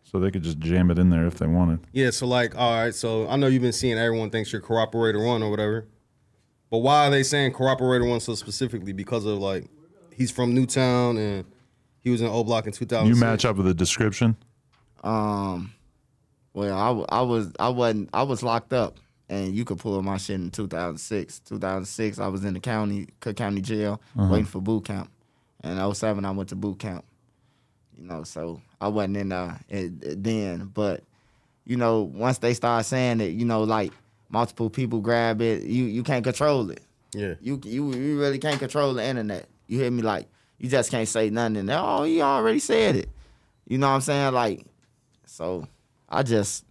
so they could just jam it in there if they wanted. Yeah, so like, all right, so I know you've been seeing everyone thinks you're cooperator one or whatever. But why are they saying cooperator one so specifically? Because of like he's from Newtown and he was in O Block in 2000. You match up with the description. Um, well, I, I was I wasn't I was locked up, and you could pull my shit in 2006. 2006, I was in the county Cook County Jail waiting for boot camp, and 07 I went to boot camp. You know, so I wasn't in uh then, but you know, once they start saying it, you know, like multiple people grab it, you you can't control it. Yeah. You you you really can't control the internet. You hear me? Like you just can't say nothing. And oh, you already said it. You know what I'm saying? Like, so I just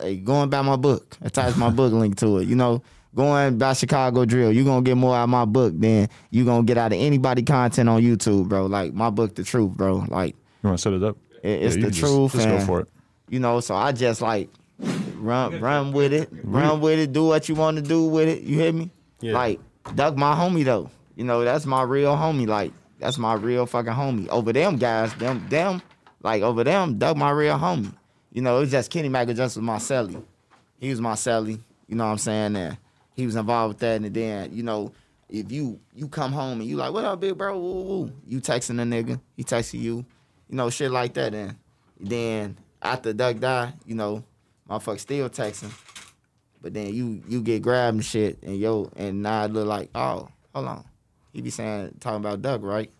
hey, going by my book. Attach my book link to it. You know, going by Chicago Drill. You're gonna get more out of my book than you gonna get out of anybody content on YouTube, bro. Like my book, the truth, bro. Like You want to set it up? It- it's you the just- truth, Just, go for it. you know, so I just like run run with it, run with it, do what you want to do with it. You hear me? Yeah. Like Duck, my homie though. You know, that's my real homie. Like that's my real fucking homie. Over them guys, them them, like over them, Duck, my real homie. You know, it was just Kenny just was my celly. He was my celly. You know what I'm saying? And he was involved with that. And then you know, if you you come home and you like, what up, big bro? Woo, woo. You texting a nigga, he texting you, you know, shit like that. And then after Duck died, you know, motherfucker still texting. But then you you get grabbed and shit, and yo, and now it look like, oh, hold on, he be saying talking about Duck, right?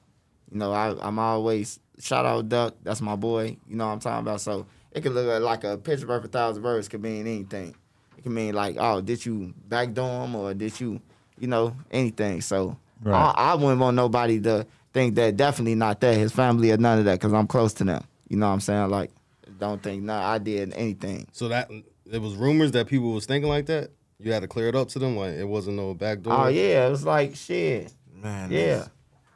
You know, I I'm always shout out Duck, that's my boy. You know what I'm talking about. So it could look like a picture worth a thousand words could mean anything. It can mean like, oh, did you backdoor him or did you, you know, anything. So Right. I, I wouldn't want nobody to think that definitely not that his family or none of that because I'm close to them. You know what I'm saying? Like, don't think nah, I did anything. So that it was rumors that people was thinking like that. You had to clear it up to them, like it wasn't no backdoor. Oh yeah, it was like shit. Man, Yeah.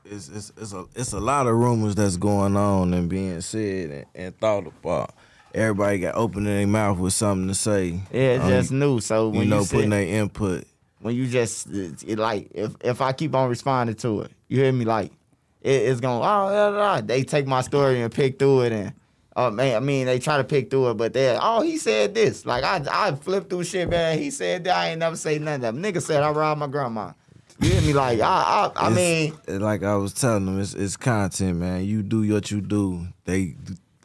it's, it's it's it's a it's a lot of rumors that's going on and being said and, and thought about. Everybody got opening their mouth with something to say. Yeah, Um, just new. So when you you, know, sit- putting their input. when you just it, it like if if I keep on responding to it, you hear me? Like it, it's gonna oh da, da. they take my story and pick through it and oh man, I mean they try to pick through it, but they oh he said this. Like I I flip through shit, man. He said that I ain't never say nothing. That nigga said I robbed my grandma. You hear me? Like I I, I mean like I was telling them, it's, it's content, man. You do what you do. They,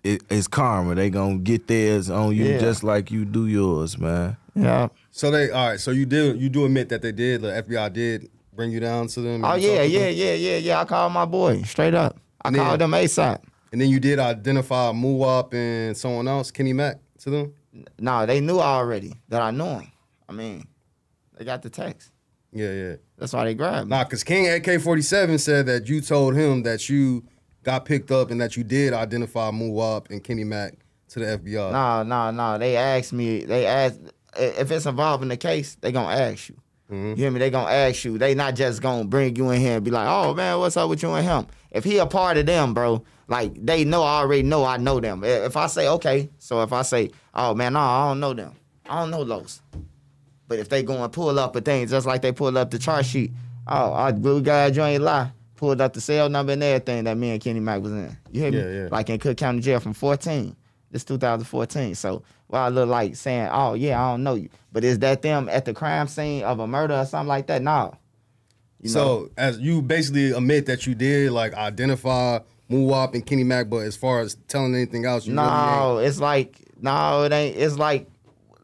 it, it's karma. They gonna get theirs on you Yeah. just like you do yours, man. yeah. So they all right. So you did you do admit that they did the FBI did bring you down to them. Oh yeah, yeah, them? yeah, yeah, yeah. I called my boy straight up. I Yeah. called them ASAP. And then you did identify Muwop and someone else, Kenny Mack, to them. No, they knew already that I knew him. I mean, they got the text. Yeah, yeah. That's why they grabbed me. Nah, because King AK forty seven said that you told him that you got picked up and that you did identify Muwop and Kenny Mack to the FBI. No, no, no. They asked me. They asked if it's involved in the case. They gonna ask you. Mm-hmm. You hear me? They gonna ask you. They not just gonna bring you in here and be like, "Oh man, what's up with you and him?" If he a part of them, bro, like they know, I already know, I know them. If I say okay, so if I say, "Oh man, no, I don't know them. I don't know Los," but if they go and pull up a thing just like they pulled up the chart sheet, oh, I we got joint lie. Pulled up the cell number and everything that me and Kenny Mack was in. You hear me? Yeah, yeah. Like in Cook County Jail from 14. This 2014. So well, I look like saying, "Oh yeah, I don't know you," but is that them at the crime scene of a murder or something like that? No. You so know? as you basically admit that you did like identify Muwop and Kenny Mack, but as far as telling anything else, you really. No, it's like no, it ain't. It's like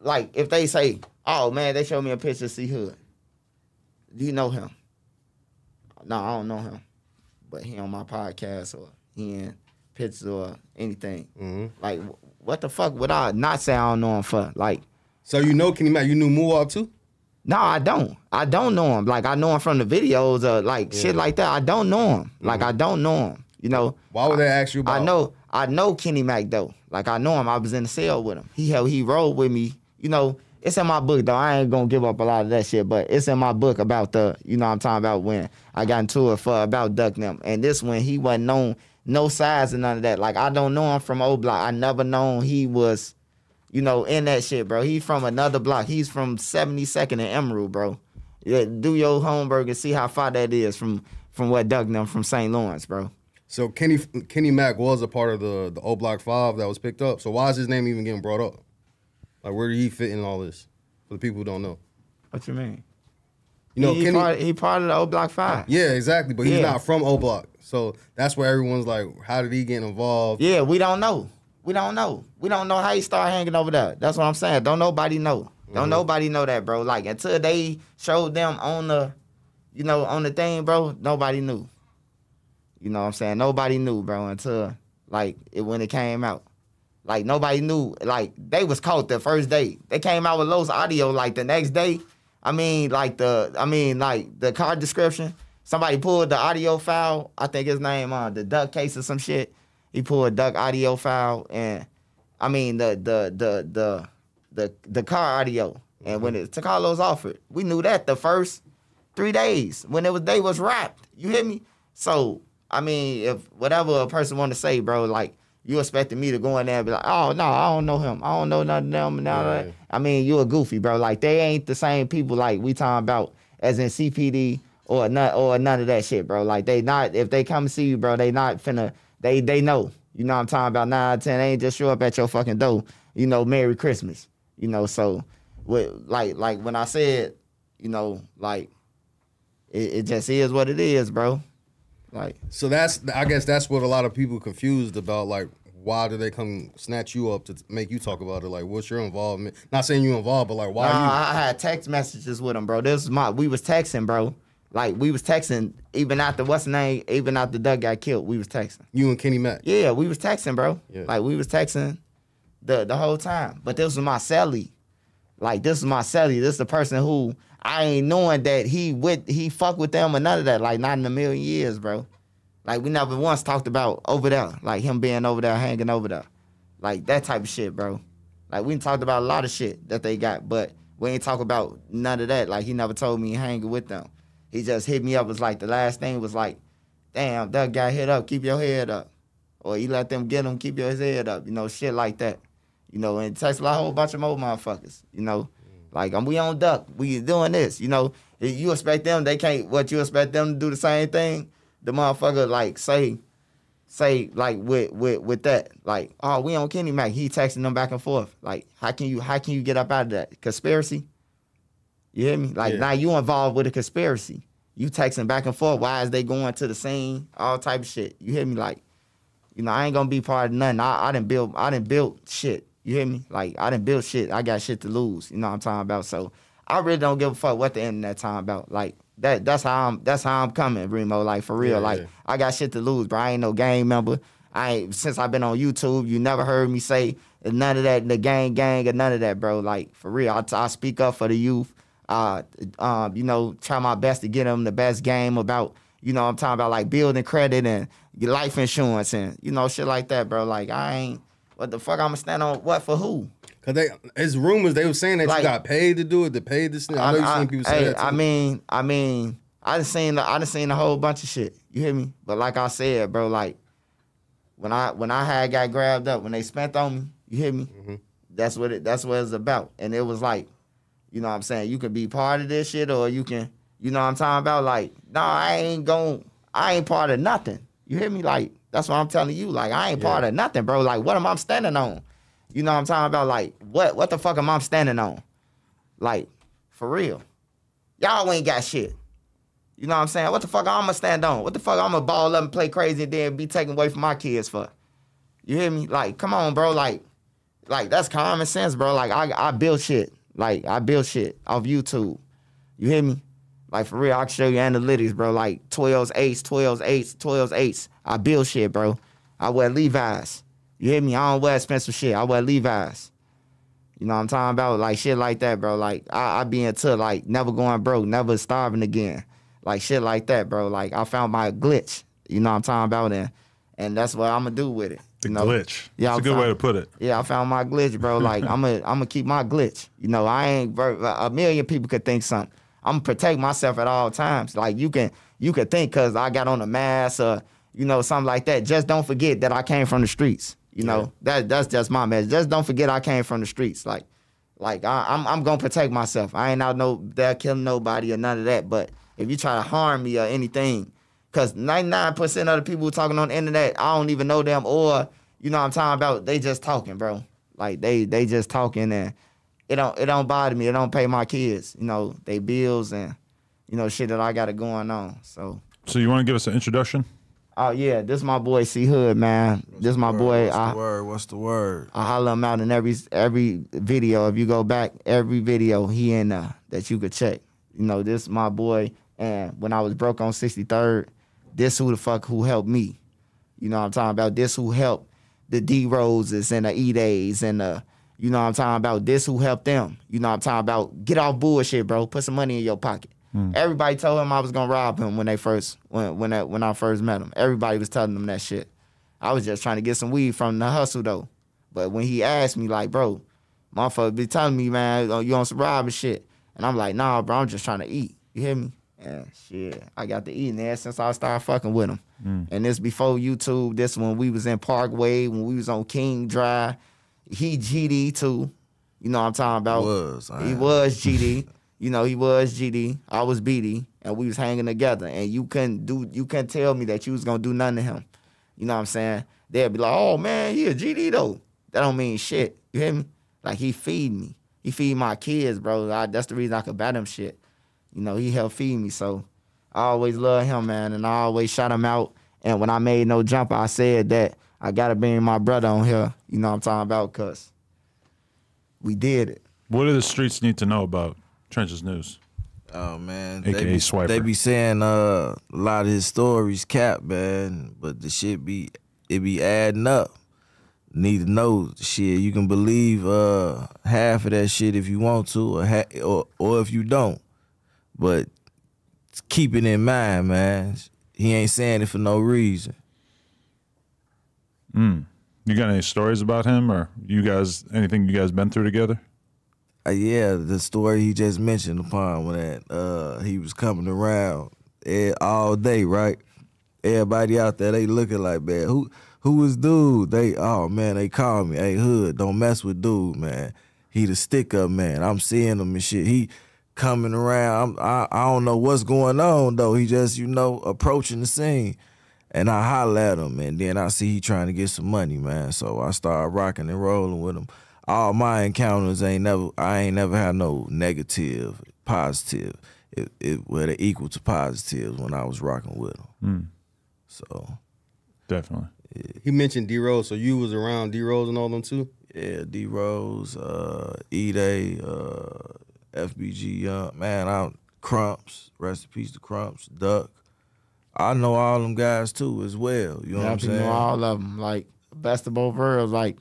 like if they say, "Oh man, they showed me a picture of C Hood." Do you know him? No, I don't know him, but he on my podcast or he in pictures or anything. Mhm. Like what the fuck would I not say I don't know him for? Like So you know Kenny Mack, you knew Muwop too? no, I don't. I don't know him. Like I know him from the videos or like shit like that. I don't know him. Like I don't know him. You know. Why would they ask you about? I know, I know Kenny Mack though. Like I know him. I was in the cell with him. He held, he rolled with me. You know, it's in my book though. I ain't gonna give up a lot of that shit, but it's in my book about the, you know, I'm talking about when I got into it for about Duck. And this one, he wasn't known no size and none of that. Like I don't know him from O Block. I never known he was, you know, in that shit, bro. He's from another block. He's from 72nd and Emerald, bro. Yeah, do your homework and see how far that is from from what Duck from St. Lawrence, bro. So Kenny Kenny Mack was a part of the the O Block Five that was picked up. So why is his name even getting brought up? Like where did he fit in all this? For the people who don't know, What you mean? you know he, Kenny. part, he part of the O Block Five. yeah, exactly. But he's Yeah. not from O Block, so that's where everyone's like, how did he get involved? Yeah, we don't know. We don't know. We don't know how he started hanging over there. That's what I'm saying. Don't nobody know. Don't mm-hmm. nobody know that, bro. Like until they showed them on the, you know, on the thing, bro. Nobody knew. You know what I'm saying? Nobody knew, bro, until like it when it came out. Like nobody knew. Like they was caught the first day. They came out with Lowe's audio like the next day. I mean, like the I mean, like the car description. Somebody pulled the audio file. I think his name on uh, the duck case or some shit. He pulled duck audio file and I mean the the the the the the car audio. And when it Carlos offered, we knew that the first three days when it was they was wrapped. You hear me? So I mean, if whatever a person want to say, bro, like you expected me to go in there and be like, oh no, I don't know him. I don't know nothing of them. and all that. Right. I mean, you a goofy, bro. Like they ain't the same people like we talking about as in CPD or none or none of that shit, bro. Like they not if they come see you, bro, they not finna they they know. You know what I'm talking about nine out of ten. They ain't just show up at your fucking door. You know, Merry Christmas. You know, so with like like when I said, you know, like it, it just is what it is, bro. Like So that's I guess that's what a lot of people confused about. Like, why do they come snatch you up to make you talk about it? Like, what's your involvement? Not saying you involved, but like, why Nah, you? I had text messages with him, bro. This is my we was texting, bro. Like we was texting even after what's the name, even after Duck got killed, we was texting. You and Kenny Mack. Yeah, we was texting, bro. Yeah. Like we was texting the the whole time. But this was my celly. Like this is my celly. This is the person who I ain't knowing that he with he fuck with them or none of that. Like not in a million years, bro. Like we never once talked about over there, like him being over there, hanging over there, like that type of shit, bro. Like we talked about a lot of shit that they got, but we ain't talk about none of that. Like he never told me hanging with them. He just hit me up. Was like the last thing was like, damn, that guy hit up. Keep your head up, or you let them get him. Keep your head up. You know, shit like that. You know, and text a whole bunch of more motherfuckers. You know, like um, we on duck. We doing this. You know, if you expect them, they can't. What you expect them to do the same thing? The motherfucker like say, say like with with with that like oh we on Kenny Mack. He texting them back and forth. Like how can you how can you get up out of that conspiracy? You hear me? Like Yeah. now you involved with a conspiracy. You texting back and forth. Why is they going to the scene? All type of shit. You hear me? Like, you know, I ain't gonna be part of nothing. I, I didn't build I didn't build shit. You hear me? Like I didn't build shit. I got shit to lose. You know what I'm talking about? So I really don't give a fuck what the internet talking about. Like that that's how I'm that's how I'm coming, Remo. Like for real. Yeah, like yeah. I got shit to lose, bro. I ain't no gang member. I ain't since I've been on YouTube, you never heard me say none of that, the gang gang or none of that, bro. Like for real. I, I speak up for the youth. Uh um, you know, try my best to get them the best game about, you know, what I'm talking about like building credit and life insurance and you know, shit like that, bro. Like I ain't what the fuck I'ma stand on what for who? Cause they, it's rumors they were saying that Like- you got paid to do it, to pay this. I know you seen people say that too. I mean, I mean, I done seen, I done seen a whole bunch of shit. You hear me? But like I said, bro, like when I when I had got grabbed up, when they spent on me, you hear me? Mm-hmm. That's what it. That's what it's about. And it was like, you know, what I'm saying you can be part of this shit, or you can, you know, what I'm talking about. Like, no, I ain't going. I ain't part of nothing. You hear me? Like that's what I'm telling you. Like I ain't part of nothing, bro. Like what am I standing on? You know what I'm talking about? Like what? What the fuck am I standing on? Like for real. Y'all ain't got shit. You know what I'm saying? What the fuck I'ma stand on? What the fuck I'ma ball up and play crazy and then be taken away from my kids for? You hear me? Like, come on, bro. Like, like that's common sense, bro. Like I I build shit. Like I build shit off YouTube. You hear me? Like for real, I can show you analytics, bro. Like 12s, 8s, 12s, 8s, 12s, 8s. I build shit, bro. I wear Levi's. You hear me? I don't wear expensive shit. I wear Levi's. You know what I'm talking about? Like shit like that, bro. Like I, I be into like never going broke, never starving again. Like shit like that, bro. Like I found my glitch. You know what I'm talking about? And and that's what I'm gonna do with it. The you know? glitch. Yeah, That's a good way to put it. Yeah, I found my glitch, bro. Like I'm gonna I'm gonna keep my glitch. You know, I ain't a million people could think something. I'm gonna protect myself at all times. Like you can you could think because I got on a mask or you know something like that. Just don't forget that I came from the streets. You know that that's just my message. Just don't forget I came from the streets. Like like I, I'm I'm gonna protect myself. I ain't out no there killing nobody or none of that. But if you try to harm me or anything, because 99% of the people talking on the internet, I don't even know them or you know what I'm talking about. They just talking, bro. Like they they just talking and it don't it don't bother me. It don't pay my kids. You know they bills and you know shit that I got it going on. So So you want to give us an introduction? Oh yeah, this my boy C Hood man. This my boy. What's I, the word? What's the word? I holler him out in every every video. If you go back, every video he in uh, that you could check. You know, this my boy. And when I was broke on 63rd, this who the fuck who helped me. You know what I'm talking about? This who helped the D Roses and the E Days and the you know what I'm talking about? This who helped them. You know what I'm talking about? Get off bullshit, bro. Put some money in your pocket. Mm. Everybody told him I was gonna rob him when they first when when I, when I first met him. Everybody was telling him that shit. I was just trying to get some weed from the hustle though. But when he asked me, like, bro, motherfucker be telling me, man, you on some robbing shit. And I'm like, nah, bro, I'm just trying to eat. You hear me? And shit, I got to eating there since I started fucking with him. Mm. And this before YouTube, this when we was in Parkway, when we was on King Drive. He GD too. You know what I'm talking about? Was, he was GD. you know, he was GD. I was BD. And we was hanging together. And you couldn't do you couldn't tell me that you was gonna do nothing to him. You know what I'm saying? They'd be like, oh man, he a GD though. That don't mean shit. You hear me? Like he feed me. He feed my kids, bro. I, that's the reason I could bat him shit. You know, he helped feed me. So I always love him, man. And I always shout him out. And when I made no jumper, I said that I gotta bring my brother on here. You know what I'm talking about? Cause we did it. What do the streets need to know about Trenches News? Oh man, AKA they be, Swiper. They be saying uh, a lot of his stories cap, man, but the shit be it be adding up. Need to know shit. You can believe uh, half of that shit if you want to, or ha- or or if you don't. But keep it in mind, man. He ain't saying it for no reason. You got any stories about him, or you guys anything you guys been through together? Uh, yeah, the story he just mentioned upon when that uh, he was coming around eh, all day, right? Everybody out there, they looking like, man, who who is dude? They oh man, they call me, hey hood, don't mess with dude, man. He the stick up man. I'm seeing him and shit. He coming around. I'm, I I don't know what's going on though. He just you know approaching the scene. And I holler at him, and then I see he trying to get some money, man. So I start rocking and rolling with him. All my encounters ain't never, I ain't never had no negative, positive. It, it were they equal to positives when I was rocking with him. So Definitely. He mentioned D Rose, so you was around D Rose and all them too. yeah, D Rose, uh, E Day, uh, FBG Young, man, I Crumps, rest in peace to Crumps, Duck. I know all them guys too as well. You know what I'm Happy to know saying? all of them. Like best of both worlds. Like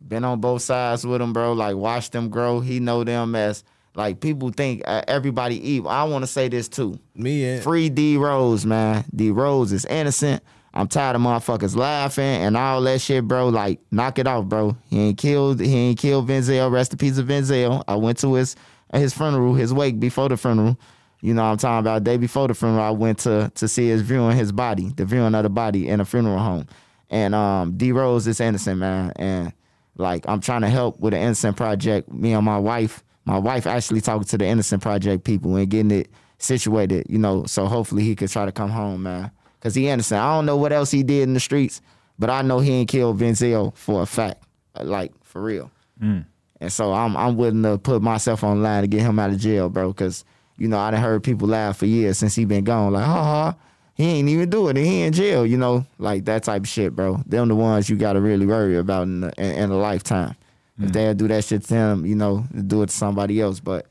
been on both sides with him, bro. Like watch them grow. He know them as like people think uh, everybody evil. I want to say this too. Me and Free D Rose, man. D Rose is innocent. I'm tired of motherfuckers laughing and all that shit, bro. Like, knock it off, bro. He ain't killed. He ain't killed Venzel. Rest in peace of Venzel. I went to his his funeral, his wake before the funeral. You know, what I'm talking about day before the funeral. I went to to see his viewing his body, the viewing of the body in a funeral home. And um, D Rose is innocent, man. And like, I'm trying to help with the Innocence Project. Me and my wife, my wife actually talking to the Innocence Project people and getting it situated. You know, so hopefully he could try to come home, man because he innocent. I don't know what else he did in the streets, but I know he ain't killed Venzel for a fact, like for real. Mm. And so I'm I'm willing to put myself on the line to get him out of jail, bro. Because you know I done heard people laugh for years since he been gone, like, ha ha, he ain't even do it, and he in jail, you know, like that type of shit, bro. Them the ones you got to really worry about in, the, in, a lifetime. If they'll do that shit to him, you know, do it to somebody else. But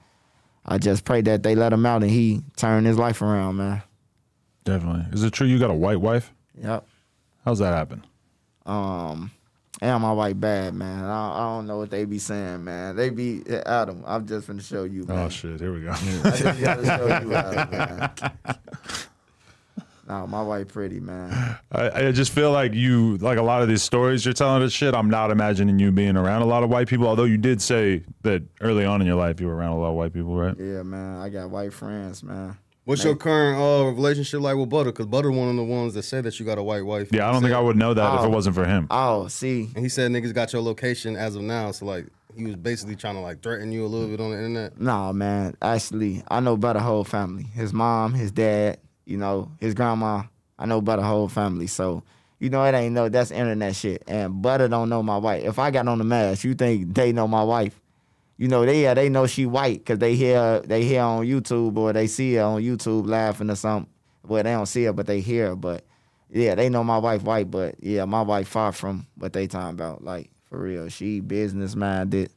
I just pray that they let him out and he turn his life around, man. Definitely. Is it true you got a white wife? Yep. How's that happen? Um, and my white bad, man. I, I don't know what they be saying, man. They be Adam. I'm just gonna show you, man. Oh shit! Here we go. I just gotta show you, Adam, man. No, my white pretty, man. I, I just feel like you, like a lot of these stories you're telling us shit. I'm not imagining you being around a lot of white people. Although you did say that early on in your life you were around a lot of white people, right? Yeah, man. I got white friends, man. What's your current uh, relationship like with Butter? Because Butter one of the ones that said that you got a white wife. Yeah, I don't He think I would know that if Oh. it wasn't for him. Oh, see, And he said niggas got your location as of now. So like he was basically trying to like threaten you a little bit on the internet. Nah, man. Actually, I know about the whole family. His mom, his dad, you know, his grandma. I know about the whole family. So, you know, it ain't no that's internet shit. And Butter don't know my wife. If I got on the mask, you think they know my wife? You know, they yeah, they know she white because they hear they hear on YouTube or they see her on YouTube laughing or something. Well, they don't see her, but they hear her. But yeah, they know my wife white, but yeah, my wife far from what they talking about. Like for real, she business minded.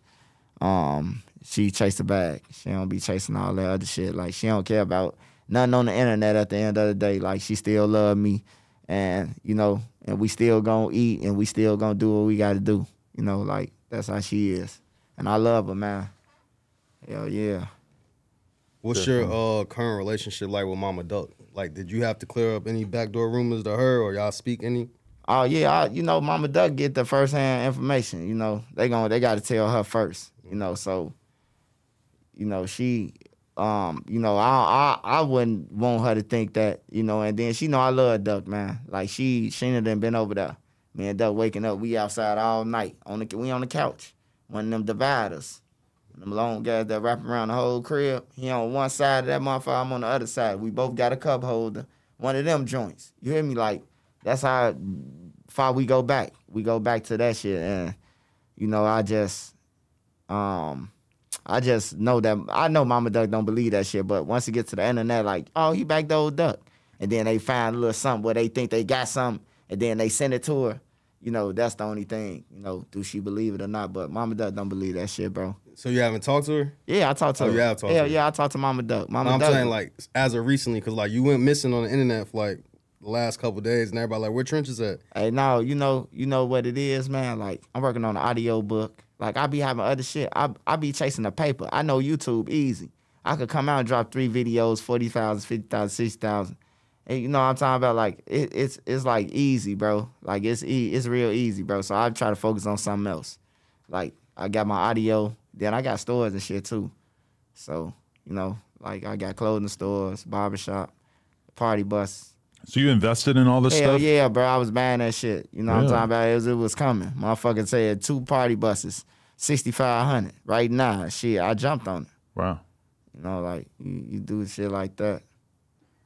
Um, she chase the bag. She don't be chasing all that other shit. Like she don't care about nothing on the internet. At the end of the day, like she still love me, and you know, and we still gonna eat, and we still gonna do what we got to do. You know, like that's how she is, and I love her, man. Hell yeah. What's your uh, current relationship like with Mama Duck? Like, did you have to clear up any backdoor rumors to her, or y'all speak any? Oh yeah, I, you know, Mama Duck get the first hand information. You know, they going they got to tell her first. You know, so you know she, um, you know, I I I wouldn't want her to think that. You know, and then she know I love Duck, man. Like she she done been over there. Me and Duck waking up, we outside all night on the we on the couch. One of them dividers. Them long guys that wrap around the whole crib. He on one side of that motherfucker, I'm on the other side. We both got a cup holder. One of them joints. You hear me? Like, that's how far we go back. We go back to that shit. And, you know, I just um I just know that I know Mama Duck don't believe that shit, but once it gets to the internet, like, oh, he back the old duck. And then they find a little something where they think they got something, and then they send it to her. You know, that's the only thing. You know, do she believe it or not? But Mama Duck don't believe that shit, bro. So you haven't talked to her? Yeah, I talked to Oh, her. you have talked to yeah, her. yeah, I talked to Mama Duck. Mama No, I'm Duck. saying like as of recently, because like you went missing on the internet for like the last couple days, and everybody like, where Trench is at? Hey, no, you know, you know what it is, man. Like I'm working on an audio book. Like I be having other shit. I I be chasing the paper. I know YouTube easy. I could come out and drop three videos, 40,000, 50,000, 60,000. And you know what I'm talking about? Like it, it's it's like easy, bro. Like it's e- it's real easy, bro. So I try to focus on something else. Like I got my audio, then I got stores and shit too. So, you know, like I got clothing stores, barbershop, party bus, So you invested in all this Hell stuff? yeah, bro. I was buying that shit. You know what I'm talking about? It was, it was coming. Motherfucker said two party buses, 6500 right now. Shit, I jumped on it. Wow, You know, like you, you do shit like that.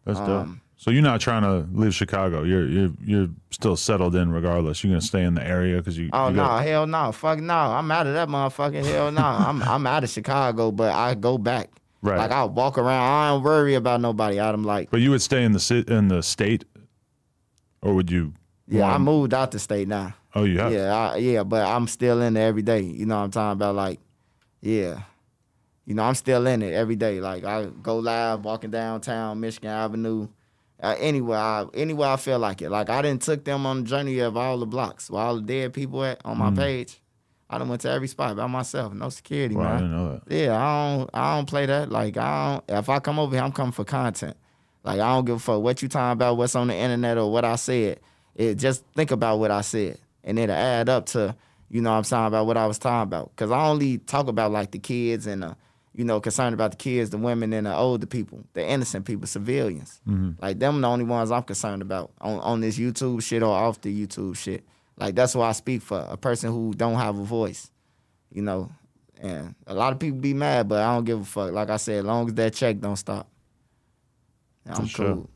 that's dope. Um, So you're not trying to leave Chicago. You're you're you're still settled in regardless. You're gonna stay in the area because you. Oh you no, got- hell no, fuck no. I'm out of that motherfucker. Hell no, I'm I'm out of Chicago, but I go back. Right. Like I walk around. I don't worry about nobody. I'm like, But you would stay in the ci- in the state, or would you? yeah, I moved out the state now. Oh, you have. Yeah, I, yeah, but I'm still in there every day. You know what I'm talking about? Like, yeah. You know, I'm still in it every day. Like I go live walking downtown Michigan Avenue. Uh, anywhere I anywhere I feel like it. Like I didn't took them on the journey of all the blocks where all the dead people at on my page. I done went to every spot by myself, no security, I man. didn't know that. Yeah, I don't I don't play that. Like I don't if I come over here, I'm coming for content. Like I don't give a fuck what you talking about, what's on the internet or what I said. it just think about what I said, and it'll add up to you know what I'm saying about what I was talking about. Cause I only talk about like the kids and the you know concerned about the kids, the women, and the older people, the innocent people, civilians. Mm-hmm. Like them, the only ones I'm concerned about on on this YouTube shit or off the YouTube shit. Like that's why I speak for a person who don't have a voice. You know, and a lot of people be mad, but I don't give a fuck. Like I said, as long as that check don't stop, I'm sure. cool.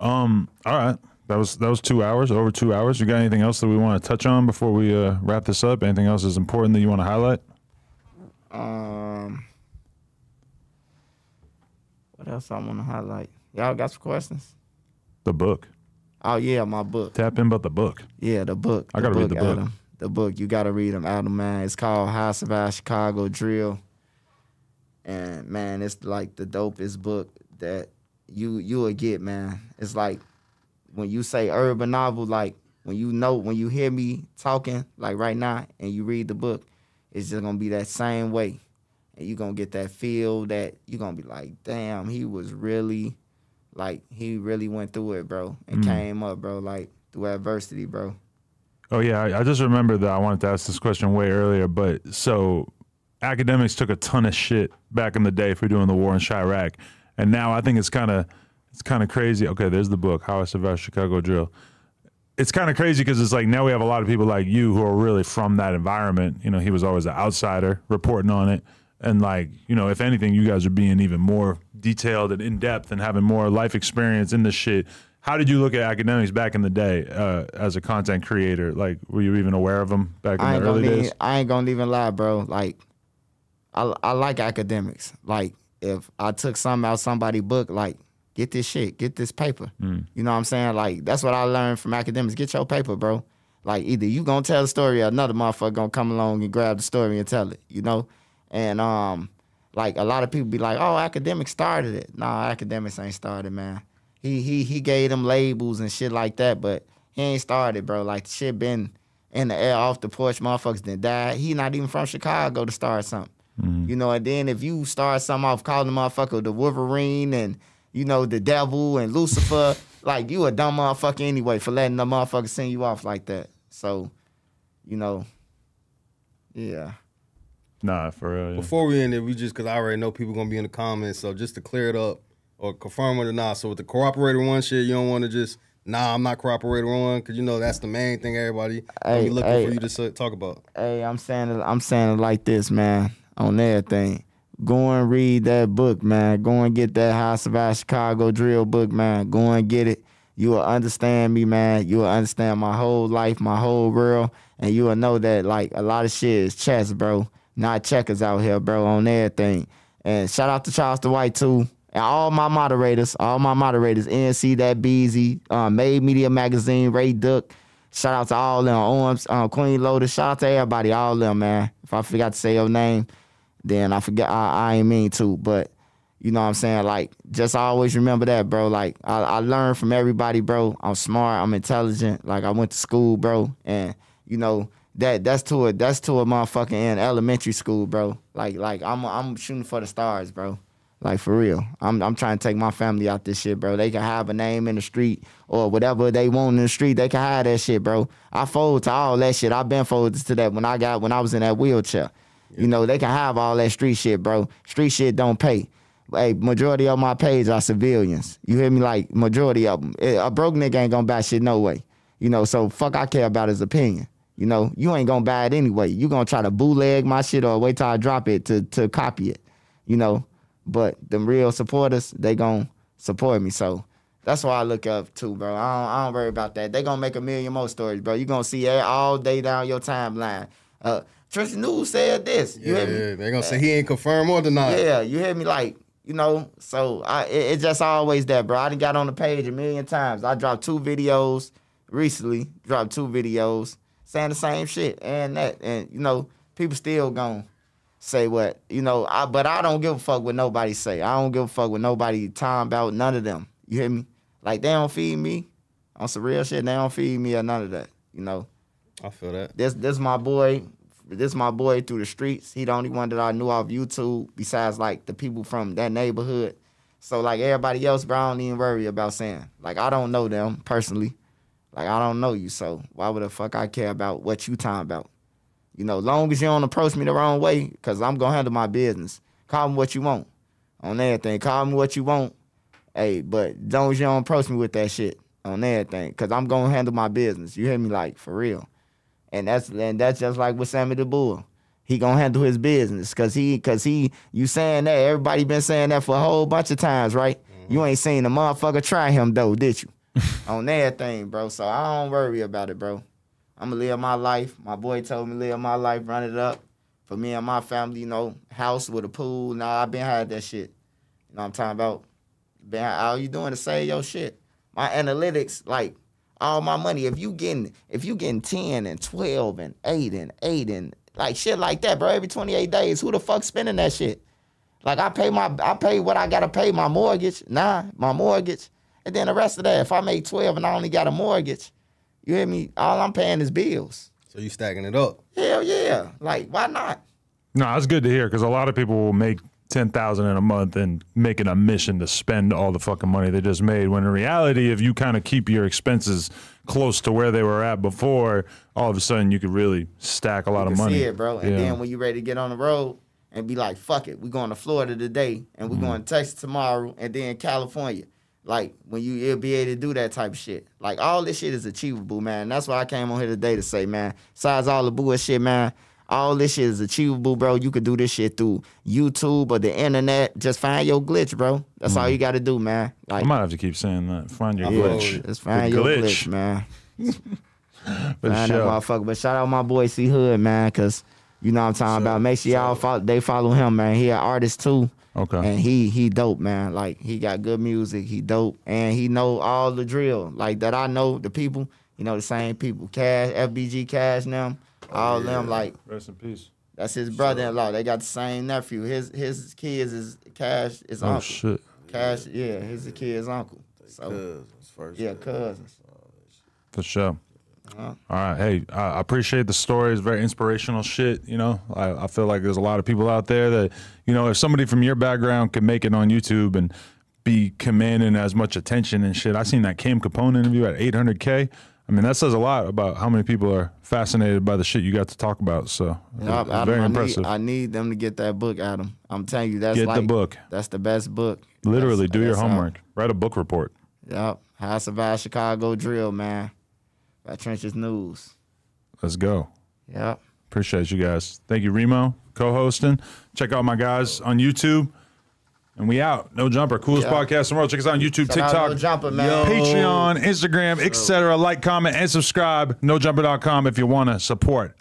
Um. All right. That was that was two hours, over two hours. You got anything else that we want to touch on before we uh, wrap this up? Anything else is important that you want to highlight? Um, what else I want to highlight? Y'all got some questions? The book. Oh yeah, my book. Tap in about the book. Yeah, the book. I gotta read the book. Adam. The book. You gotta read them, Adam. Man, it's called How I Survived Chicago Drill. And man, it's like the dopest book that you you will get, man. It's like when you say urban novel, like when you know when you hear me talking, like right now, and you read the book, it's just gonna be that same way. And you are gonna get that feel that you are gonna be like, damn, he was really like he really went through it, bro, and mm. came up, bro, like through adversity, bro. Oh yeah, I, I just remembered that I wanted to ask this question way earlier, but so Akademiks took a ton of shit back in the day for doing the war in Chiraq, and now I think it's kind of it's kind of crazy. Okay, there's the book, How I Survived Chicago Drill. It's kind of crazy because it's like now we have a lot of people like you who are really from that environment. You know, he was always an outsider reporting on it, and like you know, if anything, you guys are being even more detailed and in depth and having more life experience in this shit. How did you look at Akademiks back in the day uh, as a content creator? Like, were you even aware of them back in I the early days? even, I ain't gonna even lie, bro. Like, I I like Akademiks. Like, if I took something out somebody book, like, get this shit, get this paper. Mm. You know what I'm saying? Like, that's what I learned from Akademiks. Get your paper, bro. Like, either you gonna tell the story or another motherfucker gonna come along and grab the story and tell it. You know? And um, like a lot of people be like, "Oh, Akademiks started it." Nah, Akademiks ain't started, man. He he he gave them labels and shit like that, but he ain't started, bro. Like the shit been in the air off the porch, motherfuckers done died. He not even from Chicago to start something. You know, and then if you start something off calling the motherfucker the Wolverine and you know the devil and Lucifer, like you a dumb motherfucker anyway for letting the motherfucker send you off like that. So, you know, yeah. Nah, for real. Yeah. Before we end it, we just because I already know people gonna be in the comments. So just to clear it up or confirm it or not. So with the cooperator one shit, you don't want to just nah, I'm not cooperator one because you know that's the main thing everybody gonna Hey, be looking hey. for you to talk about. Hey, I'm saying it, I'm saying it like this, man. On everything, go and read that book, man. Go and get that How I Survived Chicago drill book, man. Go and get it. You will understand me, man. You will understand my whole life, my whole world, and you will know that like a lot of shit is chess, bro. Not checkers out here, bro. On everything. And shout out to Charles the White too. And all my moderators, all my moderators, NC that Beezy, uh, Made Media Magazine, Ray Duck, Shout out to all them, Owens, um, Queen Lotus. Shout out to everybody, all them, man. If I forgot to say your name, then I forget. I, I ain't mean to, but you know what I'm saying. Like, just always remember that, bro. Like, I, I learned from everybody, bro. I'm smart. I'm intelligent. Like, I went to school, bro, and you know that that's to a that's to a motherfucking in elementary school, bro. Like, like I'm I'm shooting for the stars, bro. Like for real, I'm I'm trying to take my family out this shit, bro. They can have a name in the street or whatever they want in the street. They can have that shit, bro. I fold to all that shit. I've been folded to that when I got when I was in that wheelchair. You know, they can have all that street shit, bro. Street shit don't pay. Hey, majority of my page are civilians. You hear me? Like majority of them. Eh, a broke nigga ain't gonna buy shit no way. You know, so fuck I care about his opinion. You know, you ain't gonna buy it anyway. You gonna try to bootleg my shit or wait till I drop it to to copy it. You know, but them real supporters, they gonna support me. So that's why I look up too, bro. I don't, I don't worry about that. They gonna make a million more stories, bro. You gonna see it all day down your timeline. Uh, Trenches News said this. You Yeah, yeah, they gonna say he ain't confirmed or denied. Yeah, you hear me? Like, you know, so I it, it's just always that, bro. I done got on the page a million times. I dropped two videos recently, dropped two videos saying the same shit and that. And, you know, people still gonna say what, you know, I but I don't give a fuck what nobody say. I don't give a fuck what nobody talking about, none of them. You hear me? Like they don't feed me on some real shit, they don't feed me or none of that, you know. I feel that. This this my boy. This my boy through the streets. He the only one that I knew off YouTube besides like the people from that neighborhood. So like everybody else, bro, I don't even worry about saying. Like I don't know them personally. Like I don't know you, so why would the fuck I care about what you talking about? You know, long as you don't approach me the wrong way, cause I'm gonna handle my business. Call me what you want on everything. Call me what you want. Hey, but as long as you don't approach me with that shit on everything, cause I'm gonna handle my business. You hear me? Like for real. And that's and that's just like with Sammy the Bull. He gonna handle his business, cause he, cause he, you saying that everybody been saying that for a whole bunch of times, right? You mm-hmm. ain't seen a motherfucker try him though, did you? on everything, bro. So I don't worry about it, bro. I'ma live my life. My boy told me live my life, run it up. For me and my family, you know, house with a pool. Nah, I been had that shit. You know what I'm talking about? Been all you doing to save your shit. My analytics, like all my money. If you getting if you getting 10 and 12 and 8 and 8 and like shit like that, bro, every 28 days, who the fuck spending that shit? Like I pay my I pay what I gotta pay my mortgage. Nah, my mortgage. And then the rest of that, if I make 12 and I only got a mortgage, you hear me? All I'm paying is bills. So you stacking it up. Hell yeah. Like, why not? No, that's good to hear because a lot of people will make ten thousand in a month and make it a mission to spend all the fucking money they just made. When in reality, if you kind of keep your expenses close to where they were at before, all of a sudden you could really stack a lot You of can money. see it, bro. And Yeah. then when you ready to get on the road and be like, fuck it, we going to Florida today and we Mm-hmm. going to Texas tomorrow and then California. Like when you you'll be able to do that type of shit. Like all this shit is achievable, man. That's why I came on here today to say, man, besides all the bullshit, man, all this shit is achievable, bro. You could do this shit through YouTube or the internet. Just find your glitch, bro. That's all you mm-hmm. got to do, man. I might have to keep saying that. Find your glitch. just find The your glitch. glitch, man. Find that motherfucker. But shout out my boy C Hood, man, cause you know what I'm talking about. Make sure y'all follow they follow him, man. He an artist too. Okay. And he he dope, man. Like he got good music, he dope. And he know all the drill. Like that I know the people, you know, the same people. Cash, FBG Cash them, oh, all them like Rest in peace. that's his brother in law. They got the same nephew. His his kids is Cash is Oh uncle. shit. Cash, yeah, his kid's uncle. So Cousins first. yeah, cousins. For sure. All right. Hey, I appreciate the story. It's very inspirational shit. You know, I, I feel like there's a lot of people out there that, you know, if somebody from your background can make it on YouTube and be commanding as much attention and shit. I seen that Cam Capone interview at 800K. I mean, that says a lot about how many people are fascinated by the shit you got to talk about. So, it's Adam, very I impressive. Need, I need them to get that book, Adam. I'm telling you, that's Get the like book. That's the best book. Literally, That's- do your that's how- homework. Write a book report. Yep. How I survived Chicago drill, man. By Trenches News. Let's go. Yep. Appreciate you guys. Thank you, Remo, co-hosting. Check out my guys on YouTube. And we out. No jumper. Coolest Yeah. podcast in the world. Check us out on YouTube, Shout TikTok, No Jumper, man. Patreon, Instagram, etc. Like, comment, and subscribe. NoJumper.com if you want to support